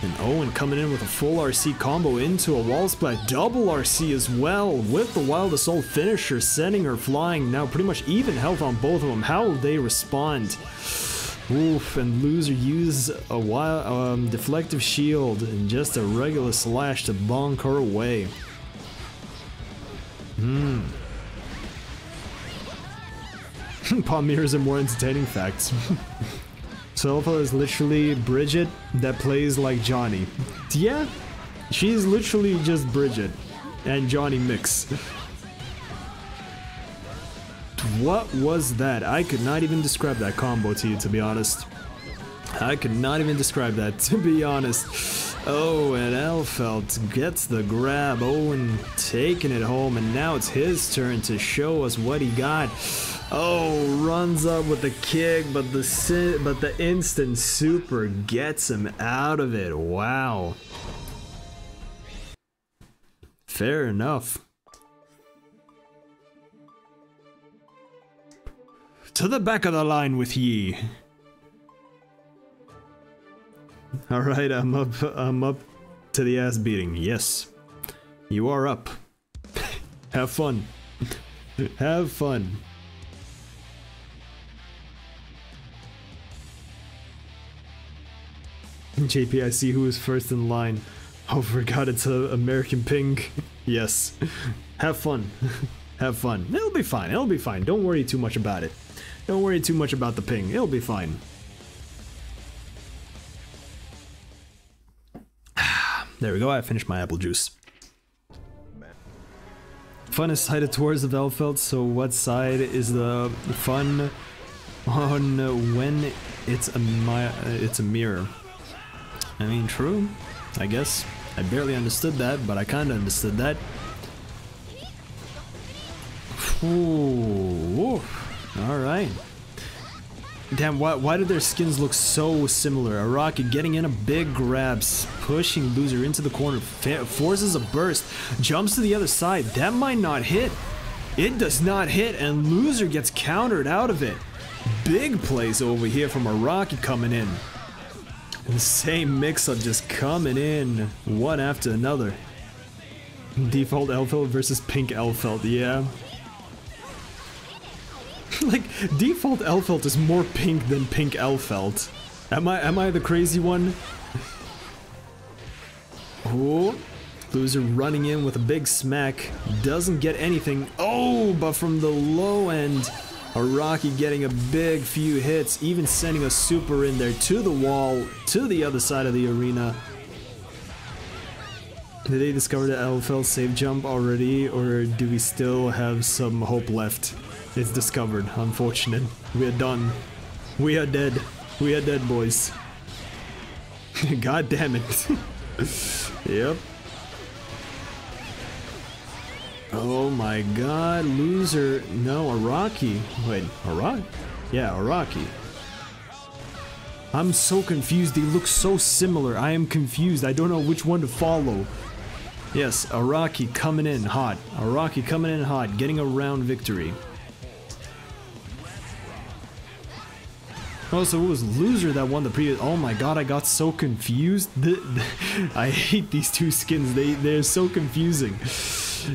And Owen coming in with a full RC combo into a wall splat. Double RC as well with the Wild Assault finisher, sending her flying. Now pretty much even health on both of them. How will they respond? Oof, and loser use a wild, um, deflective shield and just a regular slash to bonk her away. Hmm. Palmyras are more entertaining facts. Silva is literally Bridget that plays like Johnny. Yeah, she's literally just Bridget and Johnny mix. What was that? I could not even describe that combo to you, to be honest. I could not even describe that, to be honest. Oh, and Elphelt gets the grab. Owen taking it home, and now it's his turn to show us what he got. Oh, runs up with the kick, but the but the instant super gets him out of it. Wow. Fair enough. To the back of the line with ye. All right, I'm up. I'm up to the ass beating. Yes, you are up. Have fun. Have fun. JP, I see who is first in line. Oh, forgot it's a American Pink. yes. Have fun. Have fun. It'll be fine. It'll be fine. Don't worry too much about it. Don't worry too much about the ping. It'll be fine. there we go. I finished my apple juice. Fun is sided towards the Velfeld, so what side is the fun on when it's a it's a mirror? I mean, true, I guess. I barely understood that, but I kinda understood that. Ooh, alright. Damn, why, why do their skins look so similar? Araki getting in a big grabs, pushing Loser into the corner, forces a burst, jumps to the other side. That might not hit. It does not hit, and Loser gets countered out of it. Big plays over here from Araki coming in. The same mix-up just coming in, one after another. Default Elphelt versus Pink Elphelt, yeah. like, default Elphelt is more pink than Pink Elphelt. Am I am I the crazy one? Oh, loser running in with a big smack. Doesn't get anything. Oh, but from the low end. Araki getting a big few hits, even sending a super in there to the wall, to the other side of the arena. Did they discover the LFL save jump already, or do we still have some hope left? It's discovered, unfortunate. We are done. We are dead. We are dead, boys. God damn it. yep. Oh my god, loser. No, Araki. Wait, Araki? Yeah, Araki. I'm so confused. They look so similar. I am confused. I don't know which one to follow. Yes, Araki coming in hot. Araki coming in hot, getting a round victory. Oh, so it was loser that won the previous. Oh my god, I got so confused. I hate these two skins. They they're so confusing.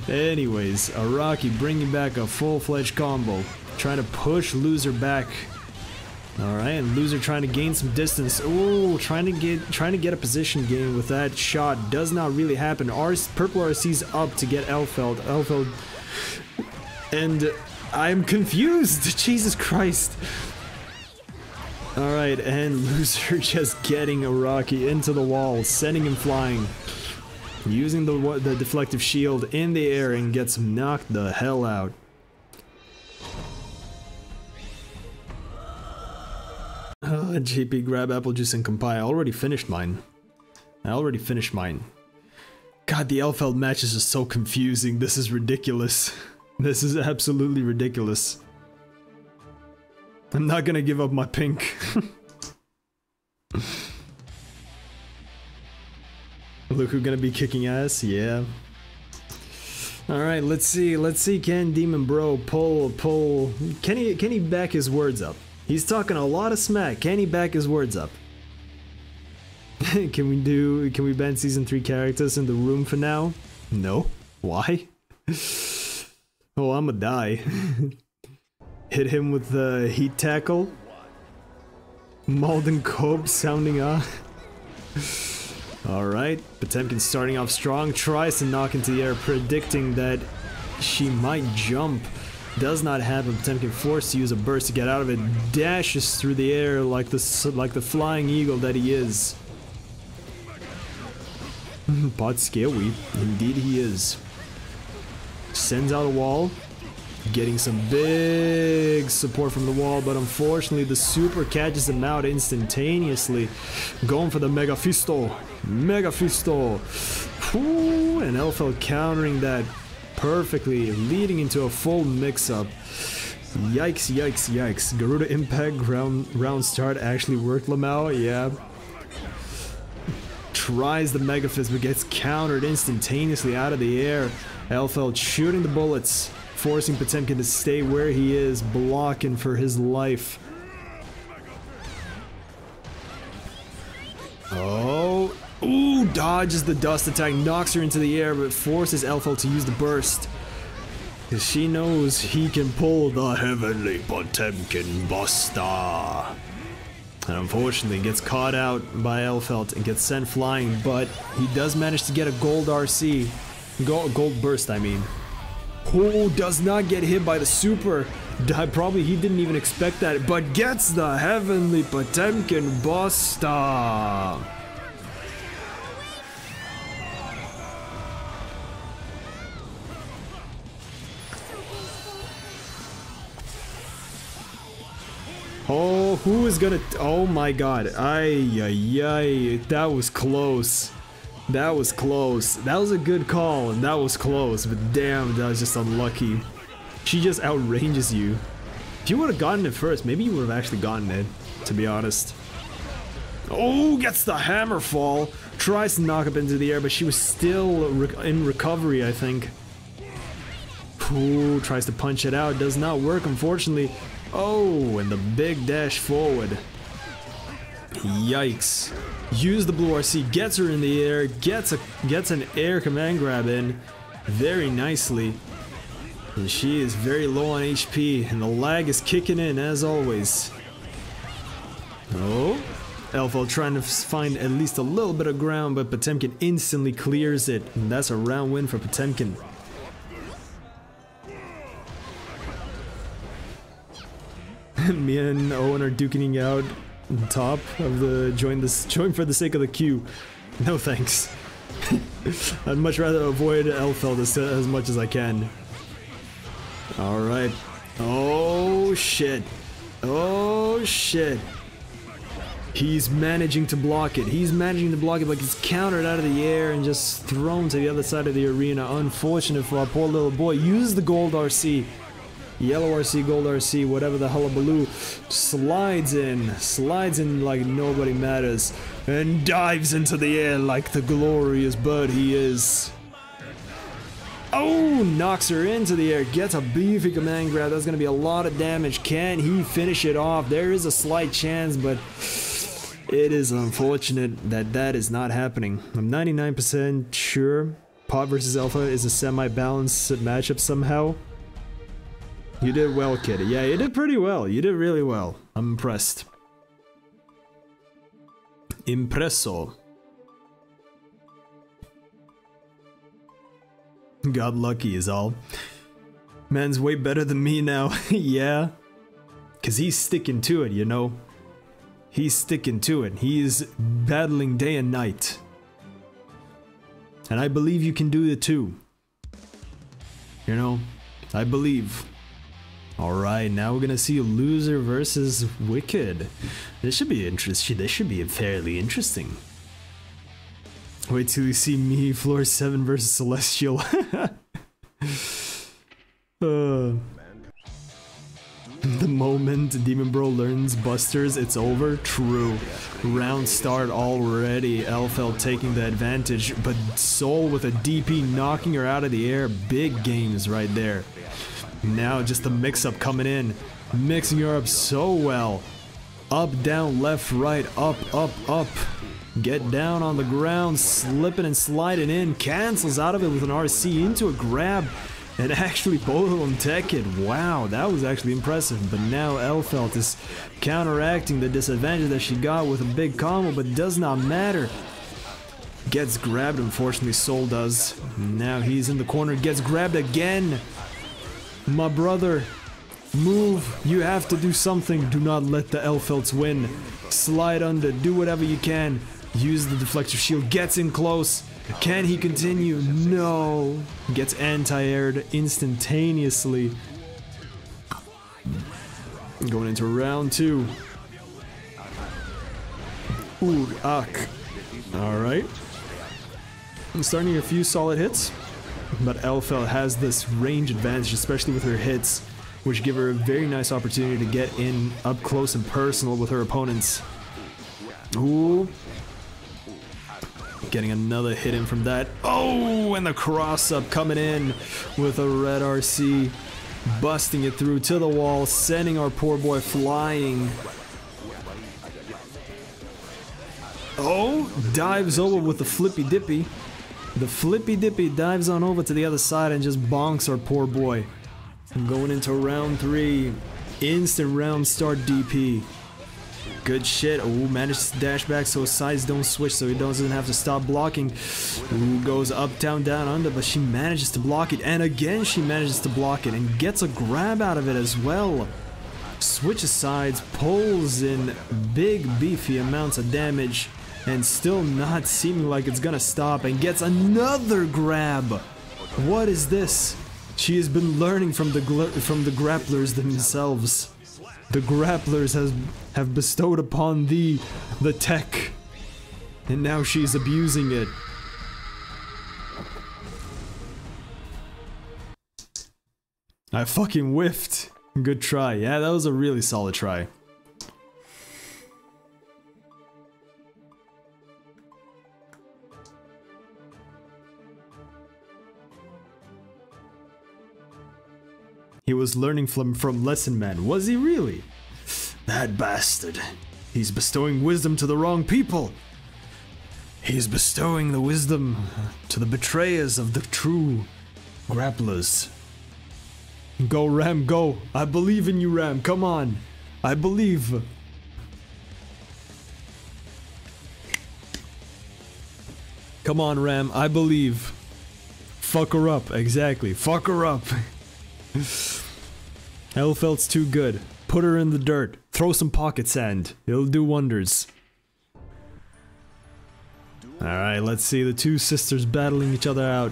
Anyways, Araki bringing back a full-fledged combo, trying to push loser back. All right, and loser trying to gain some distance. Oh, trying to get trying to get a position gain with that shot does not really happen. R purple RC's up to get Elphelt. Elphelt, and I'm confused. Jesus Christ. Alright, and Loser just getting Araki into the wall, sending him flying. Using the, the deflective shield in the air and gets knocked the hell out. Uh, JP, grab apple juice and compile. I already finished mine. I already finished mine. God, the Elphelt matches are so confusing. This is ridiculous. This is absolutely ridiculous. I'm not gonna give up my pink. Look who's gonna be kicking ass, yeah. Alright, let's see, let's see can Demon Bro pull, pull, can he, can he back his words up? He's talking a lot of smack, can he back his words up? can we do? Can we ban season three characters in the room for now? No. Why? oh, I'ma die. Hit him with the heat tackle. Malden Cope sounding off. Uh, Alright, Potemkin starting off strong, tries to knock into the air, predicting that she might jump. Does not happen. Potemkin forced to use a burst to get out of it. Dashes through the air like the like the flying eagle that he is. Pot Scaleweed, indeed he is. Sends out a wall. Getting some big support from the wall, but unfortunately the super catches him out instantaneously. Going for the Mega Fisto. Mega Fisto. Whew, and Elphelt countering that perfectly, leading into a full mix-up. Yikes, yikes, yikes. Garuda Impact round, round start actually worked Lamau, yeah. Tries the Mega Fist but gets countered instantaneously out of the air. Elphelt shooting the bullets, forcing Potemkin to stay where he is, blocking for his life. Oh, ooh, dodges the dust attack, knocks her into the air, but forces Elphelt to use the burst. Cause she knows he can pull the heavenly Potemkin Buster. And unfortunately gets caught out by Elphelt and gets sent flying, but he does manage to get a gold RC. Gold burst, I mean. Who does not get hit by the super? Probably he didn't even expect that, but gets the heavenly Potemkin Buster. Oh, who is gonna? Oh my god! Ay ay ay! That was close. That was close. That was a good call, and that was close. But damn, that was just unlucky. She just outranges you. If you would have gotten it first, maybe you would have actually gotten it. To be honest. Oh, gets the hammer fall. Tries to knock up into the air, but she was still re- in recovery, I think. Ooh, tries to punch it out. Does not work, unfortunately. Oh, and the big dash forward. Yikes. Use the blue RC, gets her in the air, gets a gets an air command grab in very nicely. And she is very low on HP, and the lag is kicking in as always. Oh, Elfo trying to find at least a little bit of ground, but Potemkin instantly clears it, and that's a round win for Potemkin. Me and Owen are duking out top of the join this join for the sake of the queue. No thanks. I'd much rather avoid Elphelt as, as much as I can. Alright. Oh shit. Oh shit. He's managing to block it. He's managing to block it, but gets countered out of the air and just thrown to the other side of the arena. Unfortunate for our poor little boy. Use the gold RC. Yellow RC, gold RC, whatever the hullabaloo. Slides in. Slides in like nobody matters. And dives into the air like the glorious bird he is. Oh, knocks her into the air, gets a beefy command grab. That's to be a lot of damage. Can he finish it off? There is a slight chance, but it is unfortunate that that is not happening. I'm 99% sure Pot versus Alpha is a semi-balanced matchup somehow. You did well, kid. Yeah, you did pretty well. You did really well. I'm impressed. Impresso. Got lucky is all. Man's way better than me now. yeah. Cause he's sticking to it, you know. He's sticking to it. He's battling day and night. And I believe you can do it too. You know, I believe. Alright, now we're gonna see Loser versus Wicked. This should be interesting. This should be fairly interesting. Wait till you see me, Floor 7 versus Celestial. Uh, the moment Demon Bro learns Busters, it's over. True. Round start already. Elphelt taking the advantage, but Sol with a DP knocking her out of the air. Big games right there. Now just the mix up coming in. Mixing her up so well. Up, down, left, right, up, up, up. Get down on the ground, slipping and sliding in, cancels out of it with an RC into a grab, and actually both of them tech it. Wow, that was actually impressive. But now Elphelt is counteracting the disadvantage that she got with a big combo, but does not matter. Gets grabbed, unfortunately, Sol does. Now he's in the corner, gets grabbed again. My brother, move. You have to do something. Do not let the Elphelts win. Slide under, do whatever you can. Use the deflector shield, gets in close. Can he continue? No. Gets anti-aired instantaneously. Going into round two. Ooh. Alright. I'm starting a few solid hits, but Elphelt has this range advantage, especially with her hits, which give her a very nice opportunity to get in up close and personal with her opponents. Ooh. Getting another hit in from that. Oh, and the cross up coming in with a red RC. Busting it through to the wall, sending our poor boy flying. Oh, dives over with the flippy dippy. The flippy dippy dives on over to the other side and just bonks our poor boy. Going into round three. Instant round start DP. Good shit. Ooh, manages to dash back so his sides don't switch so he doesn't have to stop blocking. Ooh, goes up, down, down, under, but she manages to block it. And again, she manages to block it and gets a grab out of it as well. Switches sides, pulls in big, beefy amounts of damage, and still not seeming like it's gonna stop, and gets another grab. What is this? She has been learning from the from the grapplers themselves. The grapplers has have bestowed upon thee the tech, and now she's abusing it. I fucking whiffed. Good try. Yeah, that was a really solid try. He was learning from, from Lesson Man. Was he really? That bastard. He's bestowing wisdom to the wrong people. He's bestowing the wisdom to the betrayers of the true grapplers. Go, Ram, go. I believe in you, Ram. Come on. I believe. Come on, Ram. I believe. Fuck her up. Exactly. Fuck her up. Elphelt's too good. Put her in the dirt. Throw some pocket sand. It'll do wonders. Alright, let's see the two sisters battling each other out.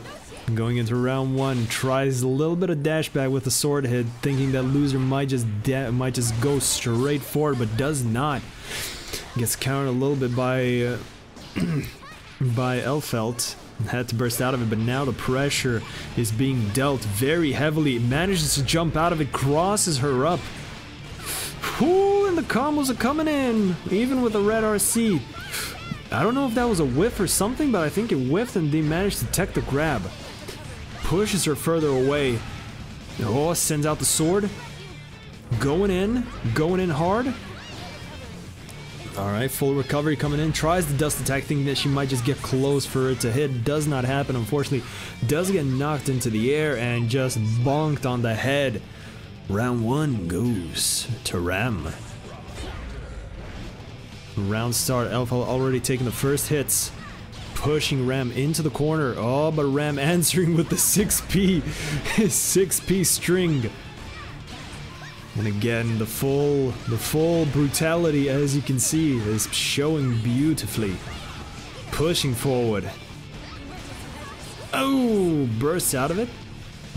Going into round one, tries a little bit of dash back with a sword hit, thinking that loser might just might just go straight forward, but does not. Gets countered a little bit by uh, by Elphelt. Had to burst out of it, but now the pressure is being dealt very heavily. It Manages to jump out of it, crosses her up. Ooh, and the combos are coming in, even with a red RC. I don't know if that was a whiff or something, but I think it whiffed and they managed to tech the grab. Pushes her further away. Oh, sends out the sword. Going in, going in hard. Alright, full recovery coming in. Tries the dust attack, thinking that she might just get close for it to hit. Does not happen, unfortunately. Does get knocked into the air and just bonked on the head. Round one goes to Ram. Round start, Alpha already taking the first hits. Pushing Ram into the corner. Oh, but Ram answering with the 6P. His 6P string. And again, the full, the full brutality, as you can see, is showing beautifully. Pushing forward. Oh, bursts out of it.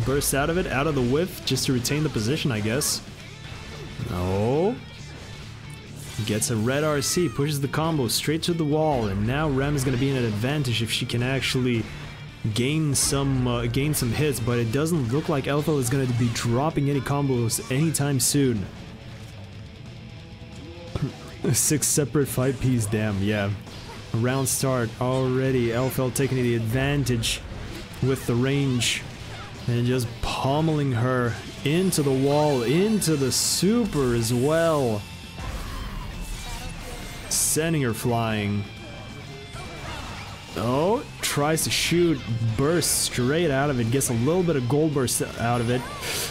Bursts out of it, out of the whiff, just to retain the position, I guess. Oh. Gets a red RC, pushes the combo straight to the wall, and now Rem is going to be in an advantage if she can actually gain some uh, gain some hits, but it doesn't look like Alpha is going to be dropping any combos anytime soon. Six separate 5Ps, damn, yeah. Round start already, Elphelt taking the advantage with the range and just pummeling her into the wall, into the super as well. Sending her flying. Oh, tries to shoot, bursts straight out of it, gets a little bit of gold burst out of it.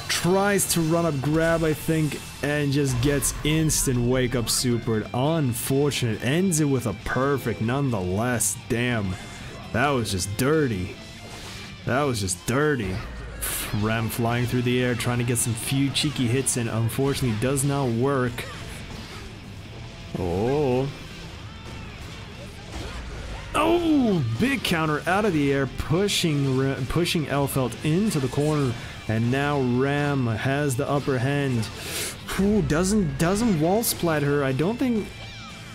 Tries to run up grab, I think, and just gets instant wake up supered. Unfortunate. Ends it with a perfect nonetheless. Damn. That was just dirty. That was just dirty. Ram flying through the air, trying to get some few cheeky hits in. Unfortunately, does not work. Oh. Oh, big counter out of the air, pushing pushing Elphelt into the corner, and now Ram has the upper hand. Ooh, doesn't doesn't wall splat her. I don't think.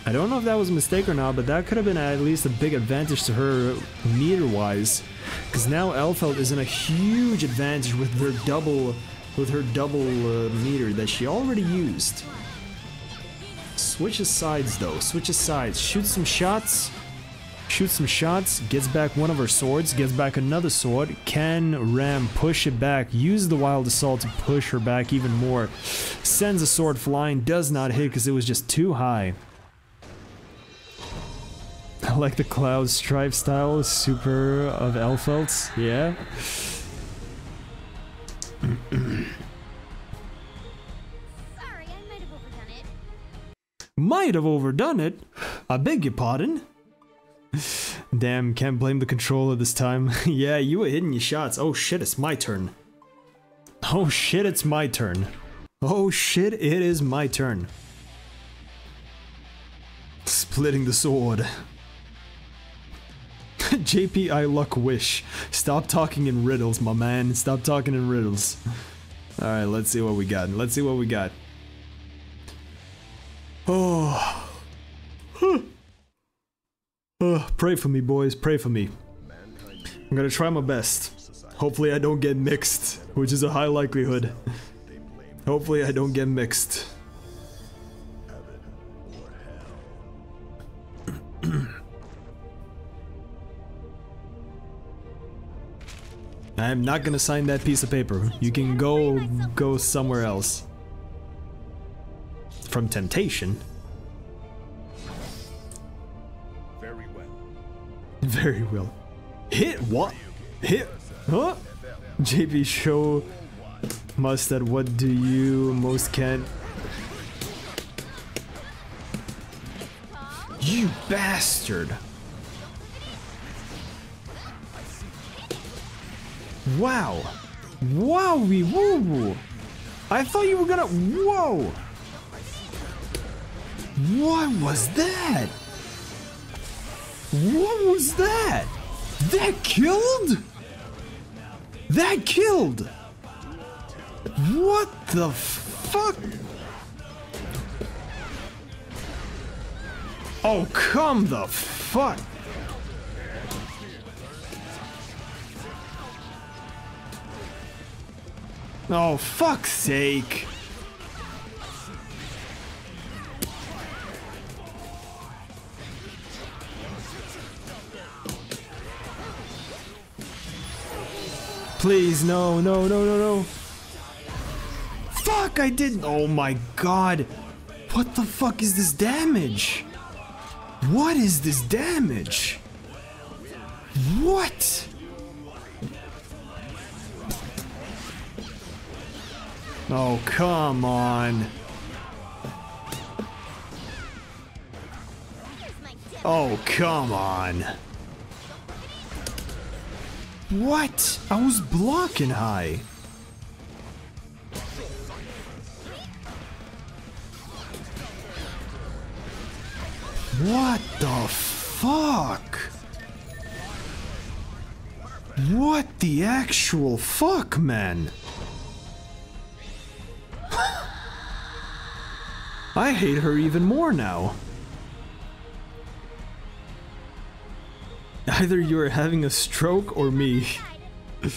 I don't know if that was a mistake or not, but that could have been at least a big advantage to her meter-wise, because now Elphelt is in a huge advantage with her double with her double uh, meter that she already used. Switches sides though. Switches sides. Shoots some shots. Shoots some shots. Gets back one of her swords. Gets back another sword. Can Ram push it back? Use the wild assault to push her back even more. Sends a sword flying. Does not hit because it was just too high. I like the cloud stripe style super of Elphelts. Yeah. Sorry, I might have overdone it. Might have overdone it. I beg your pardon. Damn, can't blame the controller this time. yeah, you were hitting your shots. Oh shit, it's my turn. Oh shit, it's my turn. Oh shit, it is my turn. Splitting the sword. JP, I luck wish. Stop talking in riddles, my man. Stop talking in riddles. Alright, let's see what we got. Let's see what we got. Pray for me, boys. Pray for me. I'm gonna try my best. Hopefully, I don't get mixed, which is a high likelihood. Hopefully, I don't get mixed. I'm not gonna sign that piece of paper. You can go go somewhere else. From temptation. Very well. Hit what? Hit? Huh? JP show must that what do you most can You bastard! Wow! Wowie woo woo! I thought you were gonna. Whoa! What was that? What was that? That killed? That killed? What the fuck? Oh, come the fuck. Oh, fuck's sake. Please, no, no, no, no, no. Fuck, I didn't. Oh my god. What the fuck is this damage? What is this damage? What? Oh, come on. Oh, come on. What? I was blocking high. What the fuck? What the actual fuck, man? I hate her even more now. Either you're having a stroke or me.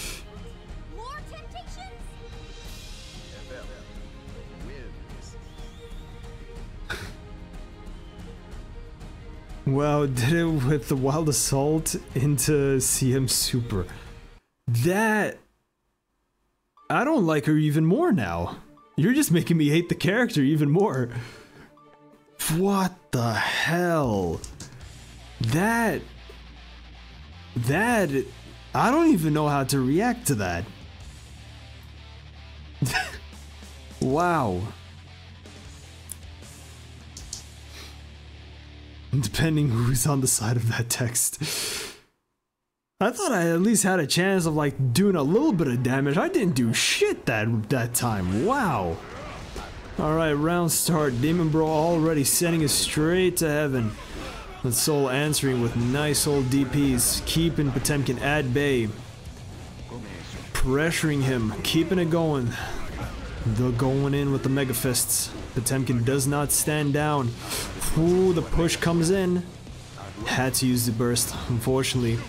Wow, did it with the wild assault into CM Super. That. I don't like her even more now. You're just making me hate the character even more. What the hell? That. That I don't even know how to react to that. wow. Depending who's on the side of that text. I thought I at least had a chance of like doing a little bit of damage. I didn't do shit that that time. Wow. Alright, round start. Demon Bro already sending it straight to heaven. With Sol answering with nice old DPs, keeping Potemkin at bay. Pressuring him, keeping it going. The going in with the Mega Fists. Potemkin does not stand down. Ooh, the push comes in. Had to use the burst, unfortunately.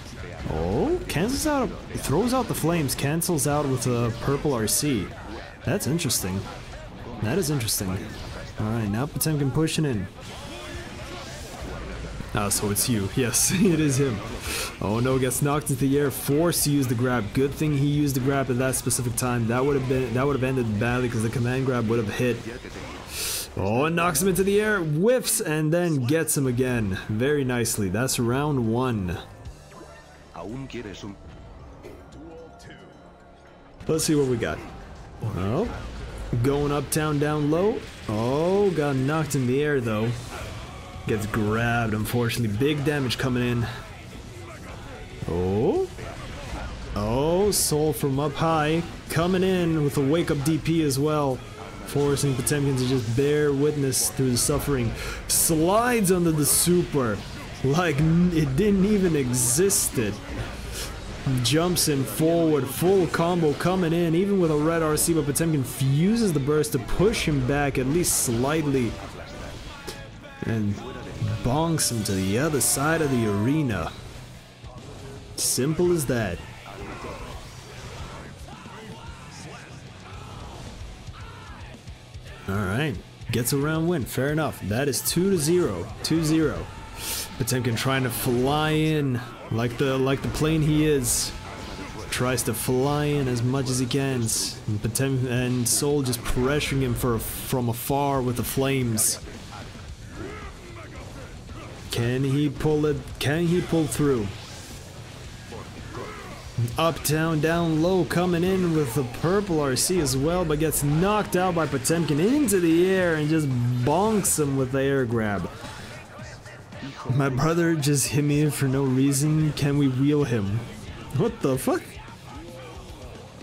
Oh, cancels out, throws out the flames, cancels out with a purple RC. That's interesting. That is interesting. Alright, now Potemkin pushing in. Ah, so it's you. Yes, it is him. Oh no, gets knocked into the air, forced to use the grab. Good thing he used the grab at that specific time. That would have been that would have ended badly because the command grab would have hit. Oh, and knocks him into the air, whiffs, and then gets him again. Very nicely. That's round one. ¿Aún quieres un... Let's see what we got. Oh, going uptown, down low. Oh, got knocked in the air though. Gets grabbed, unfortunately. Big damage coming in. Oh. Oh, Sol from up high. Coming in with a wake up DP as well. Forcing Potemkin to just bear witness through the suffering. Slides under the super. Like it didn't even existed. Jumps in forward, full combo coming in, even with a red RC, but Potemkin fuses the burst to push him back at least slightly. And bonks him to the other side of the arena. Simple as that. Alright, gets a round win, fair enough. That is 2 to 0. 2 0. Potemkin trying to fly in like the like the plane he is. Tries to fly in as much as he can. And, Potem and Sol just pressuring him for, from afar with the flames. Can he pull it? Can he pull through? Up, down, down, low, coming in with the purple RC as well, but gets knocked out by Potemkin into the air and just bonks him with the air grab. My brother just hit me for no reason. Can we wheel him? What the fuck?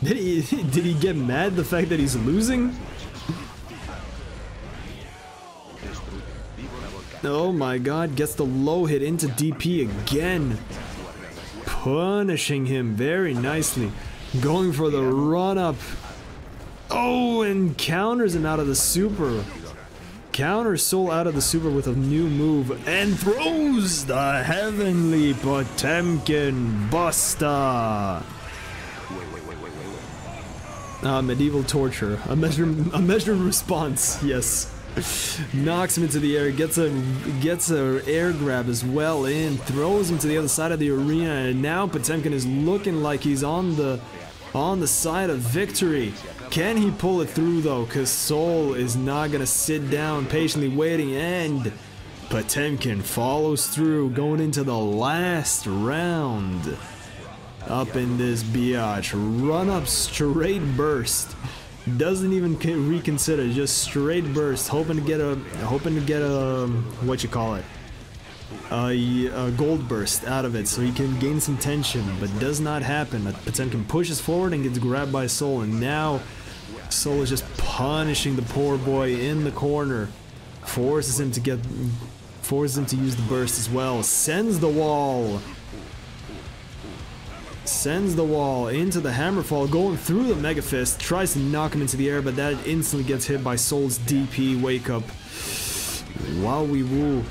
Did he did he get mad the fact that he's losing? Oh my god, gets the low hit into DP again. Punishing him very nicely. Going for the run up. Oh, and counters him out of the super. Counters Sol out of the super with a new move and throws the heavenly Potemkin Buster. Uh, medieval torture. A measured, a measured response. Yes. Knocks him into the air. Gets a gets a air grab as well in. Throws him to the other side of the arena. And now Potemkin is looking like he's on the on the side of victory. Can he pull it through though? Cause Sol is not gonna sit down patiently waiting. And Potemkin follows through, going into the last round up in this biatch. Run up straight burst. Doesn't even reconsider, just straight burst, hoping to get a, hoping to get a, what you call it, a, a gold burst out of it, so he can gain some tension. But does not happen. But Potemkin pushes forward and gets grabbed by Sol, and now Sol is just punishing the poor boy in the corner, forces him to get, forces him to use the burst as well. Sends the wall sends the wall into the Hammerfall, going through the Mega Fist, tries to knock him into the air, but that instantly gets hit by Sol's DP Wake Up. Wow, we woo.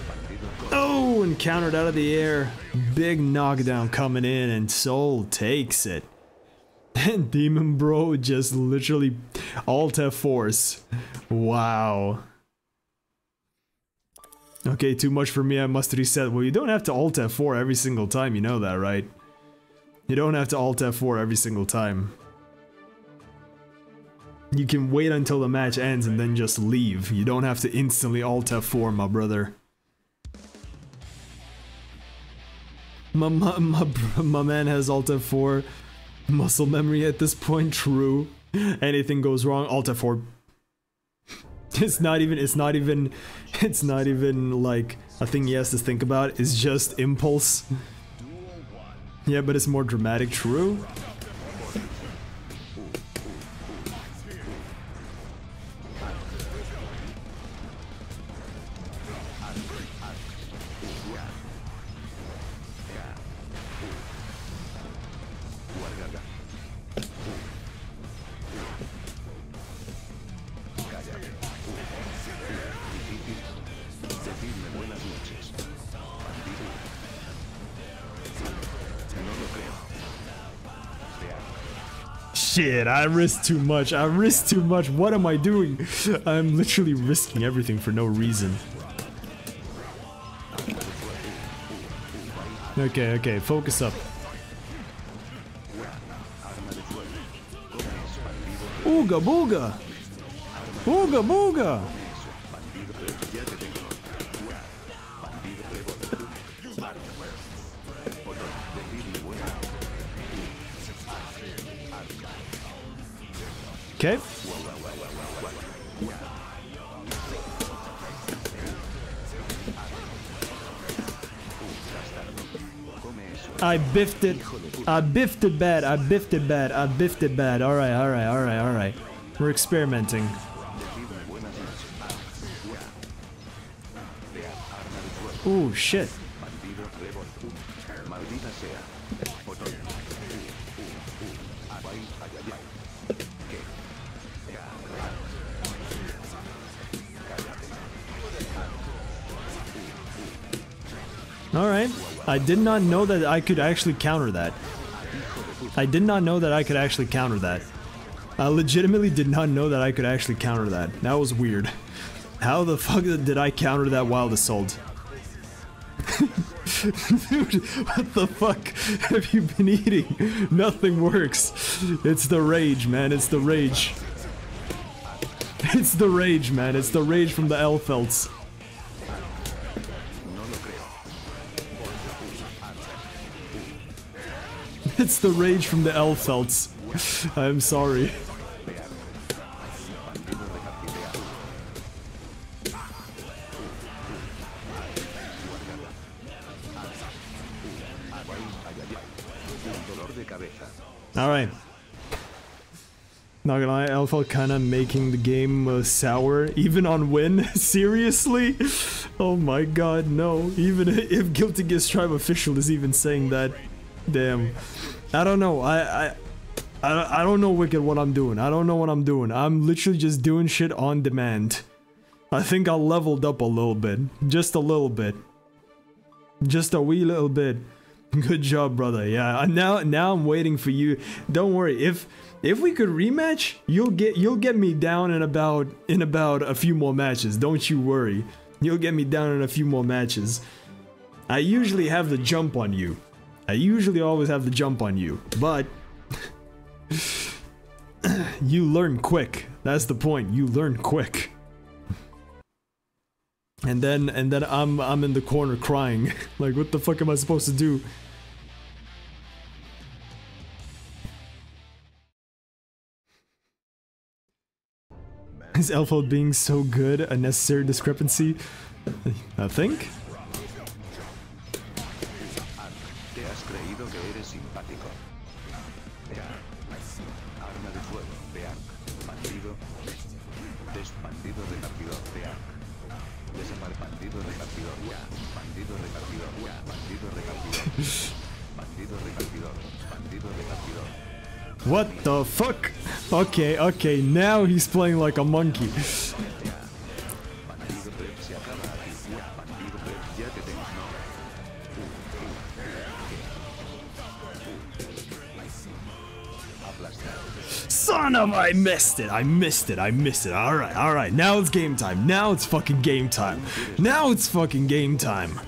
Oh, and countered out of the air. Big knockdown coming in, and Sol takes it. And Demon Bro just literally Alt F4. Wow. Okay, too much for me, I must reset. Well, you don't have to Alt F4 every single time, you know that, right? You don't have to Alt F4 every single time. You can wait until the match ends and then just leave. You don't have to instantly Alt F4, my brother. My, my, my, my man has Alt F4 muscle memory at this point. True. Anything goes wrong, Alt F4. It's not even, it's not even, it's not even like a thing he has to think about. It's just impulse. Yeah, but it's more dramatic. True. I risk too much. I risk too much. What am I doing? I'm literally risking everything for no reason. Okay, okay, focus up. Ooga booga! Ooga booga! I biffed it. I biffed it bad. I biffed it bad. I biffed it bad. Alright, alright, alright, alright. We're experimenting. Ooh, shit. I did not know that I could actually counter that. I did not know that I could actually counter that. I legitimately did not know that I could actually counter that. That was weird. How the fuck did I counter that wild assault? Dude, what the fuck have you been eating? Nothing works. It's the rage, man. It's the rage. It's the rage, man. It's the rage from the Elphelts. It's the rage from the Elphelts. I'm sorry. Alright. Not gonna lie, Elphelt kinda making the game uh, sour, even on win. Seriously? Oh my god, no. Even if Guilty Gear Strive official is even saying that. Damn. I don't know. I, I I don't know Wicked what I'm doing. I don't know what I'm doing. I'm literally just doing shit on demand. I think I leveled up a little bit. Just a little bit. Just a wee little bit. Good job, brother. Yeah, now now I'm waiting for you. Don't worry. If if we could rematch, you'll get you'll get me down in about in about a few more matches. Don't you worry. You'll get me down in a few more matches. I usually have the jump on you. I usually always have the jump on you, but you learn quick. That's the point. You learn quick. And then and then I'm I'm in the corner crying. like what the fuck am I supposed to do? Is Elfo being so good a necessary discrepancy? I think. What the fuck? Okay, okay, now he's playing like a monkey. Son of I missed it. I missed it. I missed it. All right. All right. Now it's game time. Now it's fucking game time. Now it's fucking game time.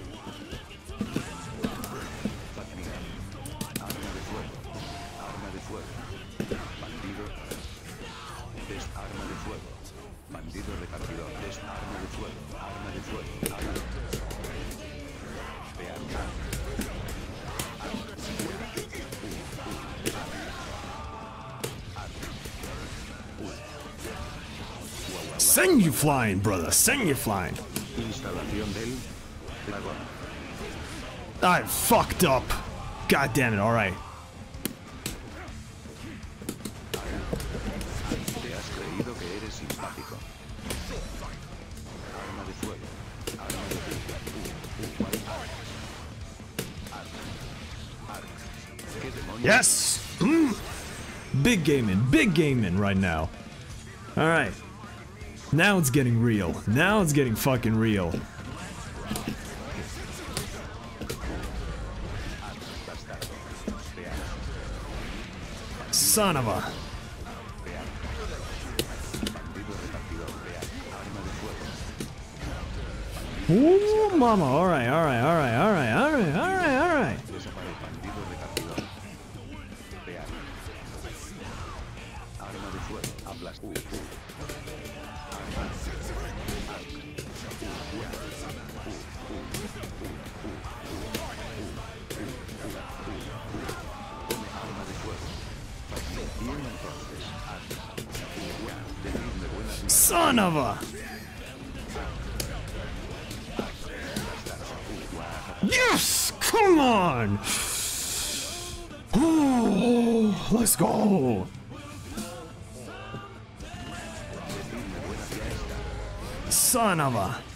Send you flying, brother. Send you flying. I fucked up. God damn it. All right. Yes. Mm. Big gaming. Big gaming right now. All right. Now it's getting real. Now it's getting fucking real. Son of a. Ooh, mama. All right, all right, all right, all right, all right, all right, all right. Son of a. Yes! Come on! Oh, let's go! Son of a.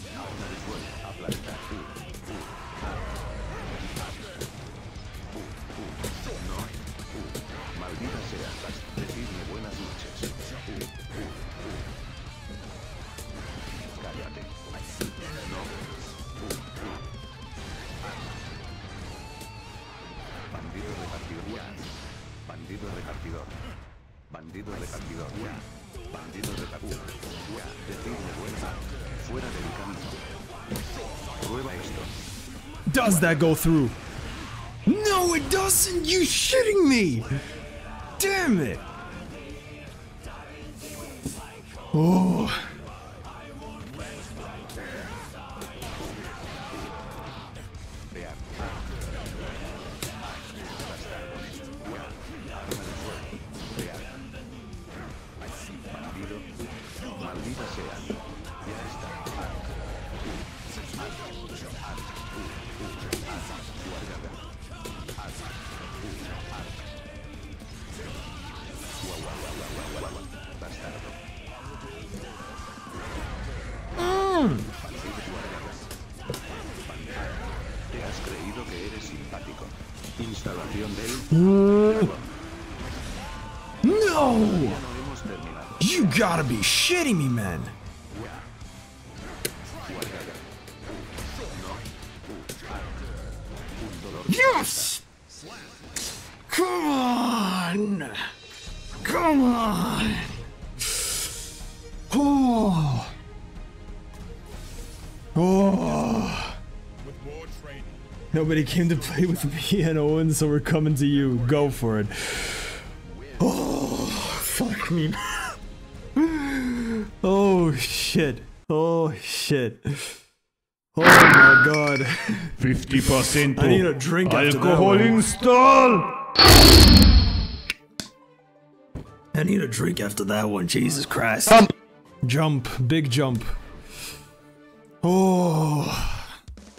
Bandido repartidor. Ya. Bandido repartidor. Ya. Decidme buenas Fuera del camino. Prueba esto. Does that go through? No, it doesn't! You shitting me! Damn it! Oh. No! You gotta be shitting me, man! Yes! Come on! Come on! Oh! Oh! With more training, Nobody came to play with me and Owen, so we're coming to you. Go for it. Oh, fuck me. oh, shit. Oh, shit. Oh my god. 50% I need a drink after that alcohol one. install. I need a drink after that one. Jesus Christ. Jump! Jump. Big jump. Oh.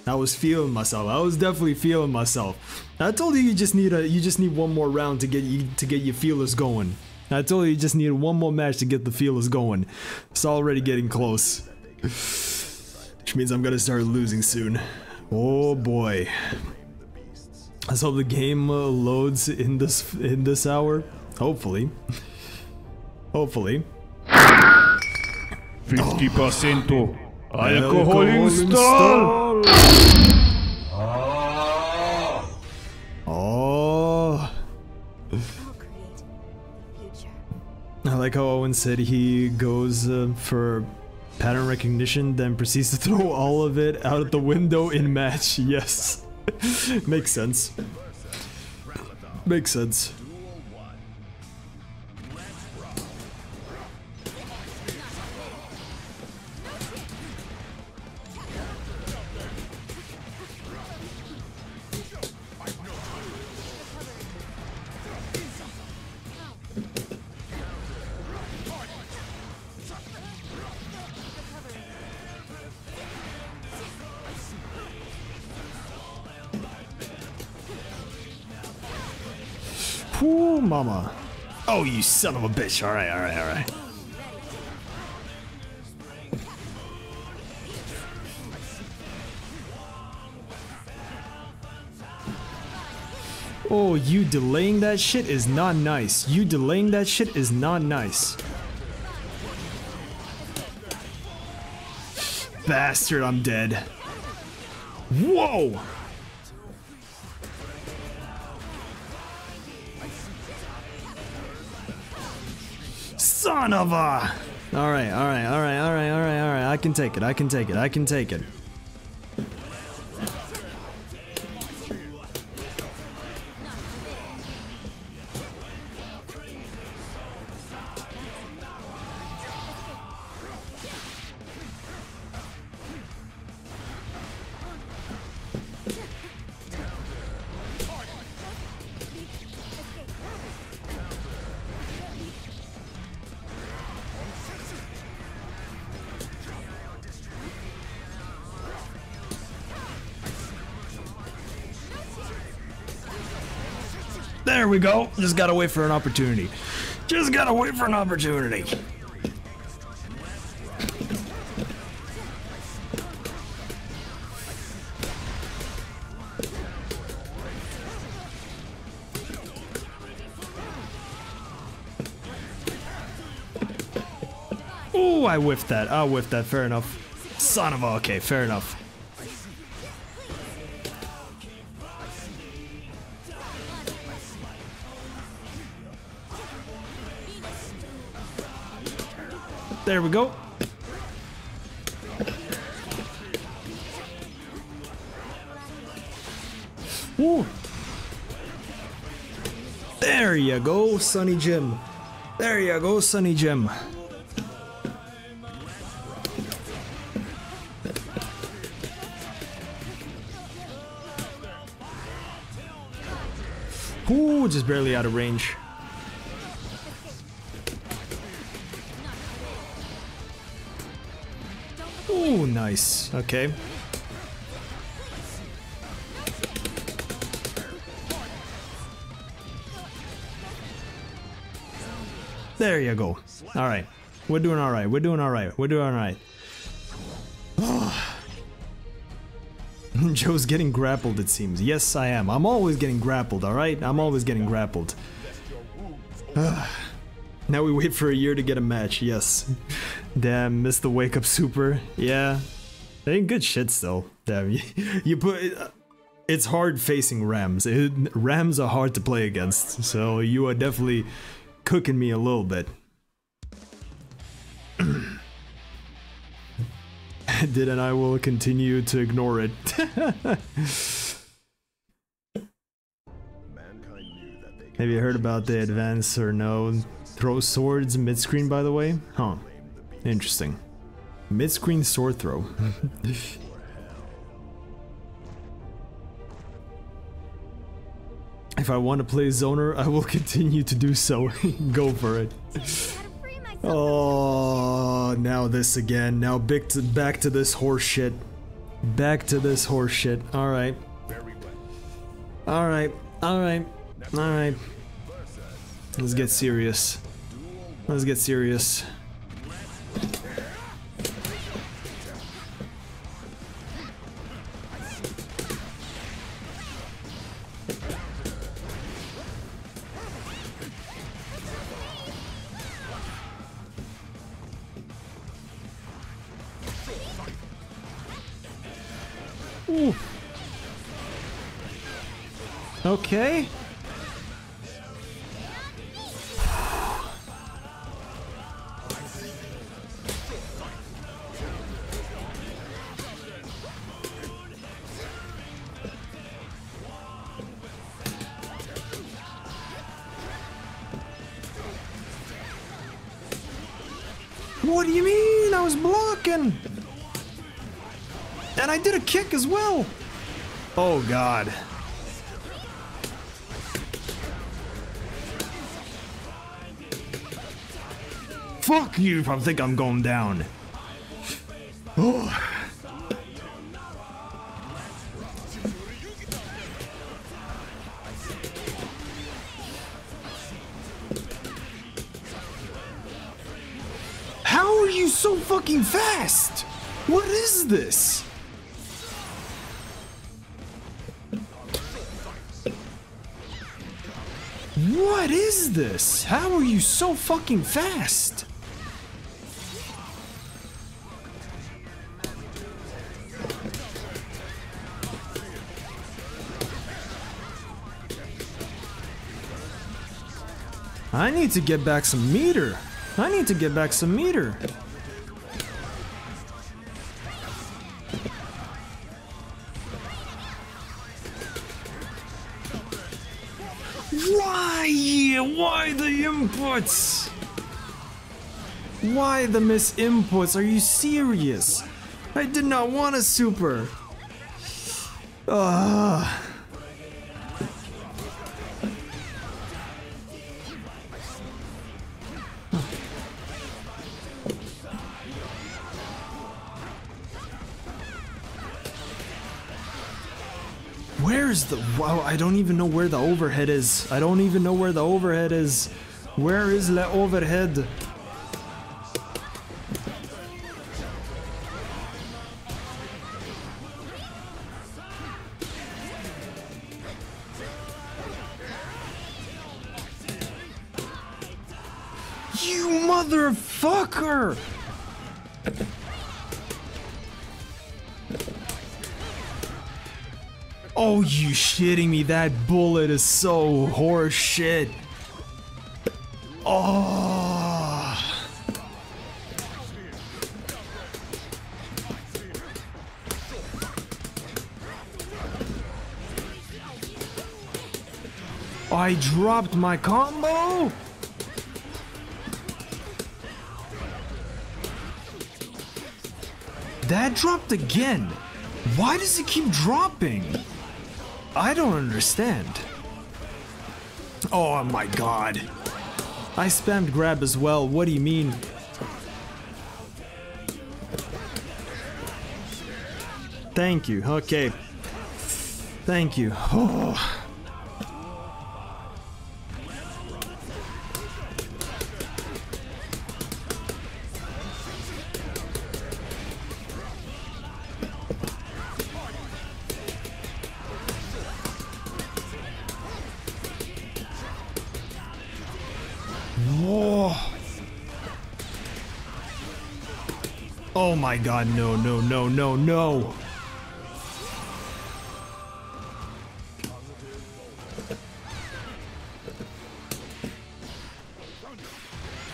I was feeling myself. I was definitely feeling myself. I told you you just need a you just need one more round to get you to get your feelers going. I told you you just need one more match to get the feelers going. It's already getting close. Which means I'm gonna start losing soon. Oh boy. Let's hope the game uh, loads in this in this hour. Hopefully. Hopefully. 50% alcohol install. Oh. I like how Owen said he goes uh, for pattern recognition, then proceeds to throw all of it out of the window in match. Yes. Makes sense. Makes sense. Mama. Oh, you son of a bitch. All right, all right, all right. Oh, you delaying that shit is not nice. You delaying that shit is not nice. Bastard, I'm dead. Whoa! Son of a! Alright, alright, alright, alright, alright, alright. I can take it, I can take it, I can take it. We go. Just gotta wait for an opportunity. Just gotta wait for an opportunity. Ooh, I whiffed that. I whiffed that. Fair enough. Son of a. Okay, fair enough. There we go. Woo. There you go, Sunny Jim. There you go, Sunny Jim. Ooh, just barely out of range. Nice. Okay. There you go. All right. We're doing all right. We're doing all right. We're doing all right. Joe's getting grappled, it seems. Yes, I am. I'm always getting grappled, alright? I'm always getting grappled. now we wait for a year to get a match, yes. Damn, missed the wake up super. Yeah. They ain't good shit still. Damn, you, you put. It's hard facing Rams. It, Rams are hard to play against, so you are definitely cooking me a little bit. did and I will continue to ignore it. Have you heard about the advance or no throw swords mid screen by the way? Huh. Interesting. Mid screen sword throw. if I want to play Zoner, I will continue to do so. Go for it. Oh, now this again. Now back to back to this horseshit. Back to this horseshit. All right. All right. All right. All right. Let's get serious. Let's get serious. Okay. What do you mean? I was blocking. And I did a kick as well. Oh god. Fuck you if I think I'm going down. Oh. How are you so fucking fast? What is this? What is this? How are you so fucking fast? I need to get back some meter. I need to get back some meter. Why? Why the inputs? Why the miss inputs? Are you serious? I did not want a super. Ah. The wow? I don't even know where the overhead is. I don't even know where the overhead is. Where is the overhead? Oh, you shitting me? That bullet is so horse shit. Oh. I dropped my combo? That dropped again. Why does it keep dropping? I don't understand. Oh my god. I spammed grab as well. What do you mean? Thank you. Okay. Thank you. Oh. My god, no, no, no, no, no.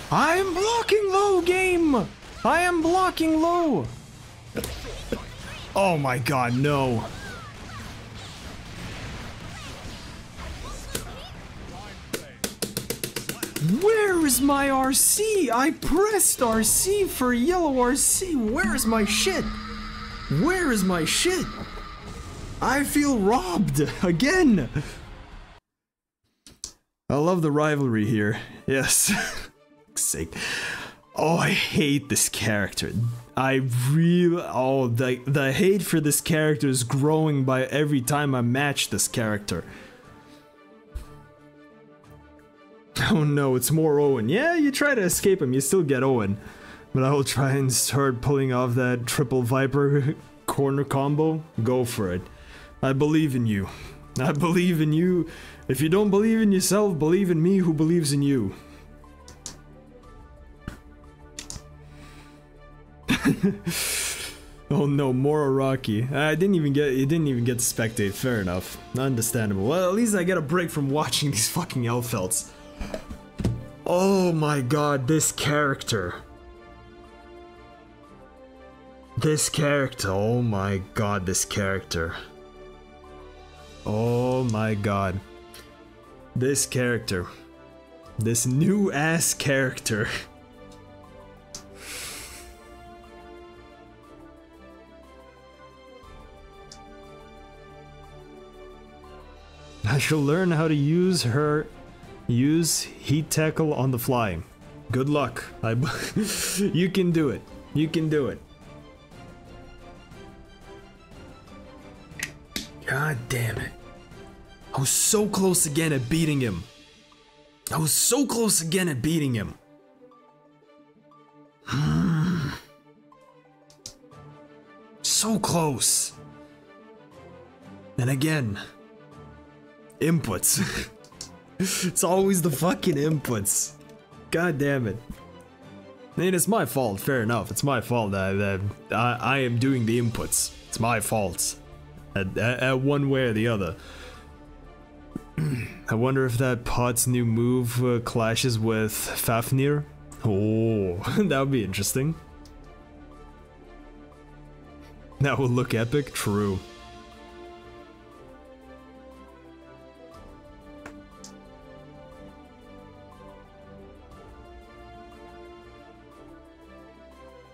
I am blocking low, game! I am blocking low! Oh my god, no. My RC? I pressed RC for yellow RC. Where is my shit? Where is my shit? I feel robbed again. I love the rivalry here. Yes. sake. Oh, I hate this character. I really oh the the hate for this character is growing by every time I match this character. Oh no, it's more Owen. Yeah, you try to escape him, you still get Owen. But I will try and start pulling off that triple Viper corner combo. Go for it. I believe in you. I believe in you. If you don't believe in yourself, believe in me who believes in you. oh no, more Araki. I didn't even get you didn't even get to spectate. Fair enough. Understandable. Well, at least I get a break from watching these fucking Elphelts. Oh my god, this character. This character. Oh my god, this character. Oh my god. This character. This new ass character. I shall learn how to use her Use heat tackle on the fly. Good luck. You can do it. You can do it. God damn it. I was so close again at beating him. I was so close again at beating him. so close. And again, inputs. it's always the fucking inputs. God damn it. I mean, it's my fault, fair enough. It's my fault that, that I, I am doing the inputs. It's my fault. At, at, at one way or the other. I wonder if that pot's new move uh, clashes with Fafnir. Oh, that would be interesting. That would look epic, true.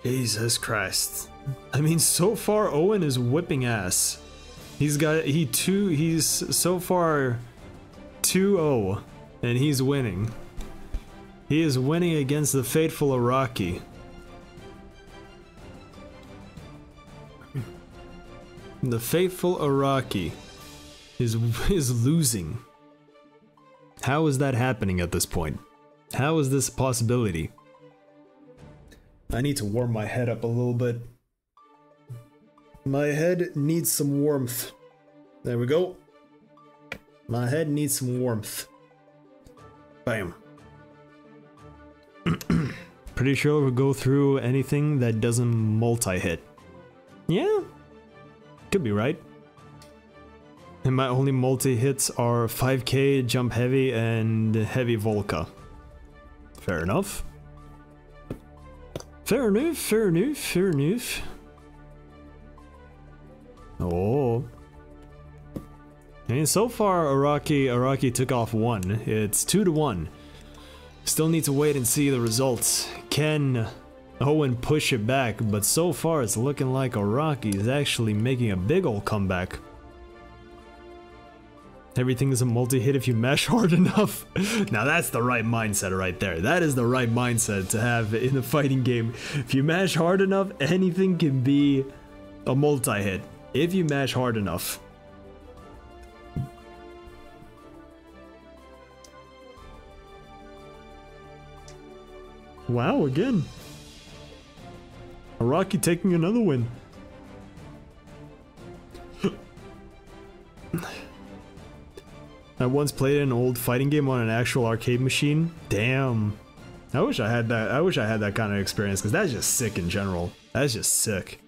Jesus Christ. I mean, so far Owen is whipping ass. He's got he two he's so far 2-0 and he's winning. He is winning against the faithful Araki. The faithful Araki is is losing. How is that happening at this point? How is this possibility? I need to warm my head up a little bit. My head needs some warmth. There we go. My head needs some warmth. Bam. Pretty sure we'll go through anything that doesn't multi-hit. Yeah. Could be right. And my only multi-hits are 5k, jump heavy, and heavy Volca. Fair enough. Fair enough, fair enough, fair enough. Oh. Mean, so far, Araki, Araki took off one. It's two to one. Still need to wait and see the results. Can Owen push it back? But so far, it's looking like Araki is actually making a big ol' comeback. Everything is a multi-hit if you mash hard enough. now that's the right mindset right there. That is the right mindset to have in a fighting game. If you mash hard enough, anything can be a multi-hit. If you mash hard enough. Wow, again. Araki taking another win. I once played an old fighting game on an actual arcade machine. Damn. I wish I had that. I wish I had that kind of experience because that's just sick in general. That's just sick.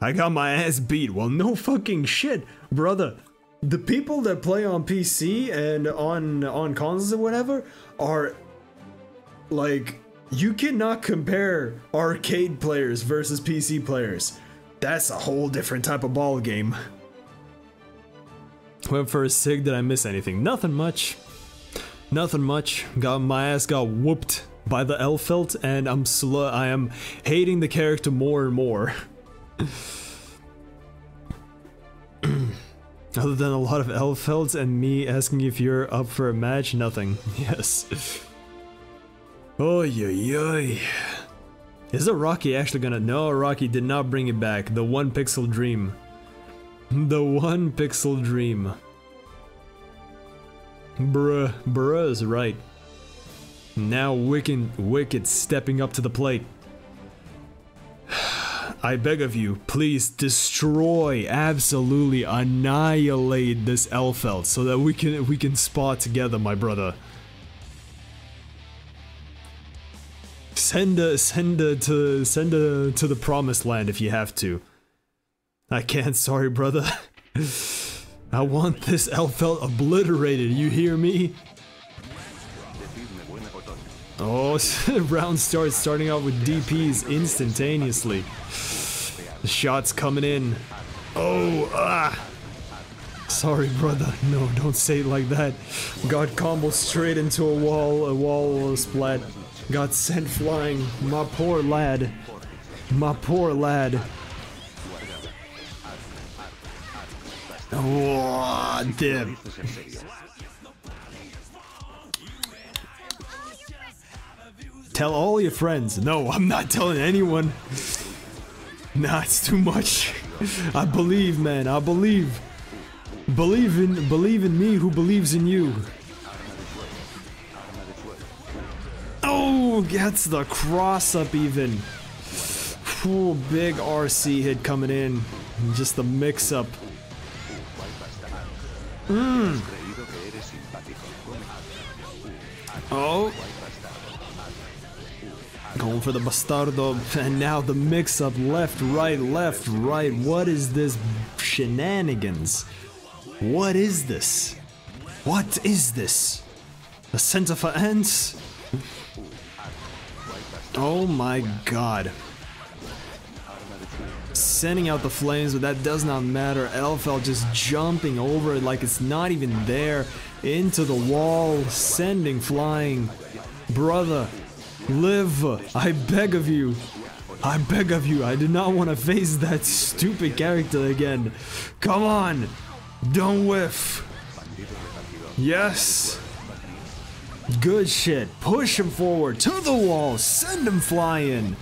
I got my ass beat. Well, no fucking shit, brother. The people that play on PC and on on consoles or whatever are like you cannot compare arcade players versus PC players. That's a whole different type of ball game. Went for a sig, did I miss anything? Nothing much. Nothing much. Got my ass got whooped by the Elphelt, and I'm slow. I am hating the character more and more. Other than a lot of Elphelts and me asking if you're up for a match, nothing. Yes. Oh yeah oy. Is Araki actually gonna? No, Rocky did not bring it back. The one pixel dream. The one pixel dream. Bruh, bruh is right. Now Wicked, Wicked stepping up to the plate. I beg of you, please destroy, absolutely annihilate this Elphelt so that we can we can spot together, my brother. Send a send a to send a to the promised land if you have to. I can't, sorry brother. I want this Elphelt obliterated, you hear me? Oh, round starts starting out with DPs instantaneously. The shots coming in. Oh, ah. Sorry, brother. No, don't say it like that. Got combo straight into a wall, a wall splat. Got sent flying. My poor lad. My poor lad. Oh, damn. Tell all your friends. No, I'm not telling anyone. Nah, it's too much. I believe, man. I believe. Believe in believe in me who believes in you. Oh, gets the cross up even. Cool big RC hit coming in. Just the mix up. Oh. Going for the bastardo. And now the mix up left, right, left, right. What is this shenanigans? What is this? What is this? A center for ants? Oh my god. Sending out the flames, but that does not matter. Elfel just jumping over it like it's not even there. Into the wall, sending flying. Brother, live. I beg of you. I beg of you. I do not want to face that stupid character again. Come on. Don't whiff. Yes. Good shit. Push him forward to the wall. Send him flying.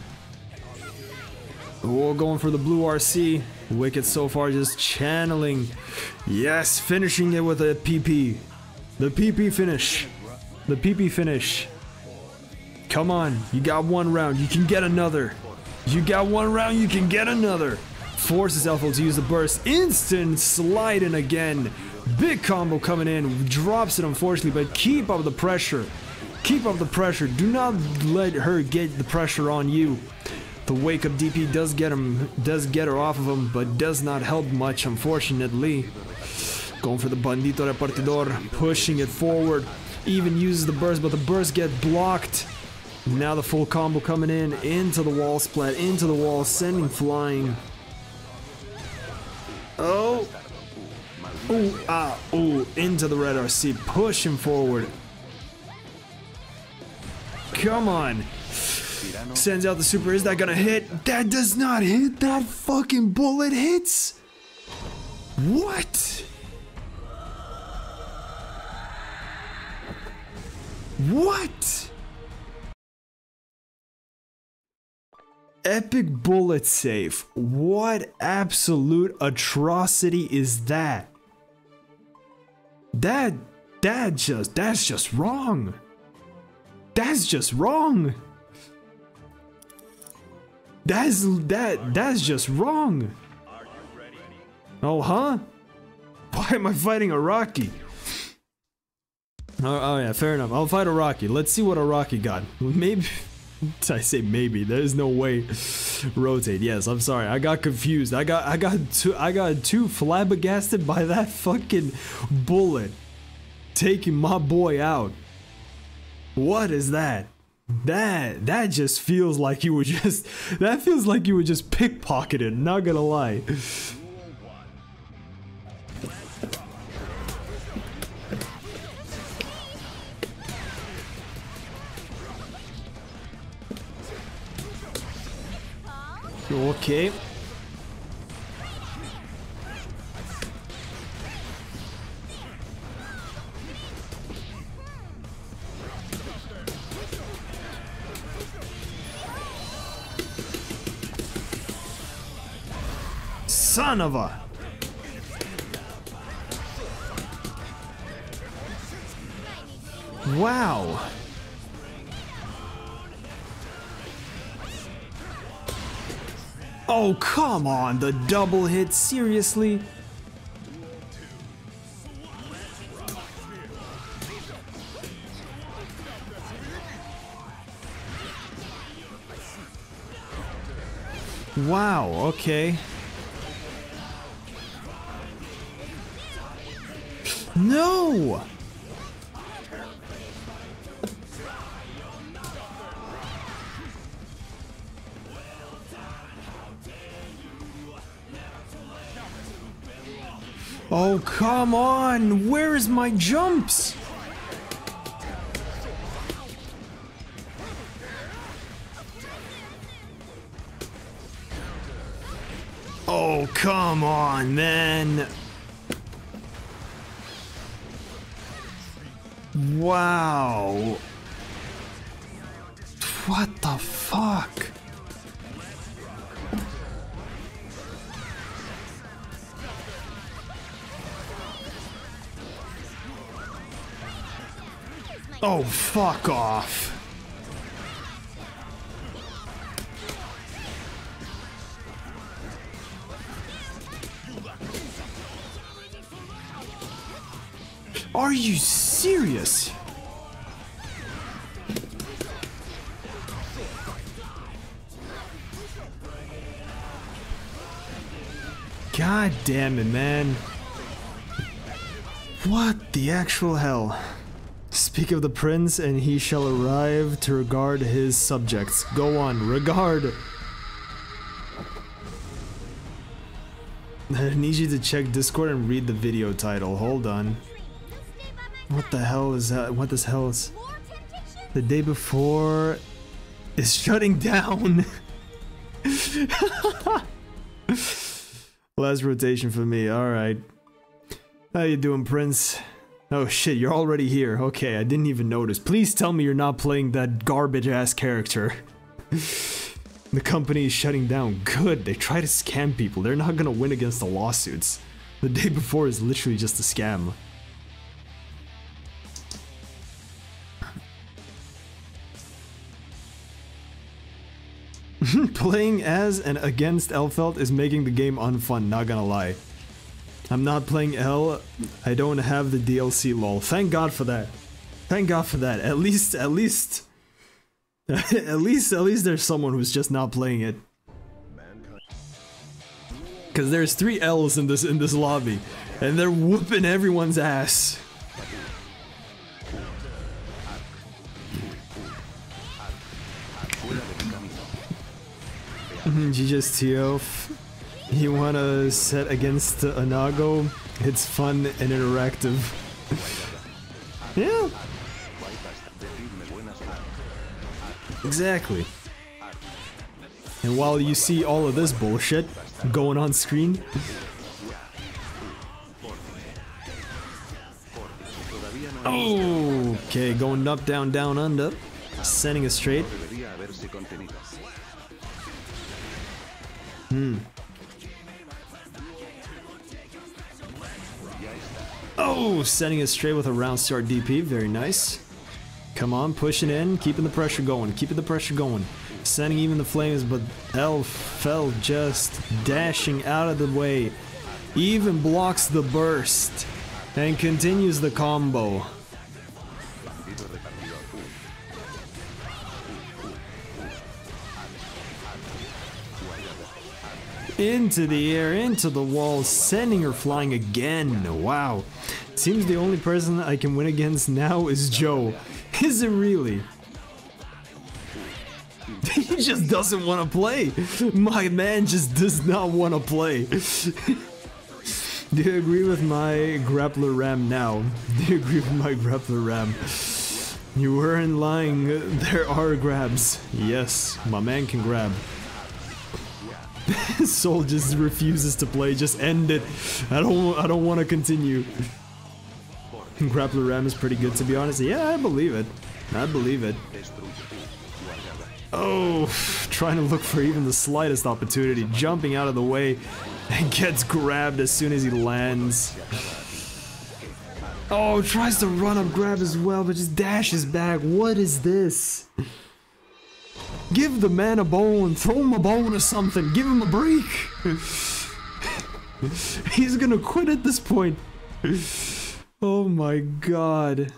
We're going for the blue RC. Wicked so far just channeling. Yes, finishing it with a PP. The PP finish. The PP finish. Come on, you got one round, you can get another. You got one round, you can get another. Forces Elfo to use the burst. Instant sliding again. Big combo coming in. Drops it unfortunately, but keep up the pressure. Keep up the pressure. Do not let her get the pressure on you. The wake up DP does get him, does get her off of him, but does not help much, unfortunately. Going for the bandito repartidor, pushing it forward. Even uses the burst, but the burst get blocked. Now the full combo coming in into the wall splat, into the wall, sending flying. Oh. Ooh, ah, ooh, into the red RC, pushing forward. Come on. Sends out the super. Is that gonna hit? That does not hit. That fucking bullet hits. What? What? Epic bullet save. What absolute atrocity is that? That that just that's just wrong. That's just wrong. That's that that's just wrong. Oh, huh? Why am I fighting Araki? Oh, oh yeah, fair enough. I'll fight Araki. Let's see what Araki got. Maybe I say maybe. There's no way. Rotate. Yes, I'm sorry. I got confused. I got I got too I got too flabbergasted by that fucking bullet taking my boy out. What is that? That that just feels like you were just that feels like you were just pickpocketed, not gonna lie. Okay. Son of a. Wow. Oh, come on, the double hit, seriously? Wow, okay. No! Oh, come on! Where is my jumps? Oh, come on, man! Wow! What the fuck? Oh, fuck off. Are you serious? God damn it, man. What the actual hell? Speak of the prince, and he shall arrive to regard his subjects. Go on, regard. I need you to check Discord and read the video title. Hold on. What the hell is that? What this hell is? The day before is shutting down. Last rotation for me. All right. How you doing, Prince? Oh shit, you're already here. Okay, I didn't even notice. Please tell me you're not playing that garbage ass character. the company is shutting down. Good. They try to scam people. They're not gonna win against the lawsuits. The day before is literally just a scam. Playing as and against Elphelt is making the game unfun, not gonna lie. I'm not playing L, I don't have the DLC lol. Thank god for that. Thank god for that. At least, at least... at least, at least there's someone who's just not playing it. Cause there's three L's in this in this lobby, and they're whooping everyone's ass. GG's Teof. You wanna set against Anago? It's fun and interactive. yeah. Exactly. And while you see all of this bullshit going on screen, Oh, okay, going up, down, down, under, sending it straight. Contenido. Oh, sending it straight with a round start DP. Very nice. Come on, pushing in, keeping the pressure going, keeping the pressure going. Sending even the flames, but Elphelt just dashing out of the way. Even blocks the burst and continues the combo. Into the air, into the wall, sending her flying again. Wow. Seems the only person I can win against now is Joe. Is it really? he just doesn't want to play. My man just does not want to play. Do you agree with my grappler ram now? Do you agree with my grappler ram? You weren't lying. There are grabs. Yes, my man can grab. Soul just refuses to play. Just end it. I don't. I don't want to continue. Grappler Ram is pretty good, to be honest. Yeah, I believe it. I believe it. Oh, trying to look for even the slightest opportunity, jumping out of the way, and gets grabbed as soon as he lands. Oh, tries to run up grab as well, but just dashes back. What is this? Give the man a bone, throw him a bone or something, give him a break. He's gonna quit at this point. Oh my god.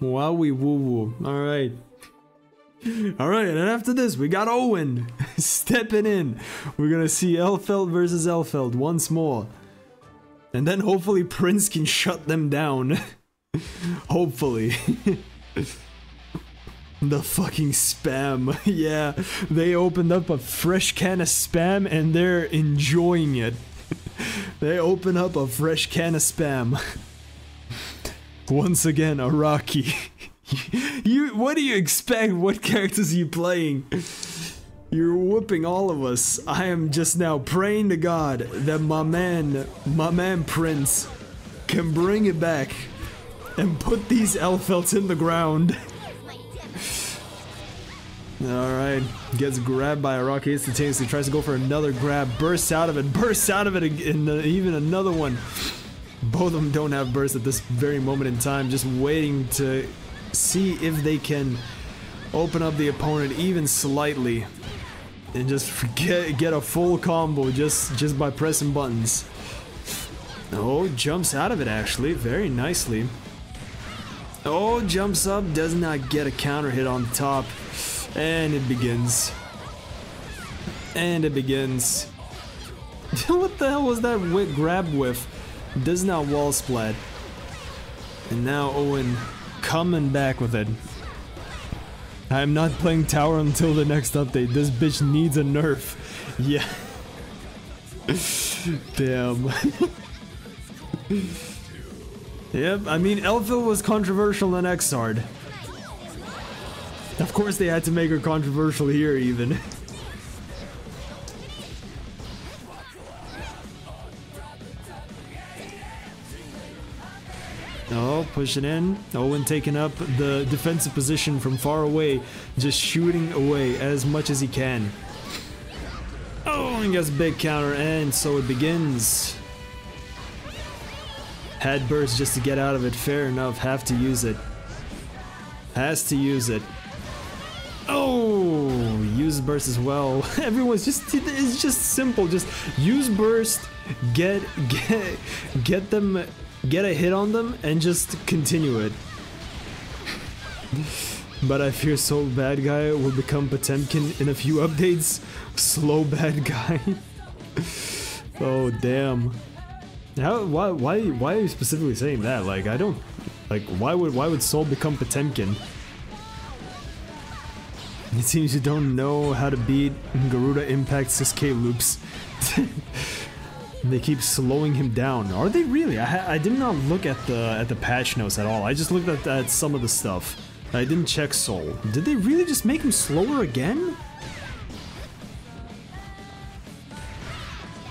Wowie woo woo. Alright. Alright, and after this, we got Owen stepping in. We're gonna see Elphelt versus Elphelt once more. And then hopefully Prince can shut them down. hopefully. The fucking spam. yeah, they opened up a fresh can of spam and they're enjoying it. they open up a fresh can of spam. Once again, Araki. you what do you expect? What characters you playing? You're whooping all of us. I am just now praying to God that my man, my man Prince, can bring it back and put these Elphelts in the ground. Alright, gets grabbed by Araki instantaneously, tries to go for another grab, bursts out of it, bursts out of it, and even another one. Both of them don't have burst at this very moment in time, just waiting to see if they can open up the opponent even slightly and just get, get a full combo just, just by pressing buttons. Oh, jumps out of it actually, very nicely. Oh, jumps up, does not get a counter hit on top. And it begins. And it begins. what the hell was that grab whiff? Does not wall splat. And now Owen coming back with it. I'm not playing tower until the next update. This bitch needs a nerf. Yeah. Damn. yep, I mean, Elphelt was controversial in Xrd. Of course they had to make her controversial here even. Oh, pushing in. Owen taking up the defensive position from far away, just shooting away as much as he can. Oh, and gets a big counter, and so it begins. Had burst just to get out of it, fair enough, have to use it. Has to use it. Oh, use burst as well. Everyone's just, it's just simple, just use burst, get, get, get them, get a hit on them, and just continue it. But I fear Sol Bad Guy will become Potemkin in a few updates. Slow Bad Guy. oh damn. How? Why? Why? Why are you specifically saying that? Like I don't. Like why would why would Sol become Potemkin? It seems you don't know how to beat Garuda Impact 6k loops. they keep slowing him down. Are they really? I, I did not look at the at the patch notes at all. I just looked at, at some of the stuff. I didn't check Sol. Did they really just make him slower again?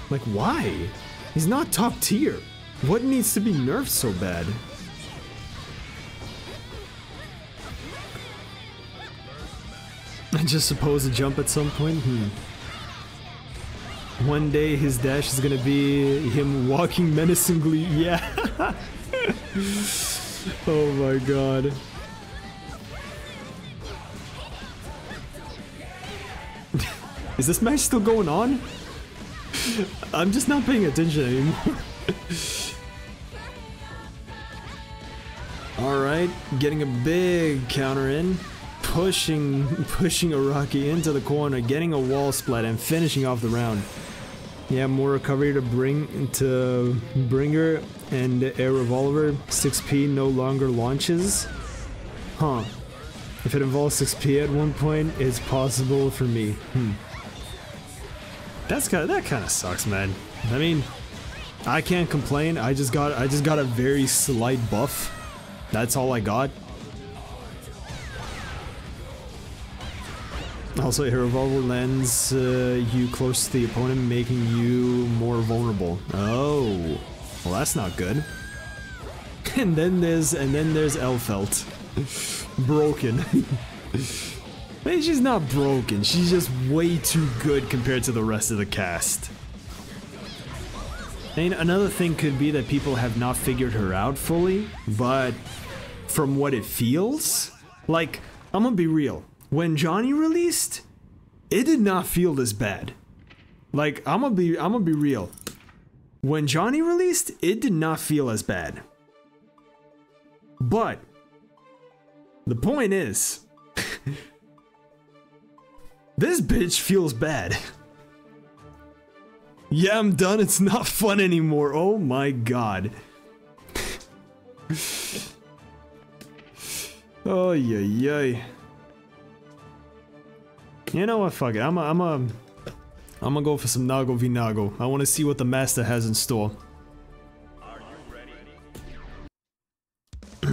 Like why? He's not top tier. What needs to be nerfed so bad? I just suppose a jump at some point? Hmm. One day his dash is gonna be him walking menacingly. Yeah. oh my god. is this match still going on? I'm just not paying attention anymore. Alright, getting a big counter in. Pushing pushing Araki into the corner, getting a wall splat and finishing off the round. Yeah, more recovery to bring to Bringer and Air Revolver. 6p no longer launches. Huh. If it involves 6p at one point, it's possible for me. Hmm. That's kind that kind of sucks, man. I mean, I can't complain. I just got I just got a very slight buff. That's all I got. Also, a revolver lands uh, you close to the opponent, making you more vulnerable. Oh, well, that's not good. And then there's and then there's Elphelt, broken. I mean, she's not broken. She's just way too good compared to the rest of the cast. Mean, another thing could be that people have not figured her out fully, but from what it feels, like, I'm gonna be real. When Johnny released, it did not feel this bad. Like, I'm gonna be, I'm gonna be real. When Johnny released, it did not feel as bad. But, the point is, this bitch feels bad. Yeah, I'm done. It's not fun anymore. Oh my god. oh yeah, yeah. You know what? Fuck it. I'm a, I'm a, I'm gonna go for some Nago v Nago. I want to see what the master has in store.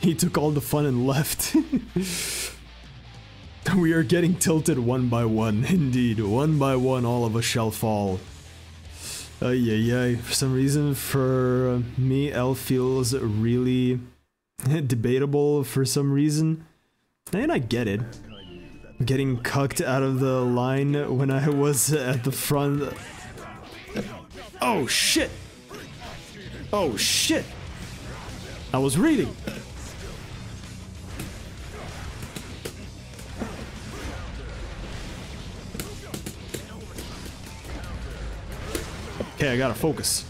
he took all the fun and left. we are getting tilted one by one, indeed. One by one, all of us shall fall. Ay, ay, ay. For some reason, for me, L feels really debatable for some reason. And I get it. Getting cucked out of the line when I was at the front. Oh shit! Oh shit! I was reading! Okay, I gotta focus.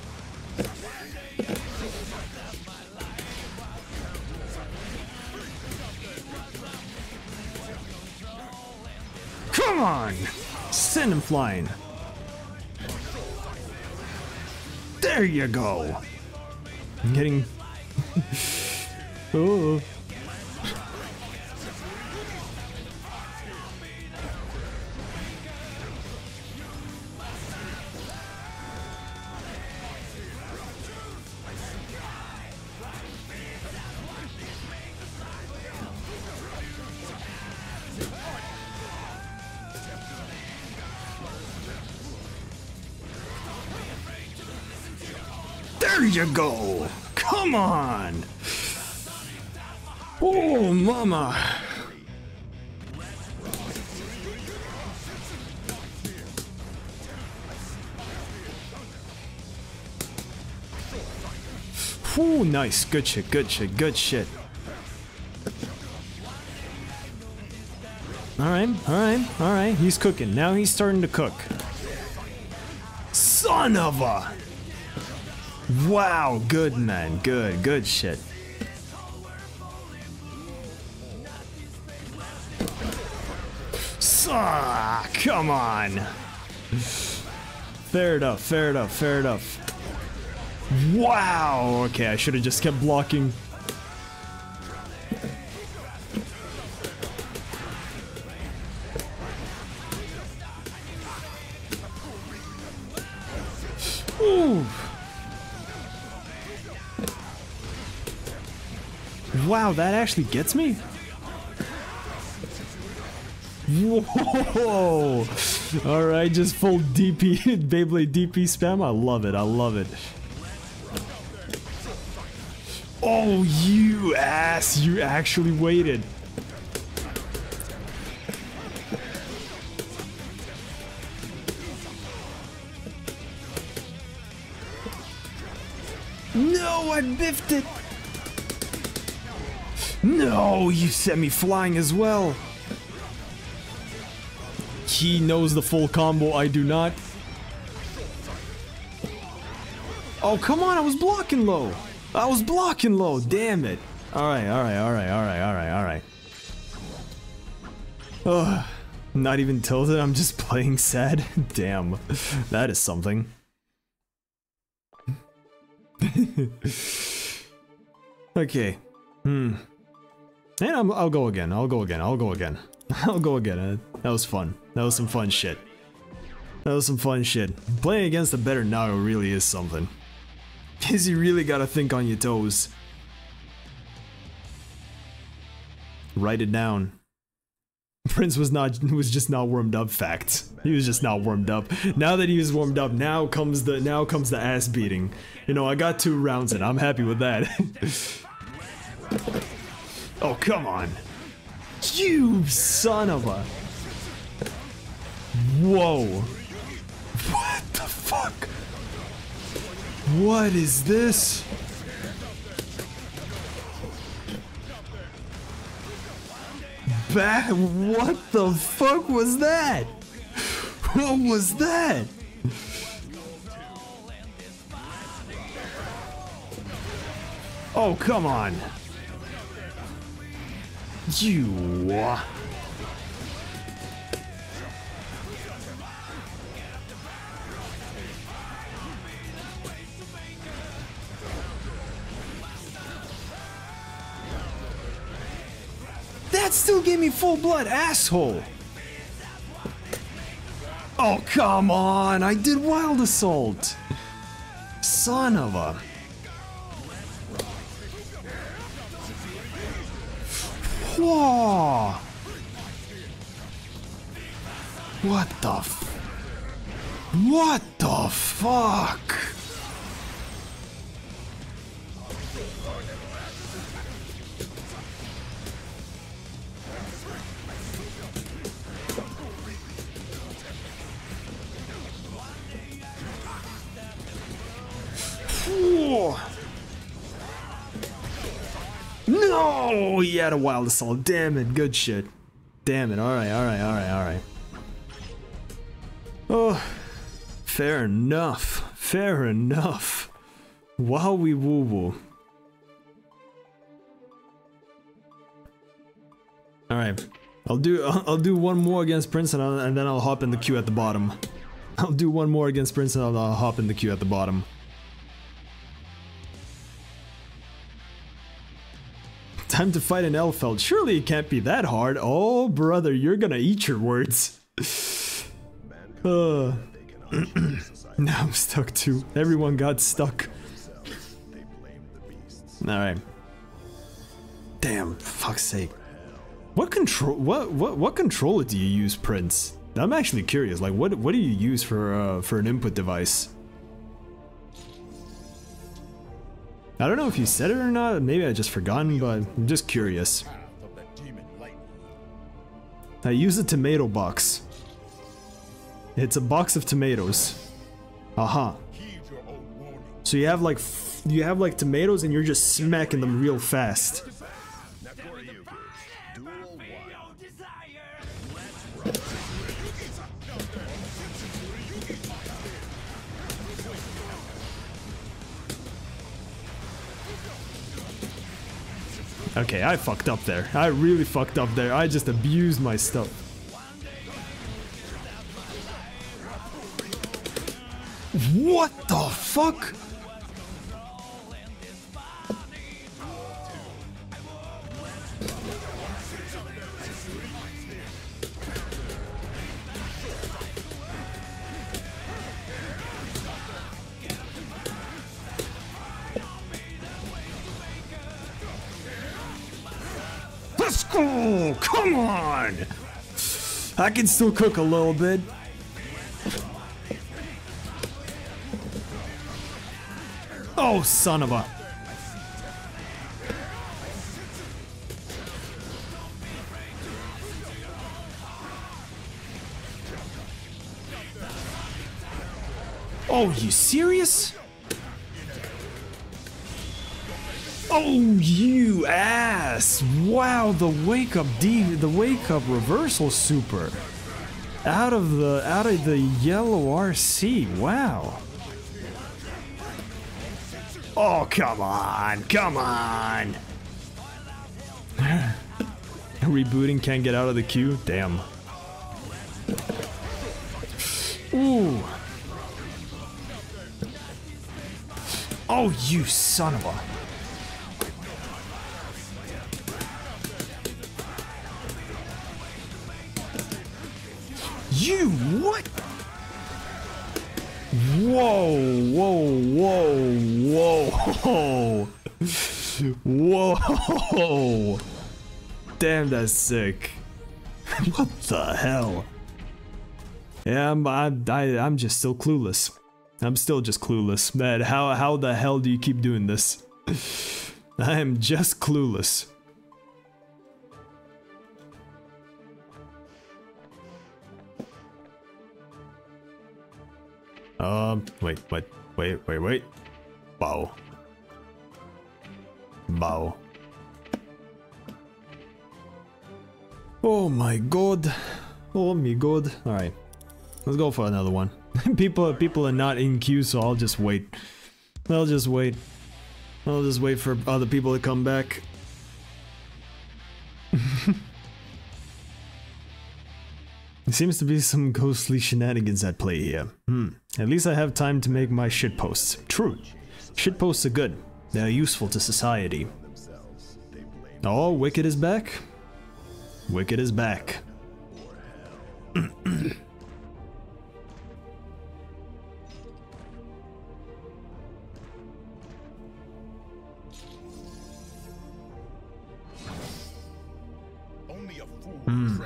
Come on! Send him flying. There you go. I'm getting. oh. There you go. Come on. Oh, mama. Whew, nice. Good shit, good shit, good shit. Alright, alright, alright. He's cooking. Now he's starting to cook. Son of a. Wow, good man. Good, good shit. Ah, come on. Fair enough, fair enough, fair enough. Wow. Okay, I should have just kept blocking. Wow, that actually gets me? Whoa! Alright, just full DP, Beyblade DP spam. I love it, I love it. Oh, you ass! You actually waited. No, I biffed it! No, you sent me flying as well. He knows the full combo, I do not. Oh, come on, I was blocking low. I was blocking low, damn it. Alright, alright, alright, alright, alright, alright. Ugh, not even tilted, I'm just playing sad. Damn, that is something. okay, hmm. And I'm, I'll go again, I'll go again, I'll go again. I'll go again, uh, that was fun. That was some fun shit. That was some fun shit. Playing against a better Nago really is something. Cause you really gotta think on your toes. Write it down. Prince was not was just not warmed up fact. He was just not warmed up. Now that he was warmed up, now comes the now comes the ass beating. You know, I got two rounds and I'm happy with that. Oh, come on. You son of a Whoa. What the fuck? What is this? Ba what the fuck was that? What was that? Oh, come on. You. That still gave me full blood, asshole. Oh, come on. I did wild assault. Son of a. Whoa. What the What the fuck? Whoa. No, he had a wild assault. Damn it, good shit. Damn it. All right, all right, all right, all right. Oh, fair enough. Fair enough. Wow, we woo woo. All right, I'll do I'll, I'll do one more against Prince and, I'll, and then I'll hop in the queue at the bottom. I'll do one more against Prince and I'll, I'll hop in the queue at the bottom. Time to fight an Elphelt. Surely it can't be that hard. Oh, brother, you're gonna eat your words. Uh, now I'm stuck too. Everyone got stuck. Alright. Damn, fuck's sake. What control what what what controller do you use, Prince? I'm actually curious. Like what what do you use for uh for an input device? I don't know if you said it or not, maybe I just forgotten, but I'm just curious. I use a tomato box. It's a box of tomatoes. Aha. Heed your. So you have like you have like tomatoes and you're just smacking them real fast. Okay, I fucked up there. I really fucked up there. I just abused my stuff. What the fuck? Let's! Come on! I can still cook a little bit. Oh, son of a. Oh, you serious? Oh, you ass! Wow, the wake up D, the wake up reversal super, out of the out of the yellow RC. Wow. Oh come on, come on! Rebooting can't get out of the queue. Damn. Ooh. Oh, you son of a. You what? Whoa, whoa, whoa, whoa. Whoa. Damn, that's sick. what the hell? Yeah, I'm, I, I, I'm just still clueless. I'm still just clueless. Man, how, how the hell do you keep doing this? I am just clueless. Um, wait, wait, wait, wait, wait. Bow. Bow. Oh my god. Oh my god. Alright. Let's go for another one. people people are not in queue, so I'll just wait. I'll just wait. I'll just wait for other people to come back. There seems to be some ghostly shenanigans at play here. Hmm. At least I have time to make my shitposts. True. Shitposts are good. They are useful to society. Oh, Wicked is back? Wicked is back. Only a fool Hmm.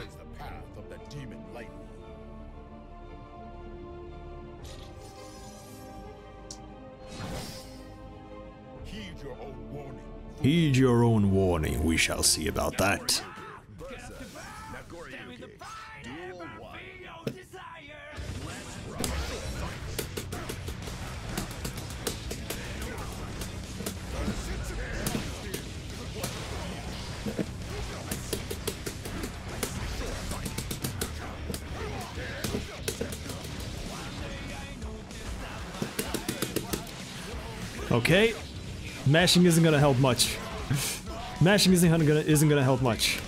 Heed your own warning, we shall see about that. Okay, Mashing isn't gonna help much. Mashing isn't gonna isn't gonna help much.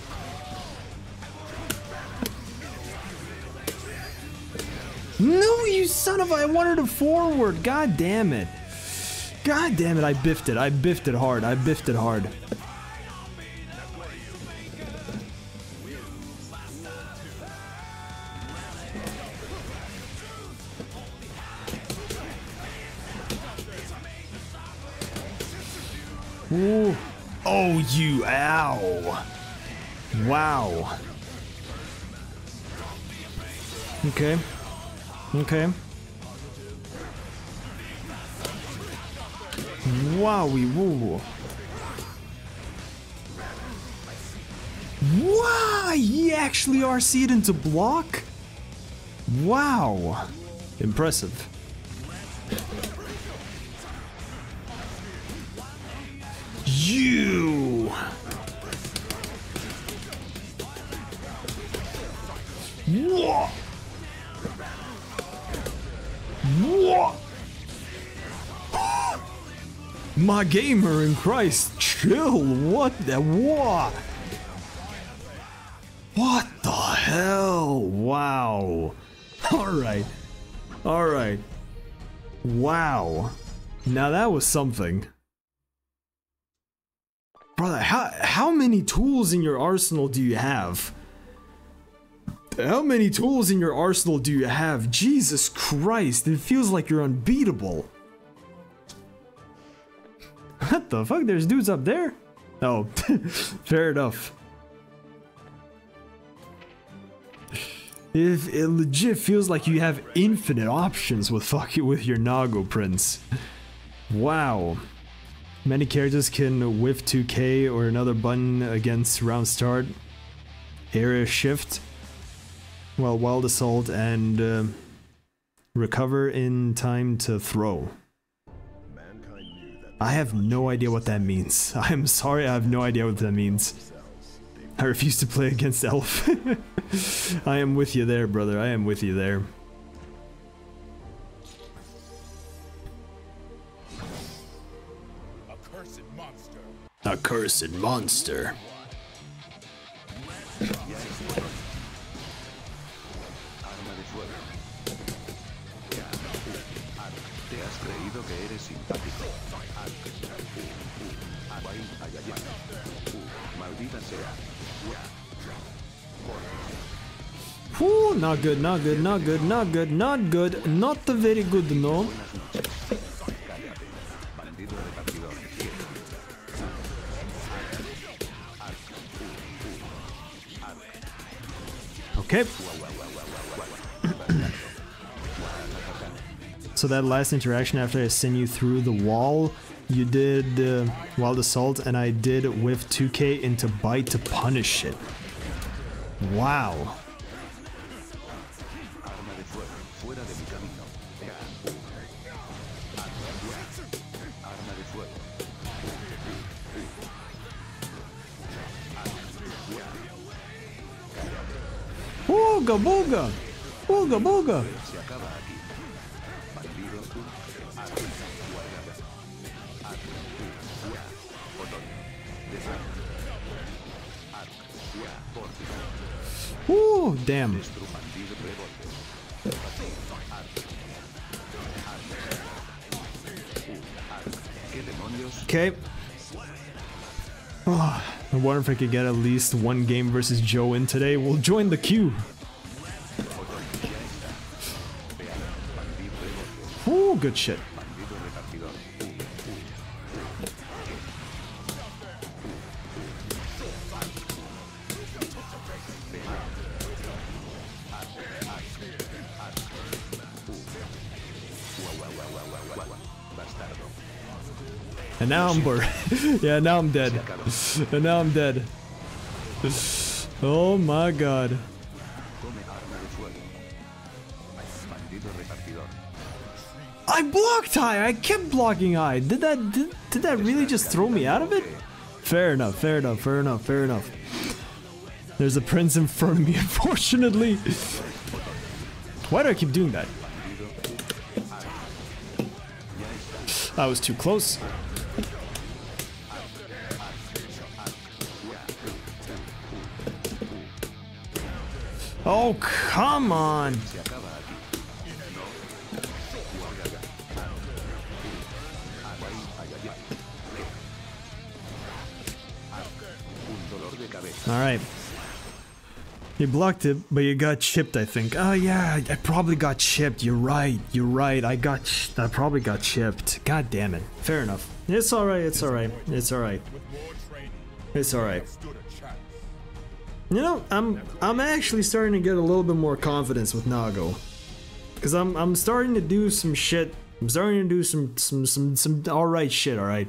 No, you son of a! I wanted to forward. God damn it. God damn it! I biffed it. I biffed it hard. I biffed it hard. You. Ow. Wow. Okay. Okay. Wowie woo. Wow, he actually RC'd into block? Wow. Impressive. My gamer in Christ, chill. What the what? What the hell? Wow. All right. All right. Wow. Now that was something. Brother, how how many tools in your arsenal do you have? How many tools in your arsenal do you have? Jesus Christ, it feels like you're unbeatable. What the fuck? There's dudes up there? Oh, fair enough. If it legit feels like you have infinite options with fucking with your Nago Prince. Wow. Many characters can whiff 2k or another button against round start, area shift, well, wild assault, and uh, recover in time to throw. I have no idea what that means. I'm sorry, I have no idea what that means. I refuse to play against Elf. I am with you there, brother. I am with you there. A cursed monster. A cursed monster. Whew, not good, not good, not good, not good, not good, not very good, no. Okay. so that last interaction after I sent you through the wall, you did uh, Wild Assault and I did with 2k into Bite to punish it. Wow. Revólver. Arma. Arma. Arma. ¿Qué demonios? Okay. Oh, I wonder if I could get at least one game versus Joe in today. We'll join the queue. Ooh, good shit. And now I'm bored. yeah, now I'm dead. And now I'm dead. Oh my god. I blocked high. I kept blocking high. Did that did, did that really just throw me out of it? Fair enough. Fair enough. Fair enough. Fair enough. There's a prince in front of me, unfortunately. Why do I keep doing that? I was too close. Oh, de on. All right. You blocked it, but you got chipped, I think. Oh yeah, I probably got chipped. You're right. You're right. I got. I probably got chipped. God damn it. Fair enough. It's all right. It's all right. It's all right. With more training, It's all You know, I'm I'm actually starting to get a little bit more confidence with Nago. Cause I'm I'm starting to do some shit. I'm starting to do some some some some alright shit, alright.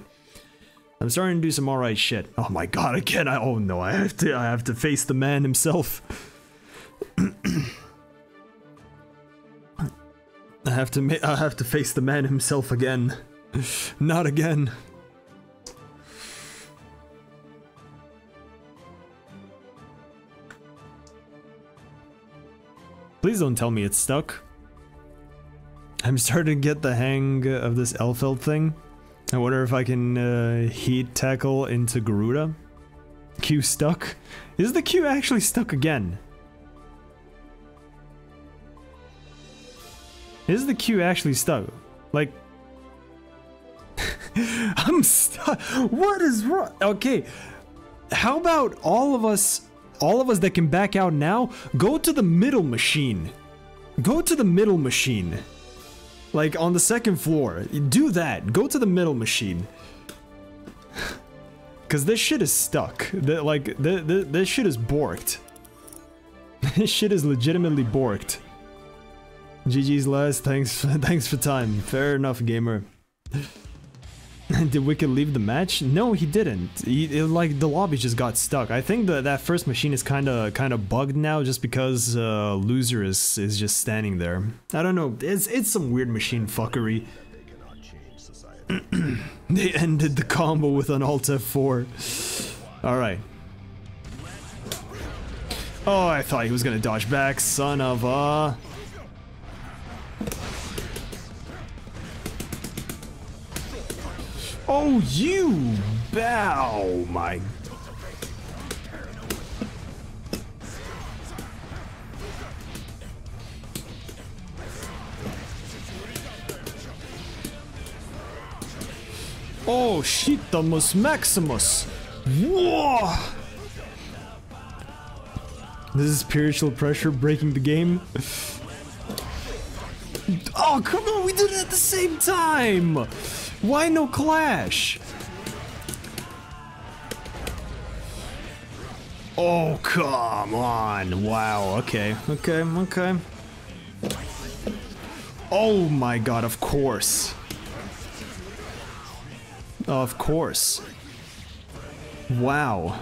I'm starting to do some alright shit. Oh my god, again I oh no, I have to I have to face the man himself. I have to I have to face the man himself again. Not again. Please don't tell me it's stuck. I'm starting to get the hang of this Elphelt thing. I wonder if I can uh, heat tackle into Garuda. Q stuck? Is the Q actually stuck again? Is the Q actually stuck? Like, I'm stuck. What is wrong? Okay, how about all of us, all of us that can back out now, go to the middle machine. Go to the middle machine. Like on the second floor. Do that. Go to the middle machine. Cause this shit is stuck. The, like the, the, this shit is borked. this shit is legitimately borked. GG's last. Thanks. Thanks for time. Fair enough, gamer. Did Wicked leave the match? No, he didn't. He, it- like the lobby just got stuck. I think that that first machine is kind of kind of bugged now, just because uh, loser is is just standing there. I don't know. It's it's some weird machine fuckery. they ended the combo with an Alt F4. All right. Oh, I thought he was gonna dodge back. Son of a. Oh, you bow, my. Oh, Shitamus Maximus. Whoa! This is spiritual pressure breaking the game. Oh, come on, we did it at the same time! Why no clash? Oh, come on. Wow, okay, okay, okay. Oh my god, of course. Of course. Wow.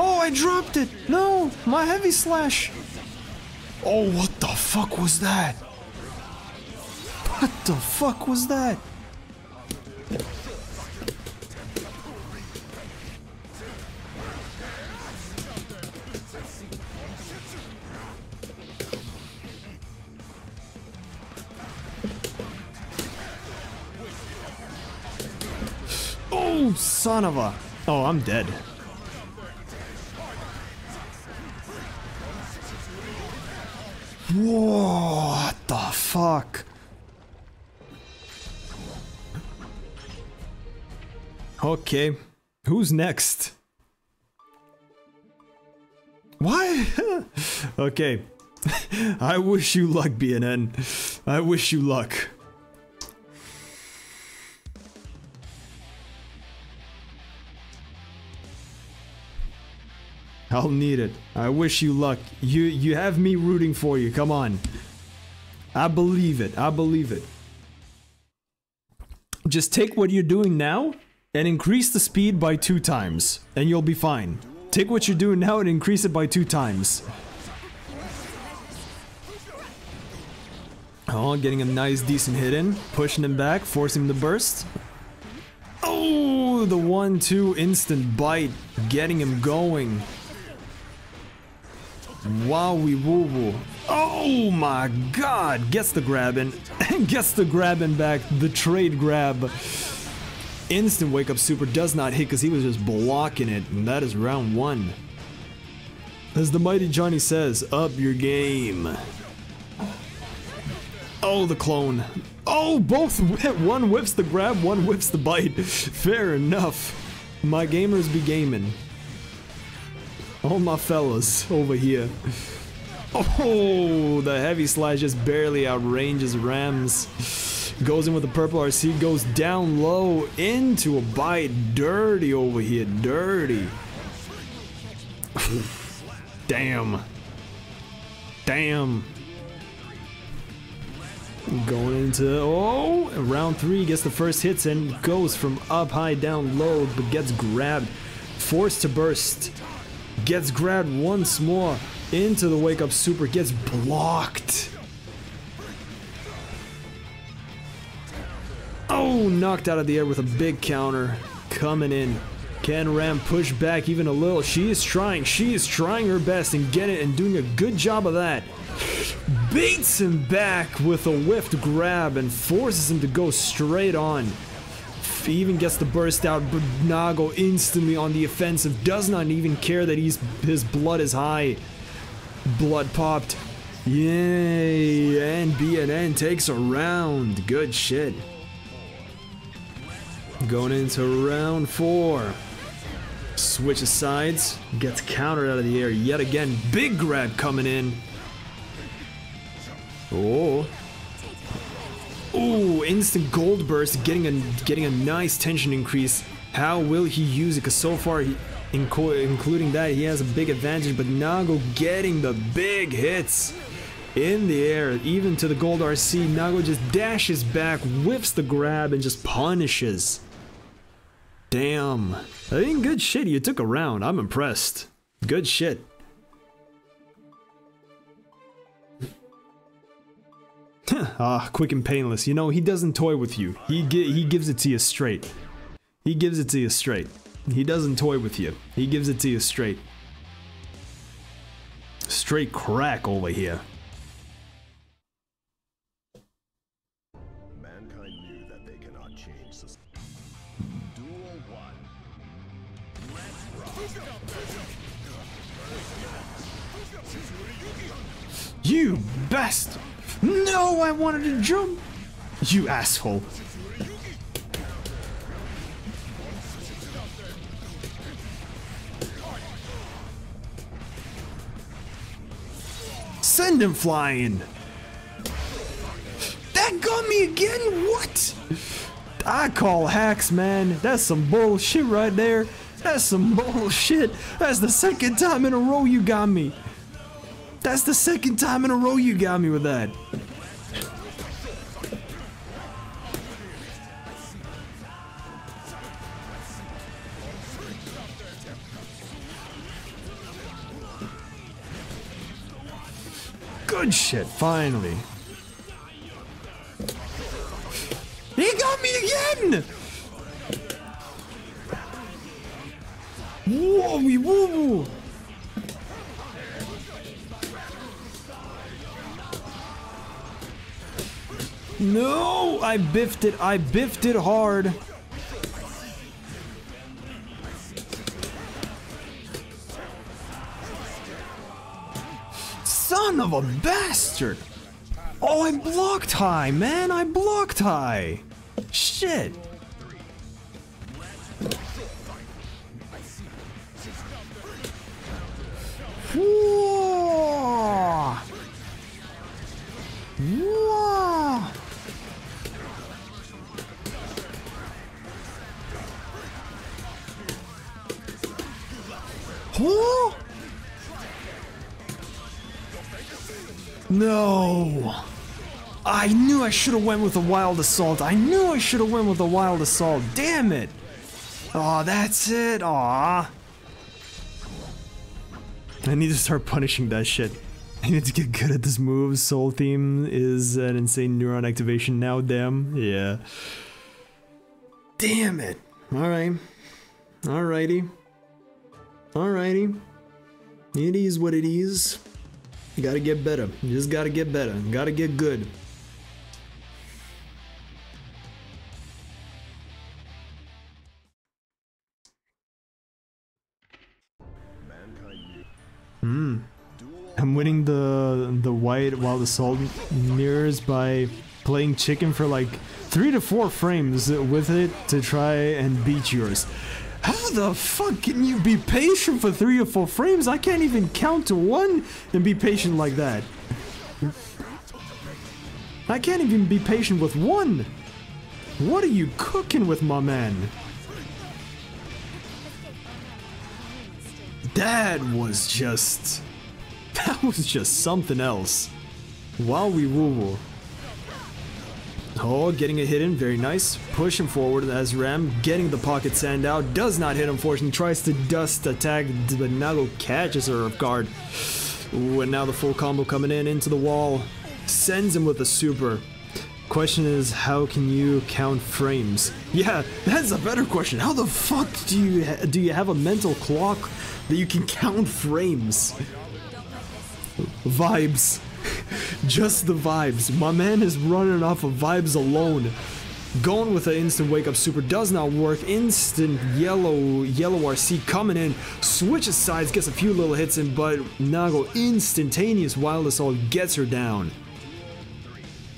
Oh, I dropped it! No! My heavy slash! Oh, what the fuck was that? What the fuck was that? Oh, son of a. Oh, I'm dead. Okay, who's next? Why? okay. I wish you luck, BNN. I wish you luck. I'll need it. I wish you luck. You you have me rooting for you. Come on. I believe it. I believe it. Just take what you're doing now and increase the speed by two times, and you'll be fine. Take what you're doing now and increase it by two times. Oh, getting a nice decent hit in, pushing him back, forcing him to burst. Oh, the one two instant bite, getting him going. Wowie woo woo. Oh my god! Gets the grab and gets the grab and back. The trade grab. Instant wake up super does not hit because he was just blocking it, and that is round one. As the mighty Johnny says, up your game. Oh, the clone. Oh, both. One whips the grab, one whips the bite. Fair enough. My gamers be gaming. All my fellas over here. Oh, the heavy slash just barely outranges Rams. Goes in with the purple RC, goes down low into a bite. Dirty over here, dirty. Damn. Damn. Going into oh round three gets the first hits and goes from up high down low but gets grabbed forced to burst gets grabbed once more into the wake up super gets blocked oh knocked out of the air with a big counter coming in can Ram push back even a little she is trying she is trying her best and get it and doing a good job of that beats him back with a whiffed grab and forces him to go straight on. He even gets the burst out, but Nago instantly on the offensive does not even care that he's his blood is high. Blood popped. Yay! And BNN takes a round. Good shit. Going into round four. Switches sides, gets countered out of the air yet again. Big grab coming in. Oh. Ooh, instant gold burst, getting a getting a nice tension increase. How will he use it? Cause so far, he, including that, he has a big advantage. But Nago getting the big hits in the air, even to the gold RC. Nago just dashes back, whips the grab, and just punishes. Damn, I think good shit. You took a round. I'm impressed. Good shit. ah, quick and painless. You know, he doesn't toy with you. He gi- he gives it to you straight. He gives it to you straight. He doesn't toy with you. He gives it to you straight. Straight crack over here. You best! No, I wanted to jump! You asshole. Send him flying! That got me again? What? I call hacks, man. That's some bullshit right there. That's some bullshit. That's the second time in a row you got me. That's the second time in a row you got me with that. Good shit, finally. He got me again! Whoa, woo woo! No, I biffed it. I biffed it hard. Son of a bastard! Oh, I blocked high, man. I blocked high. Shit. Whoa. Whoa. Huh? No. I knew I should have went with a wild assault. I knew I should have went with a wild assault. Damn it. Oh, that's it. Aw. I need to start punishing that shit. I need to get good at this move. Sol theme is an insane neuron activation now. Damn. Yeah. Damn it. Alright. Alrighty. Alrighty. It is what it is. You gotta get better. You just gotta get better. Gotta get good. Hmm. I'm winning the the white while the Sol mirrors by playing chicken for like three to four frames with it to try and beat yours. How the fuck can you be patient for three or four frames? I can't even count to one and be patient like that. I can't even be patient with one. What are you cooking with, my man? That was just... That was just something else. While we woo woo. Oh, getting a hit in, very nice. Pushing forward as Ram, getting the pocket sand out. Does not hit, unfortunately. Tries to dust attack, but Nago catches her off guard. Ooh, and now the full combo coming in into the wall. Sends him with a super. Question is, how can you count frames? Yeah, that's a better question. How the fuck do you do you have a mental clock that you can count frames? Vibes. Just the vibes. My man is running off of vibes alone. Going with an instant wake up super does not work. Instant yellow yellow RC coming in, switches sides, gets a few little hits in, but Nago instantaneous wild assault gets her down.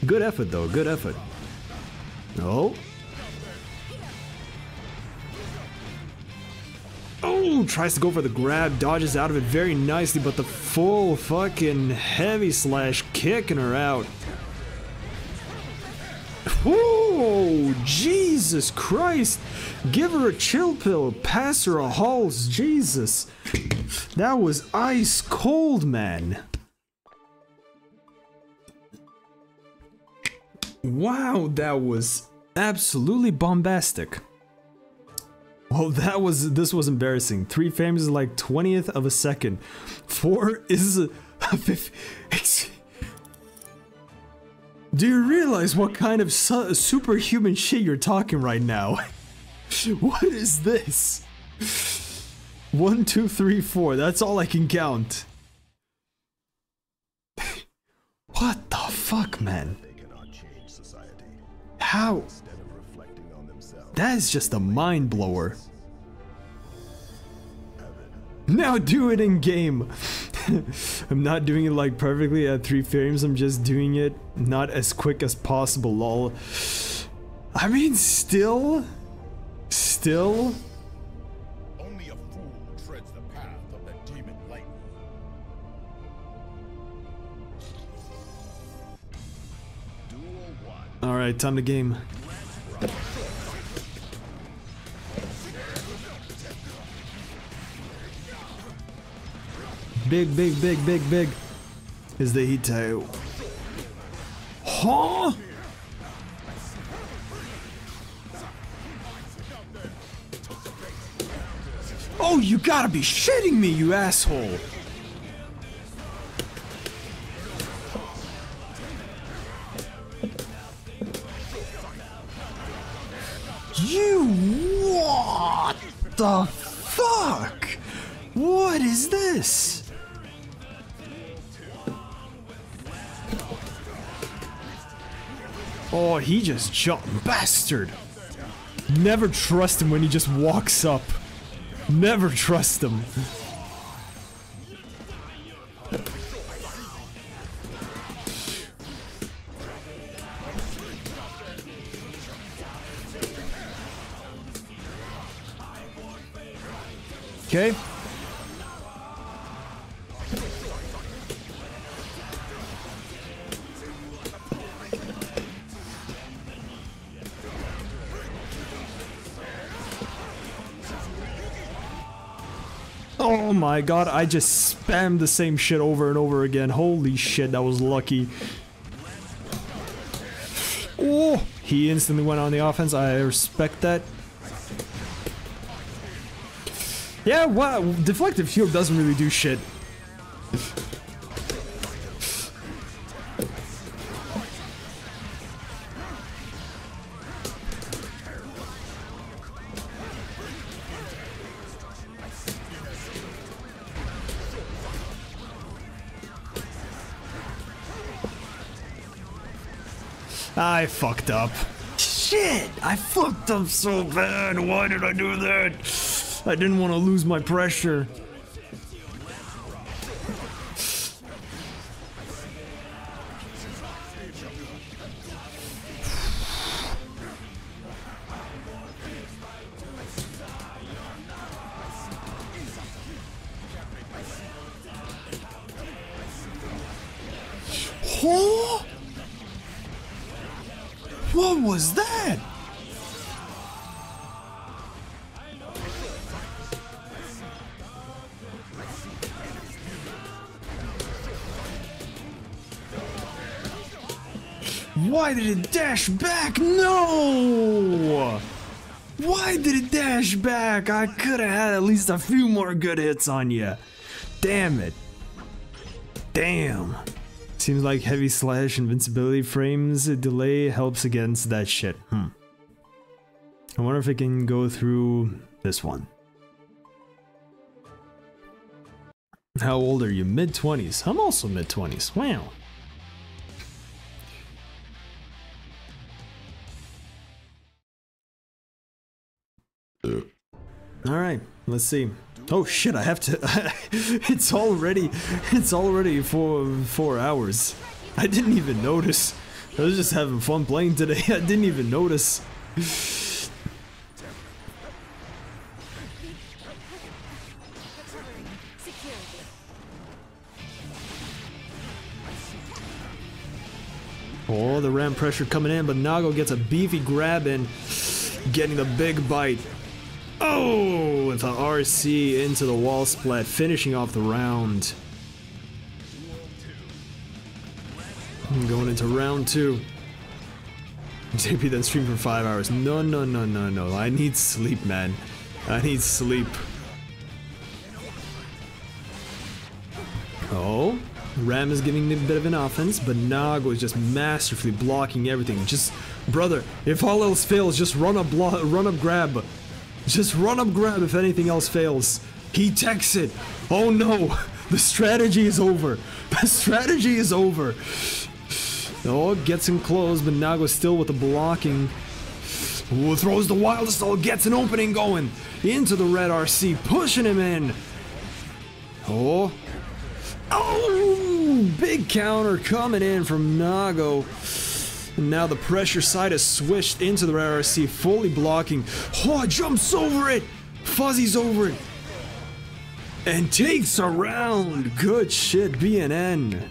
Good effort though, good effort. Oh. Oh, tries to go for the grab, dodges out of it very nicely, but the full fucking heavy slash kicking her out. Whoa, Jesus Christ. Give her a chill pill, pass her a Halls, Jesus. That was ice cold, man. Wow, that was absolutely bombastic. Well, that was this was embarrassing. Three frames is like twentieth of a second. Four is a, fifth. Do you realize what kind of su superhuman shit you're talking right now? what is this? One, two, three, four. That's all I can count. what the fuck, man? How? That is just a mind blower. Now do it in game. I'm not doing it like perfectly at three frames. I'm just doing it not as quick as possible. Lol. I mean, still, still. only a fool treads the path of the demon lightning. Duel one. All right, time to game. Big, big, big, big, big is the Hito. Huh? Oh, you gotta be shitting me, you asshole! You what the fuck? What is this? Oh, he just jumped, bastard. Never trust him when he just walks up. Never trust him. Okay. Oh my god, I just spammed the same shit over and over again. Holy shit, that was lucky. Oh, he instantly went on the offense. I respect that. Yeah, wow, deflective shield doesn't really do shit. I fucked up. Shit! I fucked up so bad. Why did I do that? I didn't want to lose my pressure. What was that? Why did it dash back? No! Why did it dash back? I could have had at least a few more good hits on you. Damn it. Damn. Seems like heavy slash invincibility frames delay helps against that shit. Hmm. I wonder if I can go through this one. How old are you? Mid 20s. I'm also mid 20s. Wow. All right, let's see. Oh shit, I have to It's already it's already 4 4 hours. I didn't even notice. I was just having fun playing today. I didn't even notice. Oh, the ram pressure coming in, but Nago gets a beefy grab in, getting the big bite. Oh, with the RC into the wall splat, finishing off the round. Hmm, going into round two. JP then stream for five hours. No, no, no, no, no. I need sleep, man. I need sleep. Oh, Ram is giving me a bit of an offense, but Nago is just masterfully blocking everything. Just, brother, if all else fails, just run up, run up, grab. Just run up, grab if anything else fails. He techs it. Oh no, the strategy is over. The strategy is over. Oh, gets him close, but Nago's still with the blocking. Ooh, throws the wild assault, gets an opening going into the red RC, pushing him in. Oh, oh, big counter coming in from Nago. And now the pressure side is switched into the RRC, fully blocking. Oh, jumps over it, fuzzies over it, and takes a round. Good shit, BNN.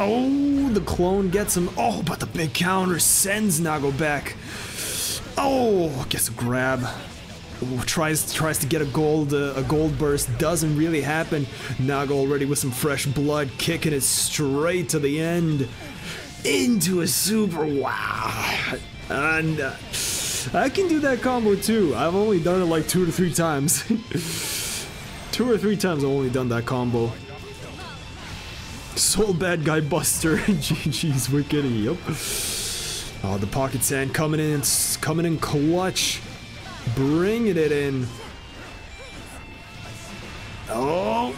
Oh, the clone gets him. Oh, but the big counter sends Nago back. Oh, gets a grab. Tries tries to get a gold uh, a gold burst. Doesn't really happen. Nago already with some fresh blood, kicking it straight to the end into a super. Wow, and uh, I can do that combo too. I've only done it like two to three times. two or three times I've only done that combo. Sol bad guy buster. GG's wicked. Yep. Oh, the pocket sand coming in, coming in clutch, bringing it in. Oh,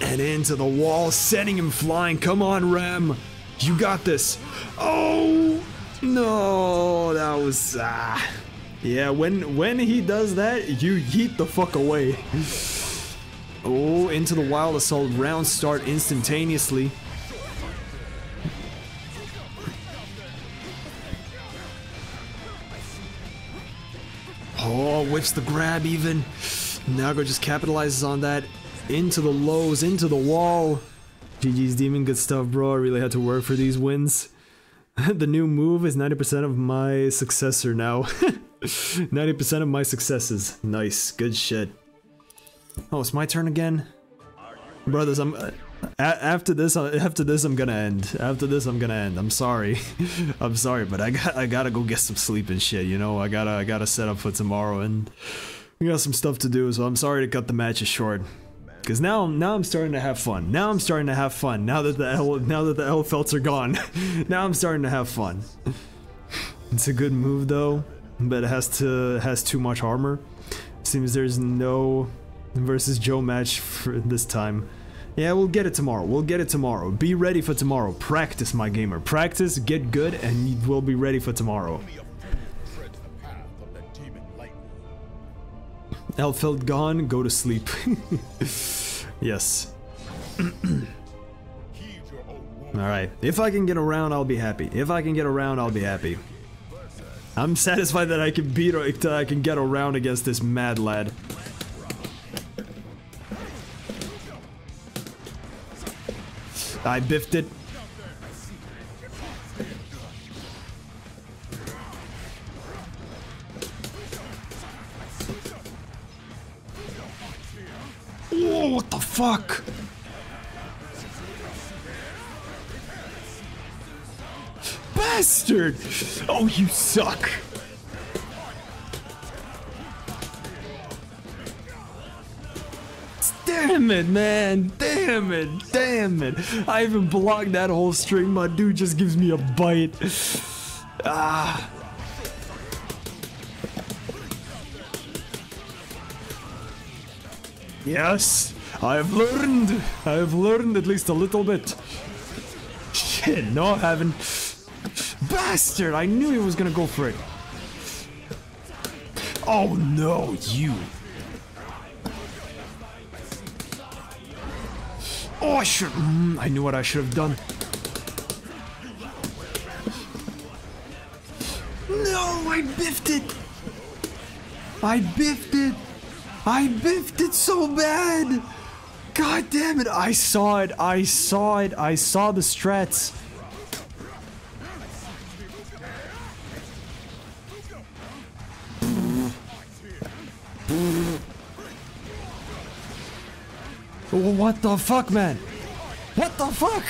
and into the wall, sending him flying. Come on, Rem, you got this. Oh no, that was ah. Yeah, when when he does that, you yeet the fuck away. Oh, into the wild assault round start instantaneously. Oh, whips the grab even. Nago just capitalizes on that. Into the lows, into the wall. GG's Demon, good stuff, bro. I really had to work for these wins. the new move is 90% of my successor now. 90% of my successes. Nice, good shit. Oh, it's my turn again. Brothers, I'm uh, after this. uh, After this, I'm gonna end. After this, I'm gonna end. I'm sorry. I'm sorry, but I got. I gotta go get some sleep and shit. You know, I gotta. I gotta set up for tomorrow, and we got some stuff to do. So I'm sorry to cut the matches short. Cause now, now I'm starting to have fun. Now I'm starting to have fun. Now that the L, now that the Elphelts are gone, now I'm starting to have fun. It's a good move though, but it has to has too much armor. Seems there's no versus Joe match for this time. Yeah, we'll get it tomorrow. We'll get it tomorrow. Be ready for tomorrow. Practice, my gamer. Practice, get good, and we'll be ready for tomorrow. Elphelt gone, go to sleep. yes. Alright, if I can get around, I'll be happy. If I can get around, I'll be happy. I'm satisfied that I can beat or I can get around against this mad lad. I biffed it. Whoa, what the fuck? Bastard! Oh, you suck! Damn it, man! Damn it! Damn it! I even blocked that whole string. My dude just gives me a bite. Ah. Yes, I have learned. I have learned at least a little bit. Shit, no, I haven't. Bastard! I knew he was gonna go for it. Oh no, you. Oh, I should. Mm, I knew what I should have done. No, I biffed it. I biffed it. I biffed it so bad. God damn it. I saw it. I saw it. I saw the strats. What the fuck, man? What the fuck?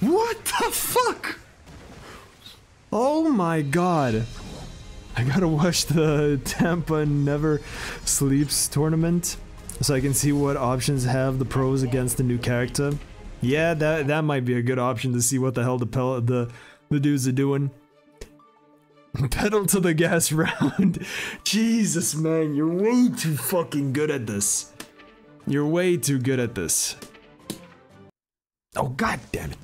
What the fuck? Oh my god. I gotta watch the Tampa Never Sleeps tournament so I can see what options have the pros against the new character. Yeah, that that might be a good option to see what the hell the the the dudes are doing. Pedal to the gas round. Jesus, man, you're way too fucking good at this. You're way too good at this. Oh god damn it.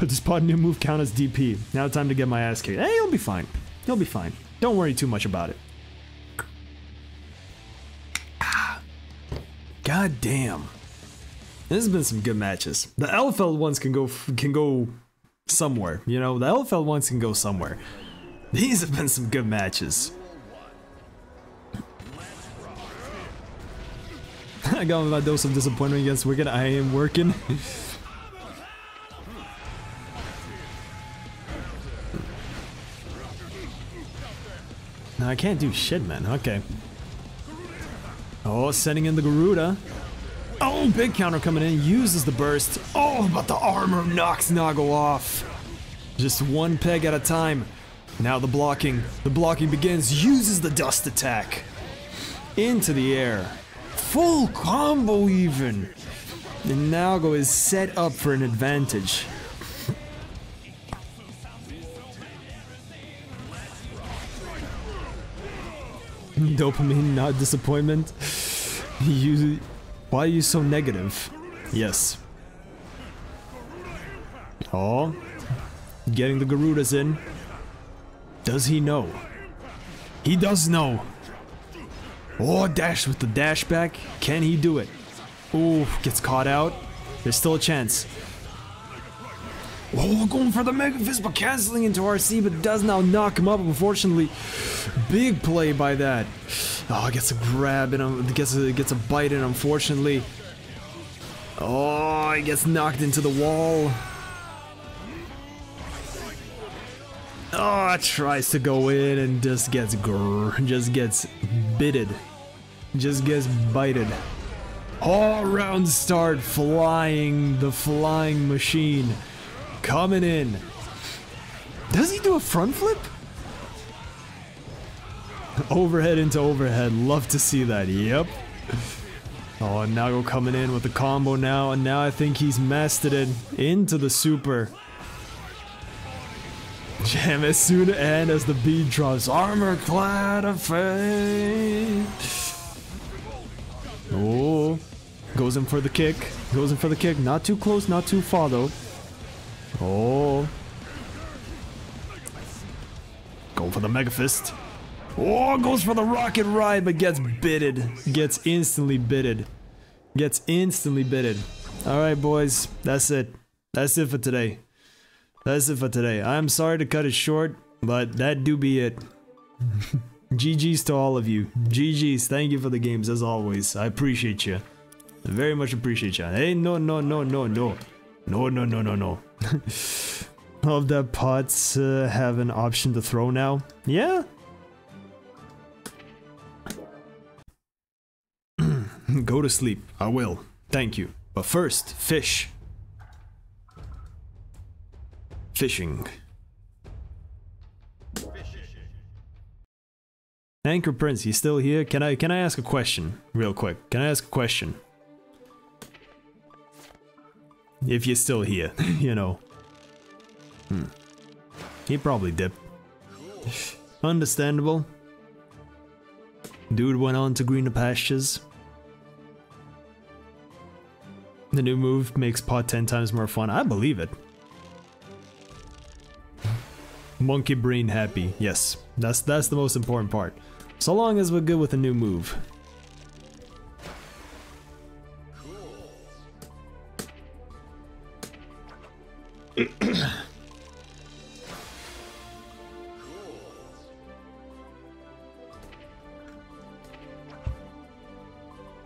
Does spot new move count as DP? Now time to get my ass kicked. Hey, you'll be fine. You'll be fine. Don't worry too much about it. God damn. This has been some good matches. The Elphelt ones can go can go somewhere. You know, the Elphelt ones can go somewhere. These have been some good matches. I got my dose of disappointment against Wicked. I am working. no, I can't do shit, man. Okay. Oh, sending in the Garuda. Oh, big counter coming in. Uses the burst. Oh, but the armor knocks Nago off. Just one peg at a time. Now the blocking. The blocking begins. Uses the dust attack. Into the air. Full combo even. And Nago is set up for an advantage. Dopamine, not disappointment. You, why are you so negative? Yes. Oh, getting the Garudas in. Does he know? He does know. Oh, dash with the dash back. Can he do it? Oh, gets caught out. There's still a chance. Oh, going for the Mega Fist, but canceling into RC, but does now knock him up, unfortunately. Big play by that. Oh, gets a grab and um, gets a, gets a bite and unfortunately. Oh, he gets knocked into the wall. Oh, tries to go in and just gets grr, just gets bitted. Just gets bited. All round start flying, the flying machine. Coming in. Does he do a front flip? Overhead into overhead. Love to see that. Yep. Oh, and Nago coming in with the combo now, and now I think he's mastered it into the super. Jam as soon and as the bead drops. Armor clad of fate. Oh, goes in for the kick. Goes in for the kick. Not too close, not too far though. Oh. Going for the Mega Fist. Oh, goes for the Rocket Ride, but gets bitted. Gets instantly bitted. Gets instantly bitted. Alright, boys. That's it. That's it for today. That's it for today. I'm sorry to cut it short, but that do be it. GG's to all of you. GG's. Thank you for the games as always. I appreciate you. I very much appreciate you. Hey, no, no, no, no, no. No, no, no, no, no. Love the pots uh, have an option to throw now. Yeah. Go to sleep. I will. Thank you. But first, fish. Fishing. Anchor Prince, you still here? Can I can I ask a question real quick? Can I ask a question? If you're still here, you know. Hmm. He probably dipped. Understandable. Dude went on to greener pastures. The new move makes pot 10 times more fun. I believe it. Monkey brain happy. Yes, that's that's the most important part. So long as we're good with a new move.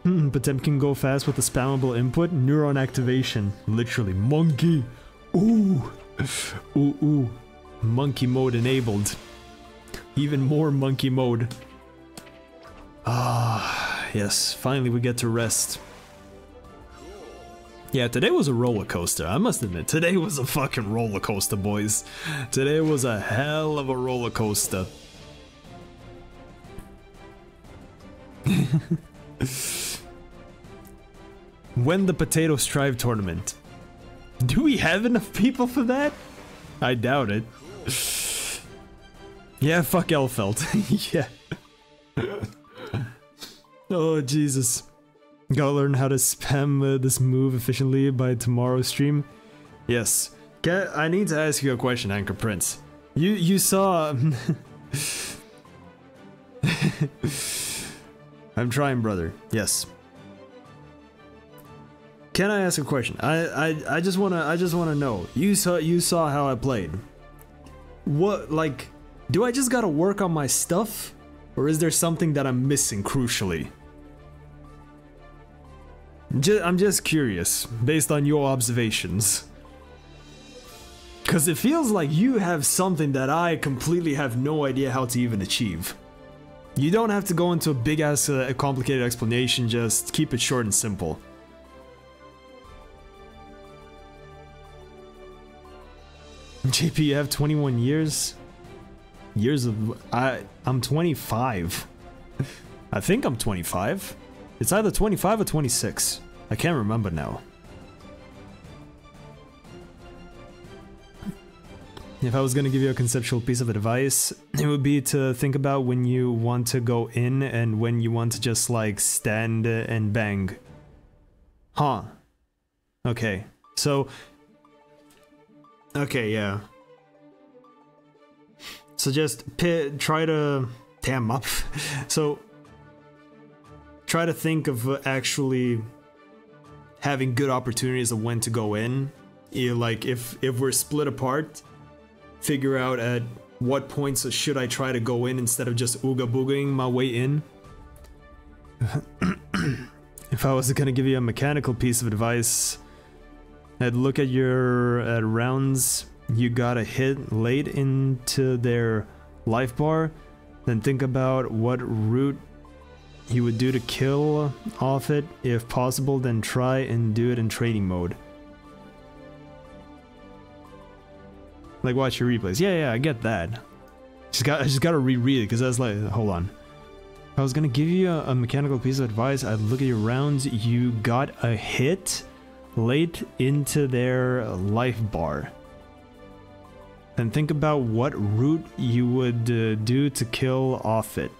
Hmm, Potem can go fast with the spammable input. Neuron activation. Literally. Monkey. Ooh. Ooh, ooh. Monkey mode enabled. Even more monkey mode. Ah, yes. Finally we get to rest. Yeah, today was a roller coaster. I must admit, today was a fucking roller coaster, boys. Today was a hell of a roller coaster. when the Potato Strive tournament? Do we have enough people for that? I doubt it. Yeah, fuck Elphelt. yeah. oh, Jesus. Gotta learn how to spam uh, this move efficiently by tomorrow's stream. Yes. Ca- I need to ask you a question, Anchor Prince. You you saw. I'm trying, brother. Yes. Can I ask a question? I I, I just wanna I just wanna know. You saw you saw how I played. What like do I just gotta work on my stuff? Or is there something that I'm missing crucially? Ju- I'm just curious, based on your observations. Because it feels like you have something that I completely have no idea how to even achieve. You don't have to go into a big ass uh, complicated explanation, just keep it short and simple. JP, you have 21 years? Years of. I, I'm 25. I think I'm 25. It's either 25 or 26. I can't remember now. If I was gonna give you a conceptual piece of advice, it would be to think about when you want to go in and when you want to just like stand and bang. Huh. Okay. So. Okay, yeah. So just try to. Damn up. So. Try to think of uh, actually having good opportunities of when to go in. You like if if we're split apart, figure out at what points should I try to go in instead of just ooga booging my way in. if I was gonna give you a mechanical piece of advice, I'd look at your at rounds you gotta hit late into their life bar, then think about what route he would do to kill off it. If possible, then try and do it in trading mode. Like watch your replays. Yeah, yeah, I get that. Just got I just gotta reread it because was like, hold on. I was gonna give you a, a mechanical piece of advice, I'd look at your rounds. You got a hit late into their life bar. and think about what route you would uh, do to kill off it.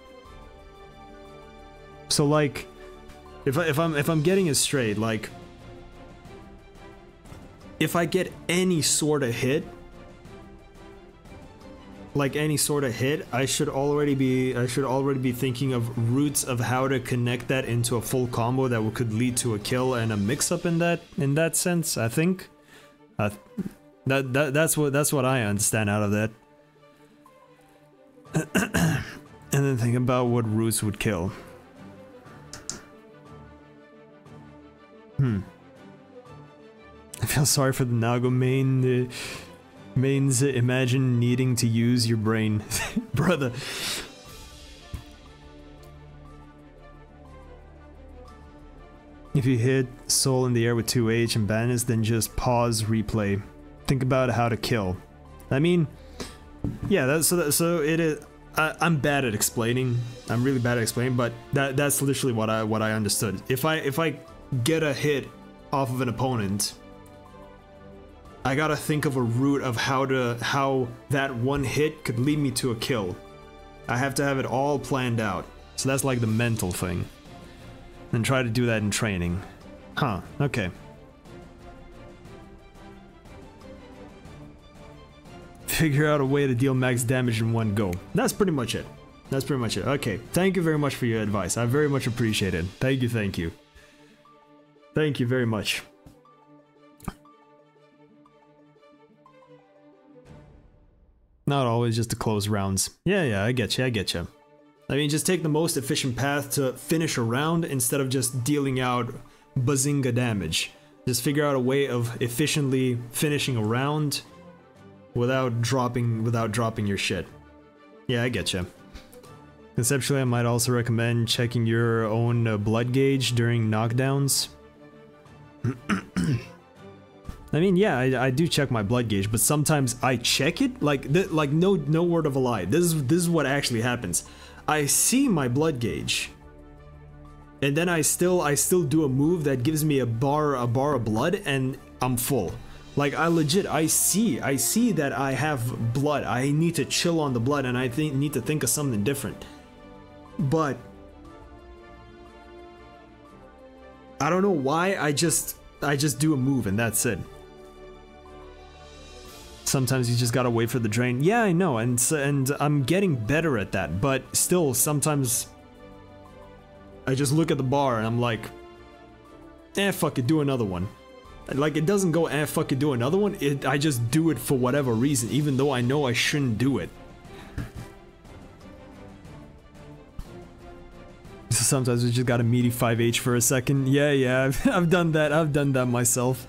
So like, if I, if I'm if I'm getting it straight, like, if I get any sort of hit, like any sort of hit, I should already be I should already be thinking of routes of how to connect that into a full combo that could lead to a kill and a mix up in that in that sense. I think. Uh, that, that that's what that's what I understand out of that. and then think about what routes would kill. Hmm. I feel sorry for the Nago main. Mains imagine needing to use your brain, brother. If you hit Sol in the air with 2H and Banis, then just pause replay. Think about how to kill. I mean, yeah, that's so. That, so it is. I, I'm bad at explaining. I'm really bad at explaining, but that that's literally what I what I understood. If I if I get a hit off of an opponent, I gotta think of a route of how to how that one hit could lead me to a kill. I have to have it all planned out. So that's like the mental thing. And try to do that in training. Huh, okay. Figure out a way to deal max damage in one go. That's pretty much it. That's pretty much it. Okay, thank you very much for your advice. I very much appreciate it. Thank you, thank you. Thank you very much. Not always just to close rounds. Yeah, yeah, I get you, I get you. I mean, just take the most efficient path to finish a round instead of just dealing out bazinga damage. Just figure out a way of efficiently finishing a round without dropping without dropping your shit. Yeah, I get you. Conceptually, I might also recommend checking your own uh, blood gauge during knockdowns. I mean, yeah, I, I do check my blood gauge, but sometimes I check it like th- like no no word of a lie. This is this is what actually happens. I see my blood gauge, and then I still I still do a move that gives me a bar a bar of blood, and I'm full. Like I legit I see I see that I have blood. I need to chill on the blood, and I think need to think of something different. But I don't know why. I just I just do a move, and that's it. Sometimes you just gotta wait for the drain. Yeah, I know, and and I'm getting better at that. But still, sometimes I just look at the bar and I'm like, eh, fuck it, do another one. Like it doesn't go, eh, fuck it, do another one. It, I just do it for whatever reason, even though I know I shouldn't do it. So sometimes we just got a meaty 5H for a second. Yeah, yeah, I've, I've done that. I've done that myself.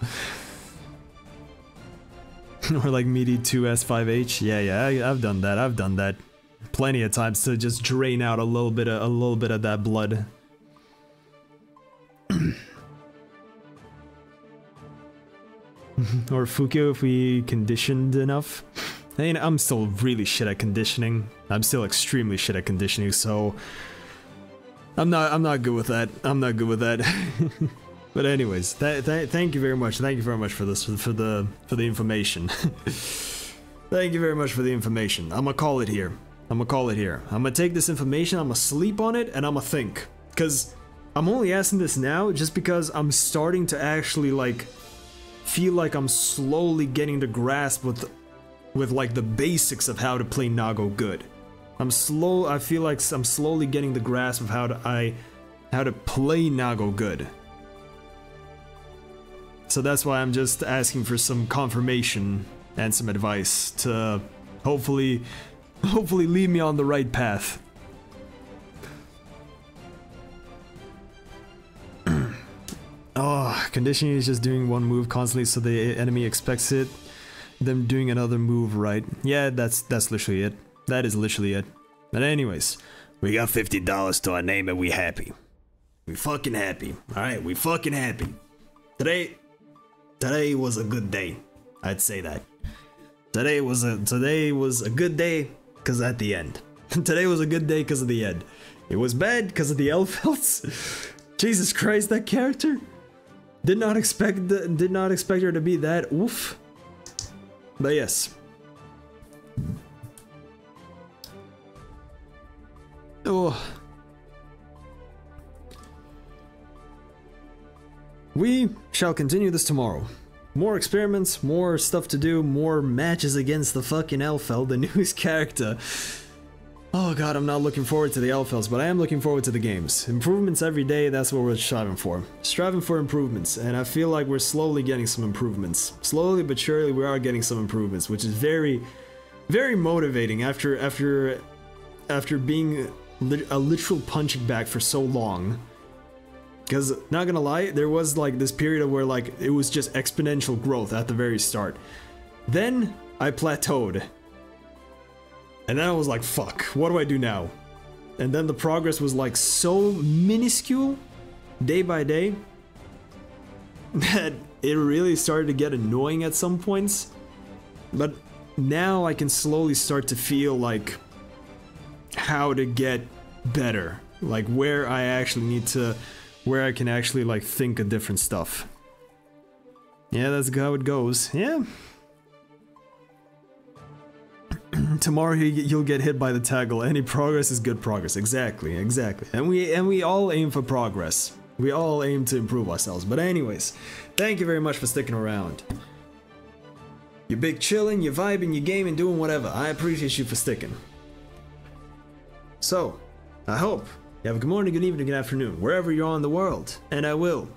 or like meaty 2S5H. Yeah, yeah, I, I've done that. I've done that plenty of times to just drain out a little bit of a little bit of that blood. or Fukyo if we conditioned enough. I mean, I'm still really shit at conditioning. I'm still extremely shit at conditioning, so I'm not I'm not good with that. I'm not good with that. but anyways, th- th- thank you very much. Thank you very much for this for, the for the information. thank you very much for the information. I'm gonna call it here. I'm gonna call it here. I'm gonna take this information. I'm gonna sleep on it and I'm gonna think. Cause I'm only asking this now just because I'm starting to actually like feel like I'm slowly getting the grasp with with like the basics of how to play Nago good. I'm slow. I feel like I'm slowly getting the grasp of how to I how to play Nago good. So that's why I'm just asking for some confirmation and some advice to hopefully hopefully lead me on the right path. oh, conditioning is just doing one move constantly so the enemy expects it. Them doing another move right. Yeah, that's that's literally it. That is literally it. But anyways, we got fifty dollars to our name and we happy. We fucking happy. Alright, we fucking happy. Today today was a good day. I'd say that. Today was a today was a good day cause at the end. today was a good day cause of the end. It was bad because of the Elphelts. Jesus Christ, that character. Did not expect the, did not expect her to be that oof. But yes. Oh. We shall continue this tomorrow. More experiments, more stuff to do, more matches against the fucking Elfel, the newest character. Oh god, I'm not looking forward to the Elphelts, but I am looking forward to the games. Improvements every day, that's what we're striving for. Striving for improvements, and I feel like we're slowly getting some improvements. Slowly but surely we are getting some improvements, which is very, very motivating after after after being a literal punching bag for so long. Because, not gonna lie, there was like this period of where like it was just exponential growth at the very start. Then I plateaued. And then I was like, fuck, what do I do now? And then the progress was like so minuscule, day by day, that it really started to get annoying at some points. But now I can slowly start to feel like how to get better. Like where I actually need to where I can actually like think of different stuff. Yeah, that's how it goes. Yeah. Tomorrow you- you'll get hit by the tackle. Any progress is good progress. Exactly, exactly. And we and we all aim for progress. We all aim to improve ourselves. But anyways, thank you very much for sticking around. You're big chilling, you're vibing, you're gaming, doing whatever. I appreciate you for sticking. So, I hope you have a good morning, good evening, good afternoon, wherever you're on in the world, and I will